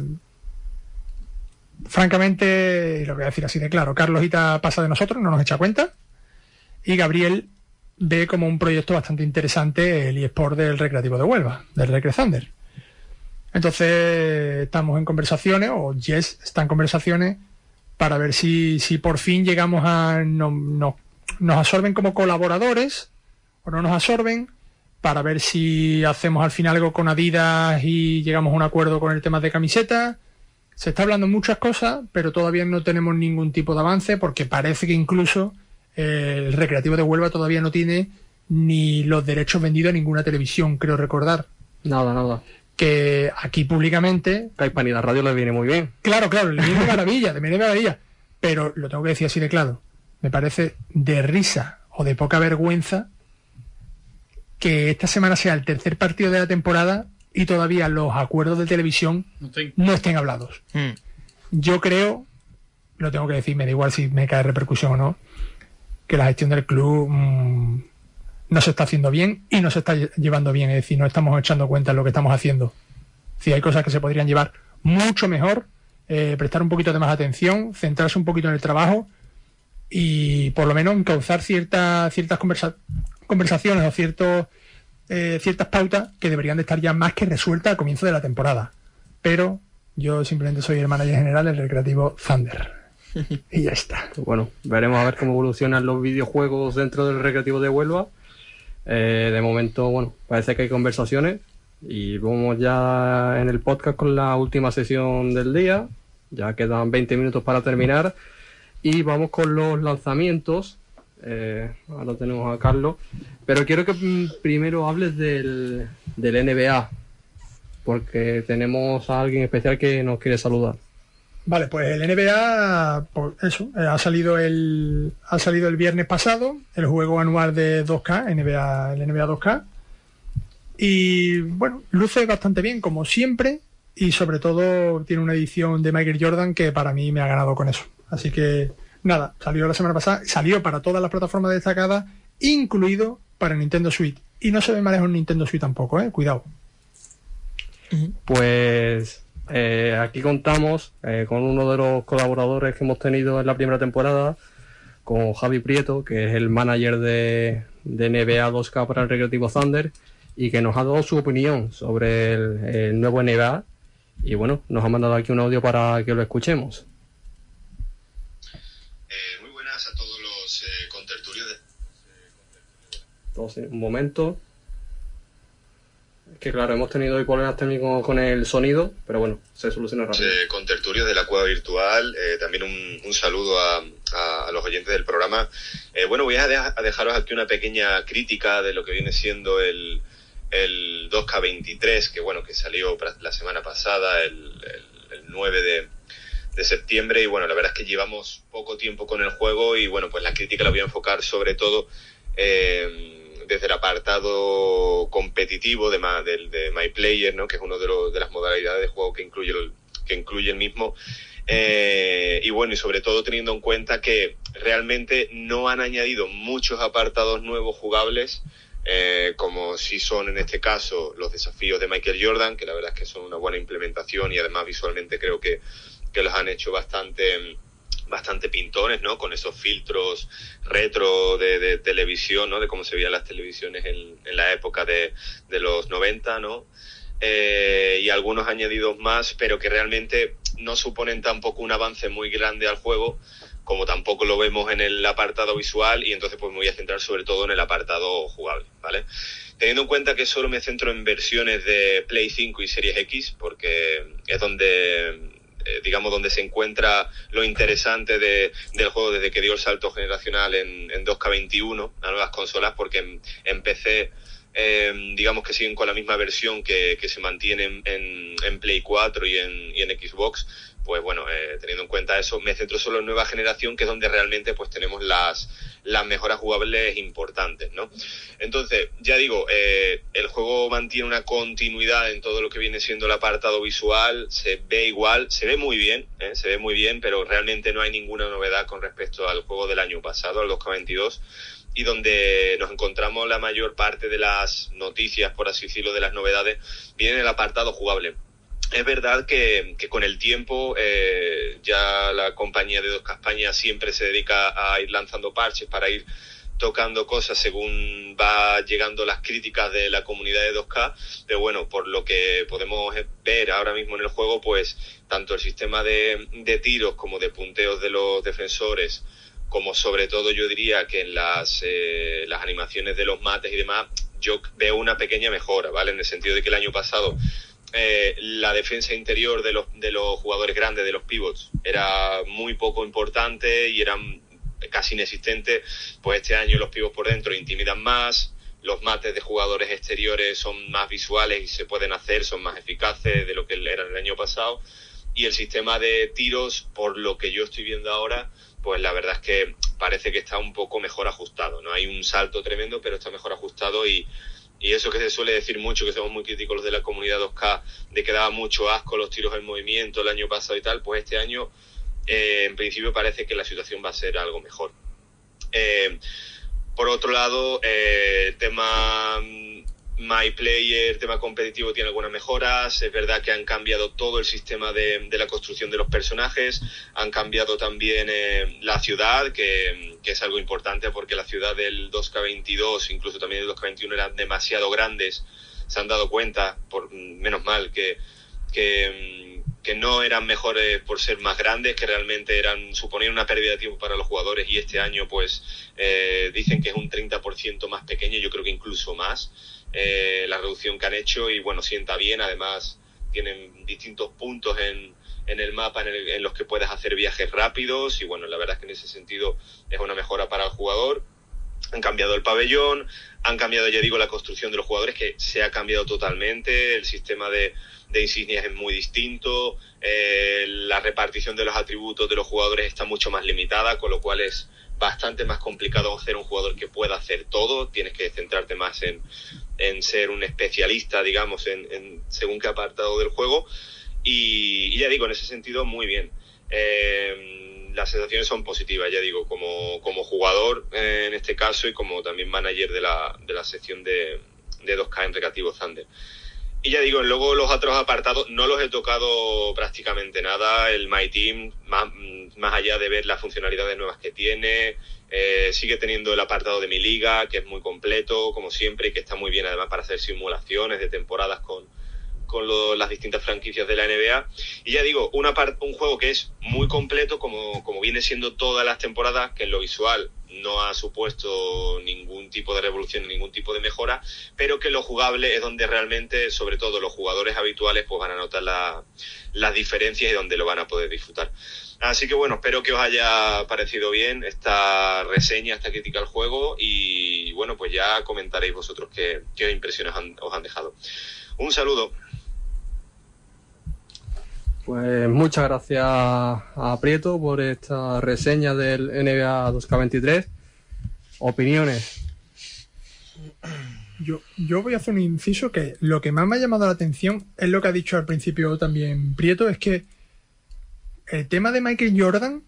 francamente, lo voy a decir así de claro, Carlosita pasa de nosotros, no nos echa cuenta, y Gabriel ve como un proyecto bastante interesante el eSport del Recreativo de Huelva, del Recre Thunder. Entonces estamos en conversaciones, o Jess está en conversaciones, para ver si, si por fin llegamos a... no- no- nos absorben como colaboradores o no nos absorben, para ver si hacemos al final algo con Adidas y llegamos a un acuerdo con el tema de camisetas. Se está hablando muchas cosas, pero todavía no tenemos ningún tipo de avance porque parece que incluso el Recreativo de Huelva todavía no tiene ni los derechos vendidos a ninguna televisión, creo recordar. Nada, nada. Que aquí públicamente a Hispanidad Radio le viene muy bien. Claro, claro, le viene de maravilla, le viene de maravilla. Pero lo tengo que decir así de claro. Me parece de risa o de poca vergüenza que esta semana sea el tercer partido de la temporada y todavía los acuerdos de televisión no estén hablados. Hmm. Yo creo, lo tengo que decir, me da igual si me cae repercusión o no, que la gestión del club mm, no se está haciendo bien y no se está lle- llevando bien. Es decir, no estamos echando cuenta de lo que estamos haciendo. Si hay cosas que se podrían llevar mucho mejor, eh, prestar un poquito de más atención, centrarse un poquito en el trabajo y por lo menos encauzar ciertas ciertas conversa- conversaciones o ciertos eh, ciertas pautas que deberían de estar ya más que resueltas al comienzo de la temporada. Pero yo simplemente soy el manager general del Recreativo Thunder. Y ya está. Bueno, veremos a ver cómo evolucionan los videojuegos dentro del recreativo de Huelva. Eh, de momento, bueno, parece que hay conversaciones y vamos ya en el podcast con la última sesión del día. Ya quedan 20 minutos para terminar y vamos con los lanzamientos. Eh, ahora tenemos a Carlos, pero quiero que mm, primero hables del, del NBA porque tenemos a alguien especial que nos quiere saludar. Vale, pues el NBA, pues eso, eh, ha salido el ha salido el viernes pasado el juego anual de 2K, NBA, el NBA 2K. Y bueno, luce bastante bien como siempre y sobre todo tiene una edición de Michael Jordan que para mí me ha ganado con eso. Así que nada, salió la semana pasada, salió para todas las plataformas destacadas, incluido para Nintendo Switch. Y no se ve más lejos Nintendo Switch tampoco, eh, cuidado. Pues eh, aquí contamos eh, con uno de los colaboradores que hemos tenido en la primera temporada, con Javi Prieto, que es el manager de, de NBA 2K para el Recreativo Thunder, y que nos ha dado su opinión sobre el, el nuevo NBA. Y bueno, nos ha mandado aquí un audio para que lo escuchemos. Eh, muy buenas a todos los contertulios de... Entonces, un momento. Que claro, hemos tenido hoy problemas técnicos con el sonido, pero bueno, se soluciona rápido. eh, contertulios de la cueva virtual. Eh, también un, un saludo a, a, a, los oyentes del programa. Eh, bueno, voy a, de a, dejaros aquí una pequeña crítica de lo que viene siendo el, el 2K23, que bueno, que salió la semana pasada, el, el, el 9 de, de septiembre y bueno, la verdad es que llevamos poco tiempo con el juego y bueno, pues la crítica la voy a enfocar sobre todo eh, desde el apartado competitivo de, de, de My Player, ¿no? que es uno de, de las modalidades de juego que incluye el, que incluye el mismo. Eh, y bueno, y sobre todo teniendo en cuenta que realmente no han añadido muchos apartados nuevos jugables, eh, como si son en este caso los desafíos de Michael Jordan, que la verdad es que son una buena implementación y además visualmente creo que, que los han hecho bastante bastante pintones, ¿no? Con esos filtros retro de, televisión, ¿no? De cómo se veían las televisiones en, la época de, de, los 90, ¿no? Eh, y algunos añadidos más, pero que realmente no suponen tampoco un avance muy grande al juego, como tampoco lo vemos en el apartado visual, y entonces pues me voy a centrar sobre todo en el apartado jugable, ¿vale? Teniendo en cuenta que solo me centro en versiones de Play 5 y Series X, porque es donde eh, digamos, donde se encuentra lo interesante de, del juego desde que dio el salto generacional en, en 2K21 a nuevas consolas, porque en, PC, eh, digamos que siguen con la misma versión que, que se mantiene en, en, Play 4 y en, y en Xbox, pues bueno, eh, teniendo en cuenta eso, me centro solo en nueva generación, que es donde realmente pues tenemos las, las mejoras jugables importantes, ¿no? Entonces, ya digo, eh, el juego mantiene una continuidad en todo lo que viene siendo el apartado visual, se ve igual, se ve muy bien, ¿eh? se ve muy bien, pero realmente no hay ninguna novedad con respecto al juego del año pasado, al 2K22, y donde nos encontramos la mayor parte de las noticias, por así decirlo, de las novedades, viene en el apartado jugable es verdad que, con el tiempo eh, ya la compañía de 2K España siempre se dedica a ir lanzando parches para ir tocando cosas según va llegando las críticas de la comunidad de 2K, pero bueno, por lo que podemos ver ahora mismo en el juego, pues tanto el sistema de, de tiros como de punteos de los defensores, como sobre todo yo diría que en las, eh, las animaciones de los mates y demás, yo veo una pequeña mejora, ¿vale? En el sentido de que el año pasado eh, la defensa interior de los, de los jugadores grandes, de los pivots, era muy poco importante y eran casi inexistentes. Pues este año los pivots por dentro intimidan más, los mates de jugadores exteriores son más visuales y se pueden hacer, son más eficaces de lo que eran el año pasado. Y el sistema de tiros, por lo que yo estoy viendo ahora, pues la verdad es que parece que está un poco mejor ajustado. No hay un salto tremendo, pero está mejor ajustado y, y eso que se suele decir mucho, que somos muy críticos los de la comunidad 2K, de que daba mucho asco los tiros en movimiento el año pasado y tal, pues este año eh, en principio parece que la situación va a ser algo mejor. Eh, por otro lado, eh, tema My Player, tema competitivo, tiene algunas mejoras. Es verdad que han cambiado todo el sistema de, la construcción de los personajes. Han cambiado también eh, la ciudad, que, es algo importante porque la ciudad del 2K22, incluso también del 2K21, eran demasiado grandes. Se han dado cuenta, por menos mal, que, que, que no eran mejores por ser más grandes, que realmente eran suponían una pérdida de tiempo para los jugadores y este año pues eh, dicen que es un 30% más pequeño, yo creo que incluso más eh, la reducción que han hecho y bueno, sienta bien, además tienen distintos puntos en, en el mapa en, el, en, los que puedes hacer viajes rápidos y bueno, la verdad es que en ese sentido es una mejora para el jugador. Han cambiado el pabellón, han cambiado, ya digo, la construcción de los jugadores que se ha cambiado totalmente, el sistema de, de insignias es muy distinto, eh, la repartición de los atributos de los jugadores está mucho más limitada, con lo cual es bastante más complicado hacer un jugador que pueda hacer todo, tienes que centrarte más en, en ser un especialista, digamos, en, según qué apartado del juego. Y, y, ya digo, en ese sentido, muy bien. Eh, las sensaciones son positivas, ya digo, como, como jugador eh, en este caso y como también manager de la, de la sección de, de 2K en Recreativo Thunder. Y ya digo, luego los otros apartados no los he tocado prácticamente nada. El My Team, más, más allá de ver las funcionalidades nuevas que tiene, eh, sigue teniendo el apartado de mi liga, que es muy completo, como siempre, y que está muy bien además para hacer simulaciones de temporadas con, con las distintas franquicias de la NBA. Y ya digo, una un juego que es muy completo, como, como viene siendo todas las temporadas, que en lo visual no ha supuesto ningún tipo de revolución, ningún tipo de mejora, pero que lo jugable es donde realmente, sobre todo los jugadores habituales, pues van a notar la, las diferencias y donde lo van a poder disfrutar. Así que bueno, espero que os haya parecido bien esta reseña, esta crítica al juego y bueno, pues ya comentaréis vosotros qué, qué impresiones han, os han dejado. Un saludo. Pues muchas gracias a Prieto por esta reseña del NBA 2K23. Opiniones. Yo, yo voy a hacer un inciso que lo que más me ha llamado la atención es lo que ha dicho al principio también Prieto, es que el tema de Michael Jordan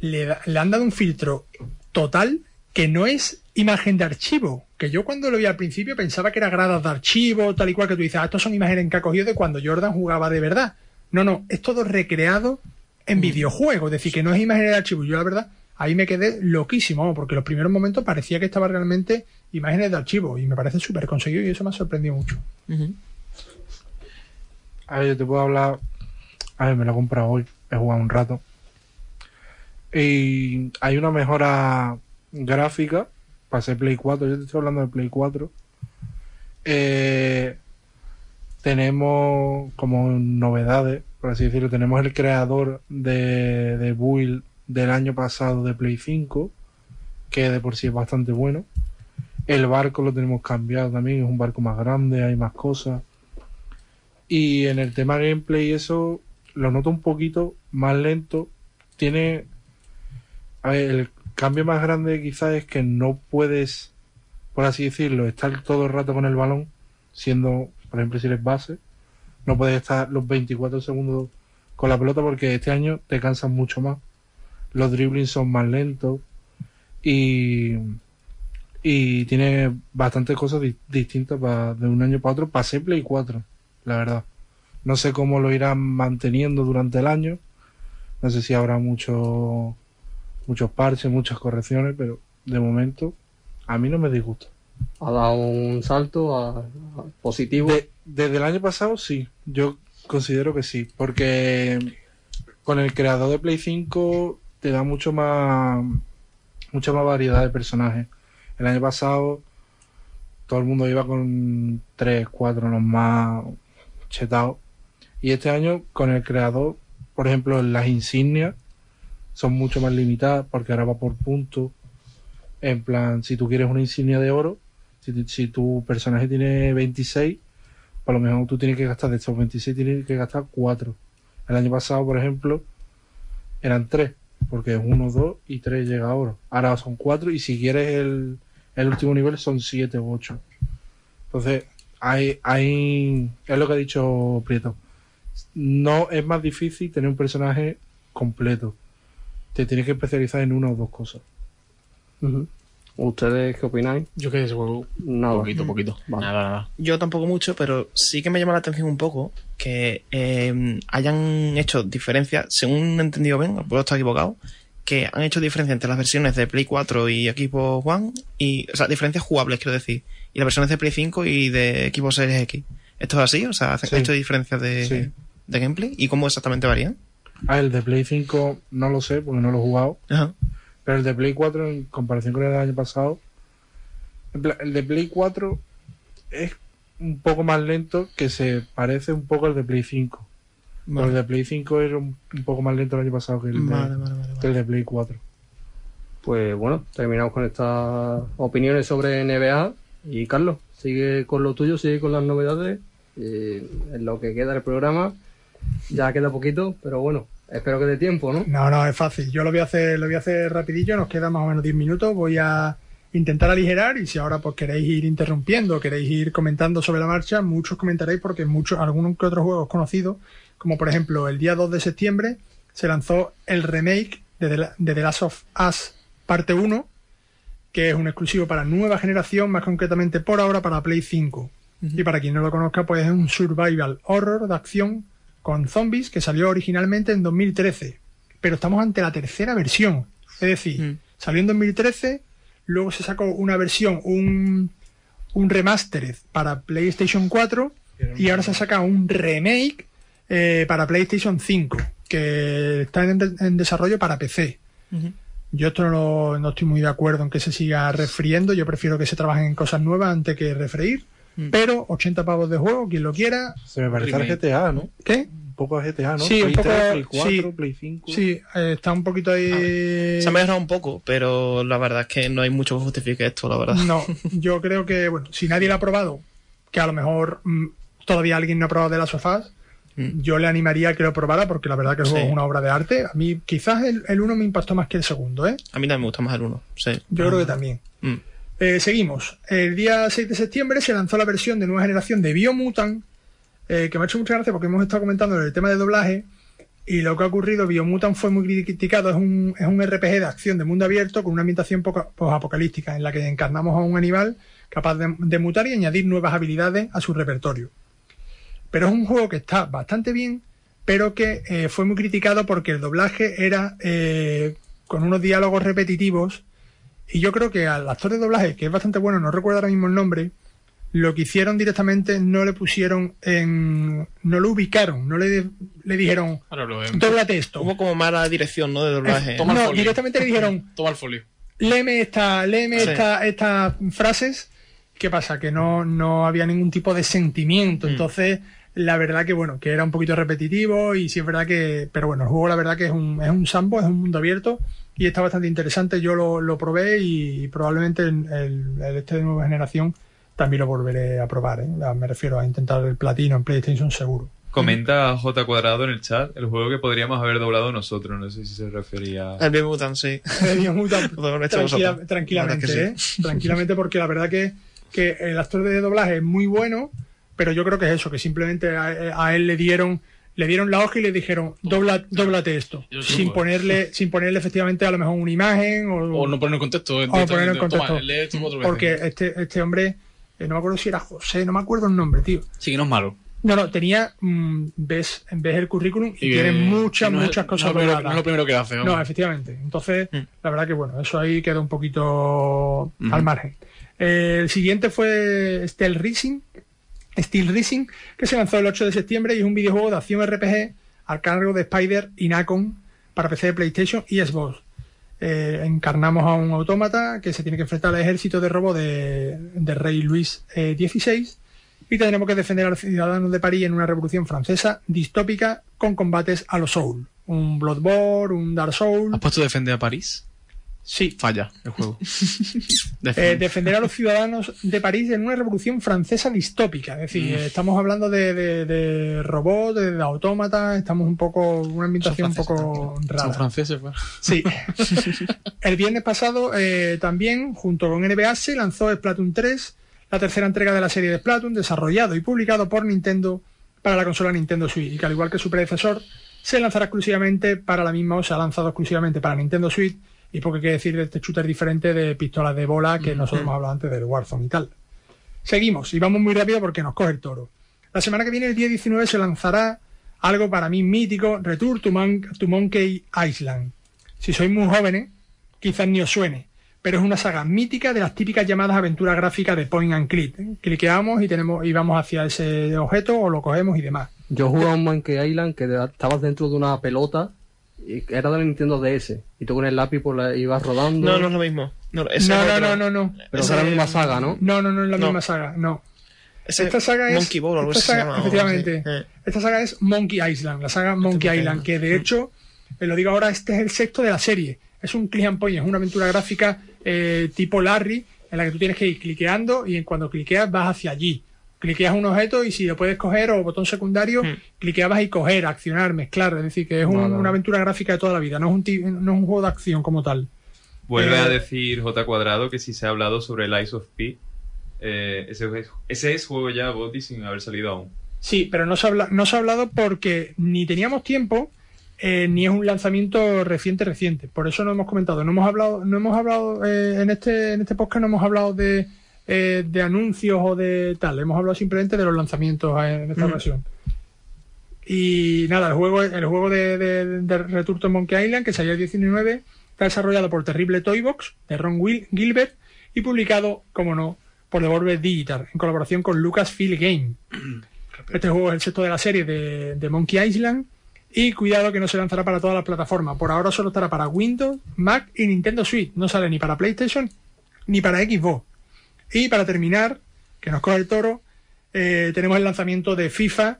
le, le han dado un filtro total que no es imagen de archivo. Que yo cuando lo vi al principio pensaba que era gradas de archivo, tal y cual que tú dices, ah, estos son imágenes que ha cogido de cuando Jordan jugaba de verdad. No, no, es todo recreado en mm. videojuego, es decir, que no es imagen de archivo. Yo la verdad, ahí me quedé loquísimo, porque los primeros momentos parecía que estaba realmente imágenes de archivo y me parece súper conseguido y eso me ha sorprendido mucho. A ver, yo te puedo hablar. A ver, me lo he comprado hoy, he jugado un rato. Y hay una mejora gráfica para ser Play 4. Yo te estoy hablando de Play 4. Eh, tenemos como novedades, por así decirlo, tenemos el creador de, de build del año pasado de Play 5, que de por sí es bastante bueno. El barco lo tenemos cambiado también, es un barco más grande, hay más cosas. Y en el tema gameplay eso lo noto un poquito más lento. Tiene... A ver, el cambio más grande quizás es que no puedes, por así decirlo, estar todo el rato con el balón, siendo por ejemplo, si eres base, no puedes estar los 24 segundos con la pelota porque este año te cansas mucho más. Los dribblings son más lentos y, y tiene bastantes cosas distintas de un año para otro para ser Play 4, la verdad. No sé cómo lo irán manteniendo durante el año. No sé si habrá mucho, muchos parches, muchas correcciones, pero de momento a mí no me disgusta ha dado un salto a, positivo. desde el año pasado sí, yo considero que sí, porque con el creador de Play 5 te da mucho más mucha más variedad de personajes. El año pasado todo el mundo iba con 3, 4 los más chetados. Y este año con el creador, por ejemplo, las insignias son mucho más limitadas porque ahora va por puntos. En plan, si tú quieres una insignia de oro, si, tu personaje tiene 26, por lo mejor tú tienes que gastar de estos 26, tienes que gastar 4. El año pasado, por ejemplo, eran 3, porque es 1, 2 y 3 llega a oro. Ahora son 4 y si quieres el, el último nivel son 7 u 8. Entonces, hay, hay, es lo que ha dicho Prieto. No es más difícil tener un personaje completo. Te tienes que especializar en una o dos cosas. ¿Ustedes qué opináis? Yo que de ese juego, nada. Poquito, poquito. Nada, nada. Yo tampoco mucho, pero sí que me llama la atención un poco que eh, hayan hecho diferencias, según he entendido bien, puedo estar equivocado, que han hecho diferencia entre las versiones de Play 4 y Equipo One, y, o sea, diferencias jugables, quiero decir, y las versiones de Play 5 y de Equipo Series X. ¿Esto es así? O sea, ¿han hecho diferencias de, de gameplay? ¿Y cómo exactamente varían? Ah, el de Play 5 no lo sé, porque no lo he jugado. Ajá. Pero el de Play 4, en comparación con el del año pasado, el de Play 4 es un poco más lento, que se parece un poco al de Play 5. El de Play 5 era un, poco más lento el año pasado que el, de, Play 4. Pues bueno, terminamos con estas opiniones sobre NBA. Y Carlos, sigue con lo tuyo, sigue con las novedades. Eh, en lo que queda del programa, ya queda poquito, pero bueno, Espero que dé tiempo, ¿no? No, no, es fácil. Yo lo voy a hacer, lo voy a hacer rapidillo, nos quedan más o menos 10 minutos. Voy a intentar aligerar y si ahora pues queréis ir interrumpiendo, queréis ir comentando sobre la marcha, muchos comentaréis porque muchos, algunos que otros juegos conocidos, como por ejemplo el día 2 de septiembre se lanzó el remake de The, Last of Us parte 1, que es un exclusivo para nueva generación, más concretamente por ahora para Play 5. Y para quien no lo conozca, pues es un survival horror de acción con zombies que salió originalmente en 2013. Pero estamos ante la tercera versión. Es decir, Mm. salió en 2013, luego se sacó una versión, un, un remastered para PlayStation 4 y ahora se saca un remake eh, para PlayStation 5 que está en, de- en desarrollo para PC. Yo esto no, lo- no estoy muy de acuerdo en que se siga refriendo. Yo prefiero que se trabajen en cosas nuevas antes que refreír. Mm. Pero 80 pavos de juego, quien lo quiera. Se me parece al. GTA, ¿no? ¿Qué? Un poco a GTA, ¿no? Sí, un Play poco- 3, Play 4, sí. Play 5. Sí, eh, está un poquito ahí. Se ha mejorado un poco, pero la verdad es que no hay mucho que justifique esto, la verdad. No, yo creo que, bueno, si nadie lo ha probado, que a lo mejor mm, todavía alguien no ha probado de las sofás, Mm. yo le animaría a que lo probara porque la verdad que el juego Sí. es una obra de arte. A mí quizás el, el uno me impactó más que el segundo, ¿eh? A mí también me gusta más el 1, sí. Yo creo que también. Mm. Eh, seguimos. El día 6 de septiembre se lanzó la versión de nueva generación de Biomutant, eh, que me ha hecho mucha gracia porque hemos estado comentando el tema de doblaje. Y lo que ha ocurrido, Biomutant fue muy criticado. Es un, es un RPG de acción de mundo abierto con una ambientación poco- apocalíptica en la que encarnamos a un animal capaz de, de mutar y añadir nuevas habilidades a su repertorio. Pero es un juego que está bastante bien, pero que eh, fue muy criticado porque el doblaje era eh, con unos diálogos repetitivos y yo creo que al actor de doblaje, que es bastante bueno, no recuerdo ahora mismo el nombre, lo que hicieron directamente no le pusieron en. no lo ubicaron, no le, le dijeron, dóblate esto. Hubo como mala dirección, ¿no? De doblaje. Eh, toma el no, folio. directamente le dijeron, Toma el folio. léeme esta, léeme Sí. esta, estas frases. ¿Qué pasa? Que no, no había ningún tipo de sentimiento. Mm. Entonces, la verdad que bueno, que era un poquito repetitivo y sí es verdad que. Pero bueno, el juego la verdad que es un, es un sambo, es un mundo abierto y está bastante interesante. Yo lo, lo probé y, probablemente el, el- el este de nueva generación también lo volveré a probar. ¿eh? Me refiero a intentar el platino en PlayStation seguro. Comenta J Cuadrado en el chat el juego que podríamos haber doblado nosotros. No sé si se refería. El Biomutant, sí. Biomutant, habrán hecho tranquila- tranquilamente, La verdad ¿eh? tranquilamente porque la verdad que, que el actor de doblaje es muy bueno, pero yo creo que es eso, que simplemente a, a él le dieron le dieron la hoja y le dijeron dobla, dóblate esto, sin supo. ponerle sin ponerle efectivamente a lo mejor una imagen o, O no ponerlo en contexto. ponerlo en directamente. contexto. Toma, lee esto cuatro veces. porque este este hombre eh, no me acuerdo si era José, no me acuerdo el nombre, tío. Sí, que no es malo. No, no, tenía mm, ves ves el currículum y, Y tiene muchas y no es- muchas no cosas es lo primero- dobladas. No es lo primero que hace. No, efectivamente. Entonces, Mm. la verdad que bueno, eso ahí queda un poquito al margen. Eh, el siguiente fue Steel Racing, Steel Racing, que se lanzó el 8 de septiembre y es un videojuego de acción RPG al cargo de Spider y Nacon para PC, PlayStation y Xbox. Eh, encarnamos a un autómata que se tiene que enfrentar al ejército de robo de, rey Luis eh, XVI y tendremos que defender a los ciudadanos de París en una revolución francesa distópica con combates a los Soul. Un Bloodborne, un Dark Soul. ¿Has puesto defender a París? Sí, Falla el juego. eh, defender a los ciudadanos de París en una revolución francesa distópica. Es decir, estamos hablando de, de, de robots, de, de autómatas, estamos un poco, una ambientación un poco Son rara. franceses, pues. Sí. El viernes pasado eh, también, junto con NBA, se lanzó Splatoon 3, la tercera entrega de la serie de Splatoon, desarrollado y publicado por Nintendo para la consola Nintendo Switch, y que al igual que su predecesor, se lanzará exclusivamente para la misma, o se ha lanzado exclusivamente para Nintendo Switch, y porque qué decir de este shooter diferente de pistolas de bola que nosotros hemos hablado antes del Warzone y tal. Seguimos, y vamos muy rápido porque nos coge el toro. La semana que viene, el día 19, se lanzará algo para mí mítico, Return to, Mon- to Monkey Island. Si sois muy jóvenes, quizás ni os suene, pero es una saga mítica de las típicas llamadas aventuras gráficas de point and click. ¿eh? Cliqueamos y tenemos y vamos hacia ese objeto o lo cogemos y demás. Yo jugaba un Monkey Island que estabas dentro de una pelota era de la Nintendo DS y tú con el lápiz por la, ibas rodando. No, no es lo mismo. No, ese No, no, no, no, no. Pero ese- es la misma saga, ¿no? No, no, no es la No. misma saga, no. Ese Esta saga es. Monkey Ball algo efectivamente. Eh. Esta saga es Monkey Island, la saga Monkey Monkey Island, que de hecho, eh, lo digo ahora, este es el sexto de la serie. Es un click and point, es una aventura gráfica eh, tipo Larry, en la que tú tienes que ir cliqueando y cuando cliqueas vas hacia allí. Cliqueas un objeto y si lo puedes coger o botón secundario, Hmm. cliqueabas y coger, accionar, mezclar. Es decir, que es un- Vale. una aventura gráfica de toda la vida, no es un, no es un juego de acción como tal. Vuelve Eh, a decir J Cuadrado que si se ha hablado sobre el Ice of P, eh, ese, es- ese es juego ya Boti sin haber salido aún. Sí, pero no se, ha habla- no se ha hablado porque ni teníamos tiempo, eh, ni es un lanzamiento reciente, reciente. Por eso no hemos comentado. No hemos hablado, no hemos hablado eh, en este en este podcast no hemos hablado de eh, de anuncios o de tal. Hemos hablado simplemente de los lanzamientos en esta ocasión. Y nada, el juego, el juego de, de, de Return to Monkey Island, que salió el 19, está desarrollado por Terrible Toybox, de Ron Will, Gilbert, y publicado, como no, por Devolver Digital, en colaboración con Lucasfilm Game. Este juego es el sexto de la serie de, de Monkey Island. Y cuidado que no se lanzará para todas las plataformas. Por ahora solo estará para Windows, Mac y Nintendo Switch. No sale ni para PlayStation ni para Xbox. Y para terminar, que nos coge el toro, eh, tenemos el lanzamiento de FIFA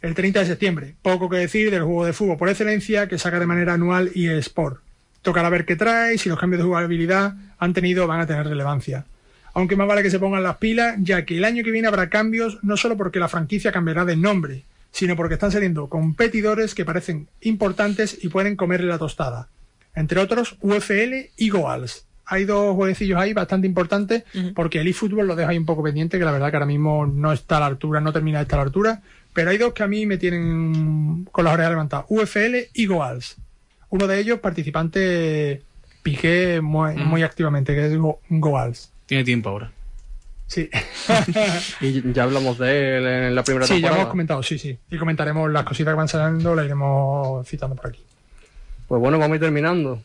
el 30 de septiembre. Poco que decir del juego de fútbol por excelencia que saca de manera anual y Sport. Tocará ver qué trae, si los cambios de jugabilidad han tenido van a tener relevancia. Aunque más vale que se pongan las pilas, ya que el año que viene habrá cambios, no solo porque la franquicia cambiará de nombre, sino porque están saliendo competidores que parecen importantes y pueden comerle la tostada. Entre otros, UFL y Goals. Hay dos jueguecillos ahí bastante importantes porque el eFootball lo deja ahí un poco pendiente, que la verdad que ahora mismo no está a la altura, no termina de estar a la altura. Pero hay dos que a mí me tienen con las orejas levantadas: UFL y Goals. Uno de ellos, participante, piqué muy, muy activamente, que es Go Goals. Tiene tiempo ahora. Sí. y ya hablamos de él en la primera sí, temporada. ya hemos comentado, sí, sí. Y comentaremos las cositas que van saliendo, las iremos citando por aquí. Pues bueno, vamos a ir terminando.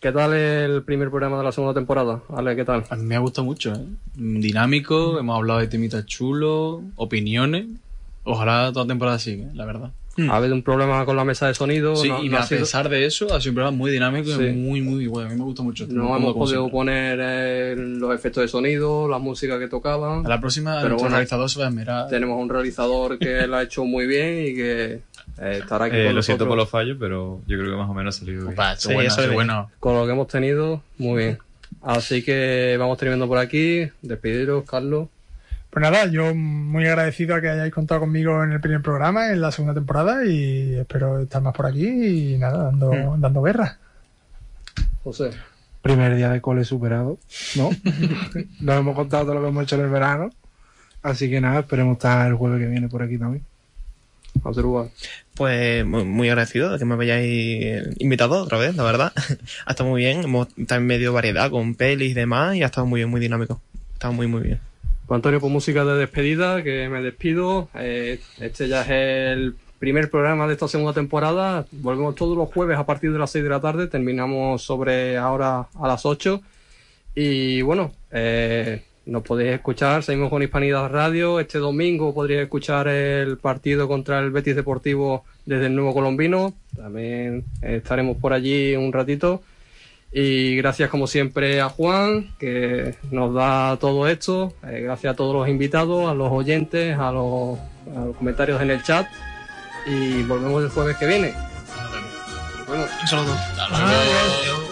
¿Qué tal el primer programa de la segunda temporada? Ale, ¿qué tal? A mí me ha gustado mucho, ¿eh? Dinámico, hemos hablado de temitas chulos, opiniones. Ojalá toda temporada siga, la verdad. Ha habido un problema con la mesa de sonido. Sí, no- y no a sido- pesar de eso, ha sido un programa muy dinámico Sí. y muy, muy bueno. A mí me gustó mucho. No hemos podido poner eh, los efectos de sonido, la música que tocaban. A la próxima, Pero bueno, realizador se va a esmerar. Tenemos un realizador que lo ha hecho muy bien y que eh, aquí Eh, con lo siento por los fallos, pero yo creo que más o menos ha salido bien. Opa, eso Sí, bueno, eso eso es bueno. Con lo que hemos tenido, muy bien. Así que vamos terminando por aquí. Despediros, Carlos. Pues nada, yo muy agradecido a que hayáis contado conmigo en el primer programa, en la segunda temporada, y espero estar más por aquí y nada, dando, Hmm. dando guerra. José. Primer día de cole superado, ¿no? Nos hemos contado todo lo que hemos hecho en el verano. Así que nada, esperemos estar el jueves que viene por aquí también. Pues muy, muy agradecido de que me hayáis invitado otra vez, la verdad. ha estado muy bien, hemos estado en medio variedad con pelis y demás y ha estado muy bien, muy dinámico. Ha estado muy, muy bien. Pues Antonio, por música de despedida, que me despido. Eh, este ya es el primer programa de esta segunda temporada. Volvemos todos los jueves a partir de las 6 de la tarde. Terminamos sobre ahora a las 8. Y bueno, eh, nos podéis escuchar. Seguimos con Hispanidad Radio. Este domingo podréis escuchar el partido contra el Betis Deportivo desde el Nuevo Colombino. También estaremos por allí un ratito. Y gracias como siempre a Juan, que nos da todo esto. Eh, gracias a todos los invitados, a los oyentes, a los, a los comentarios en el chat. Y volvemos el jueves que viene. Bueno. Un saludo. Hasta luego.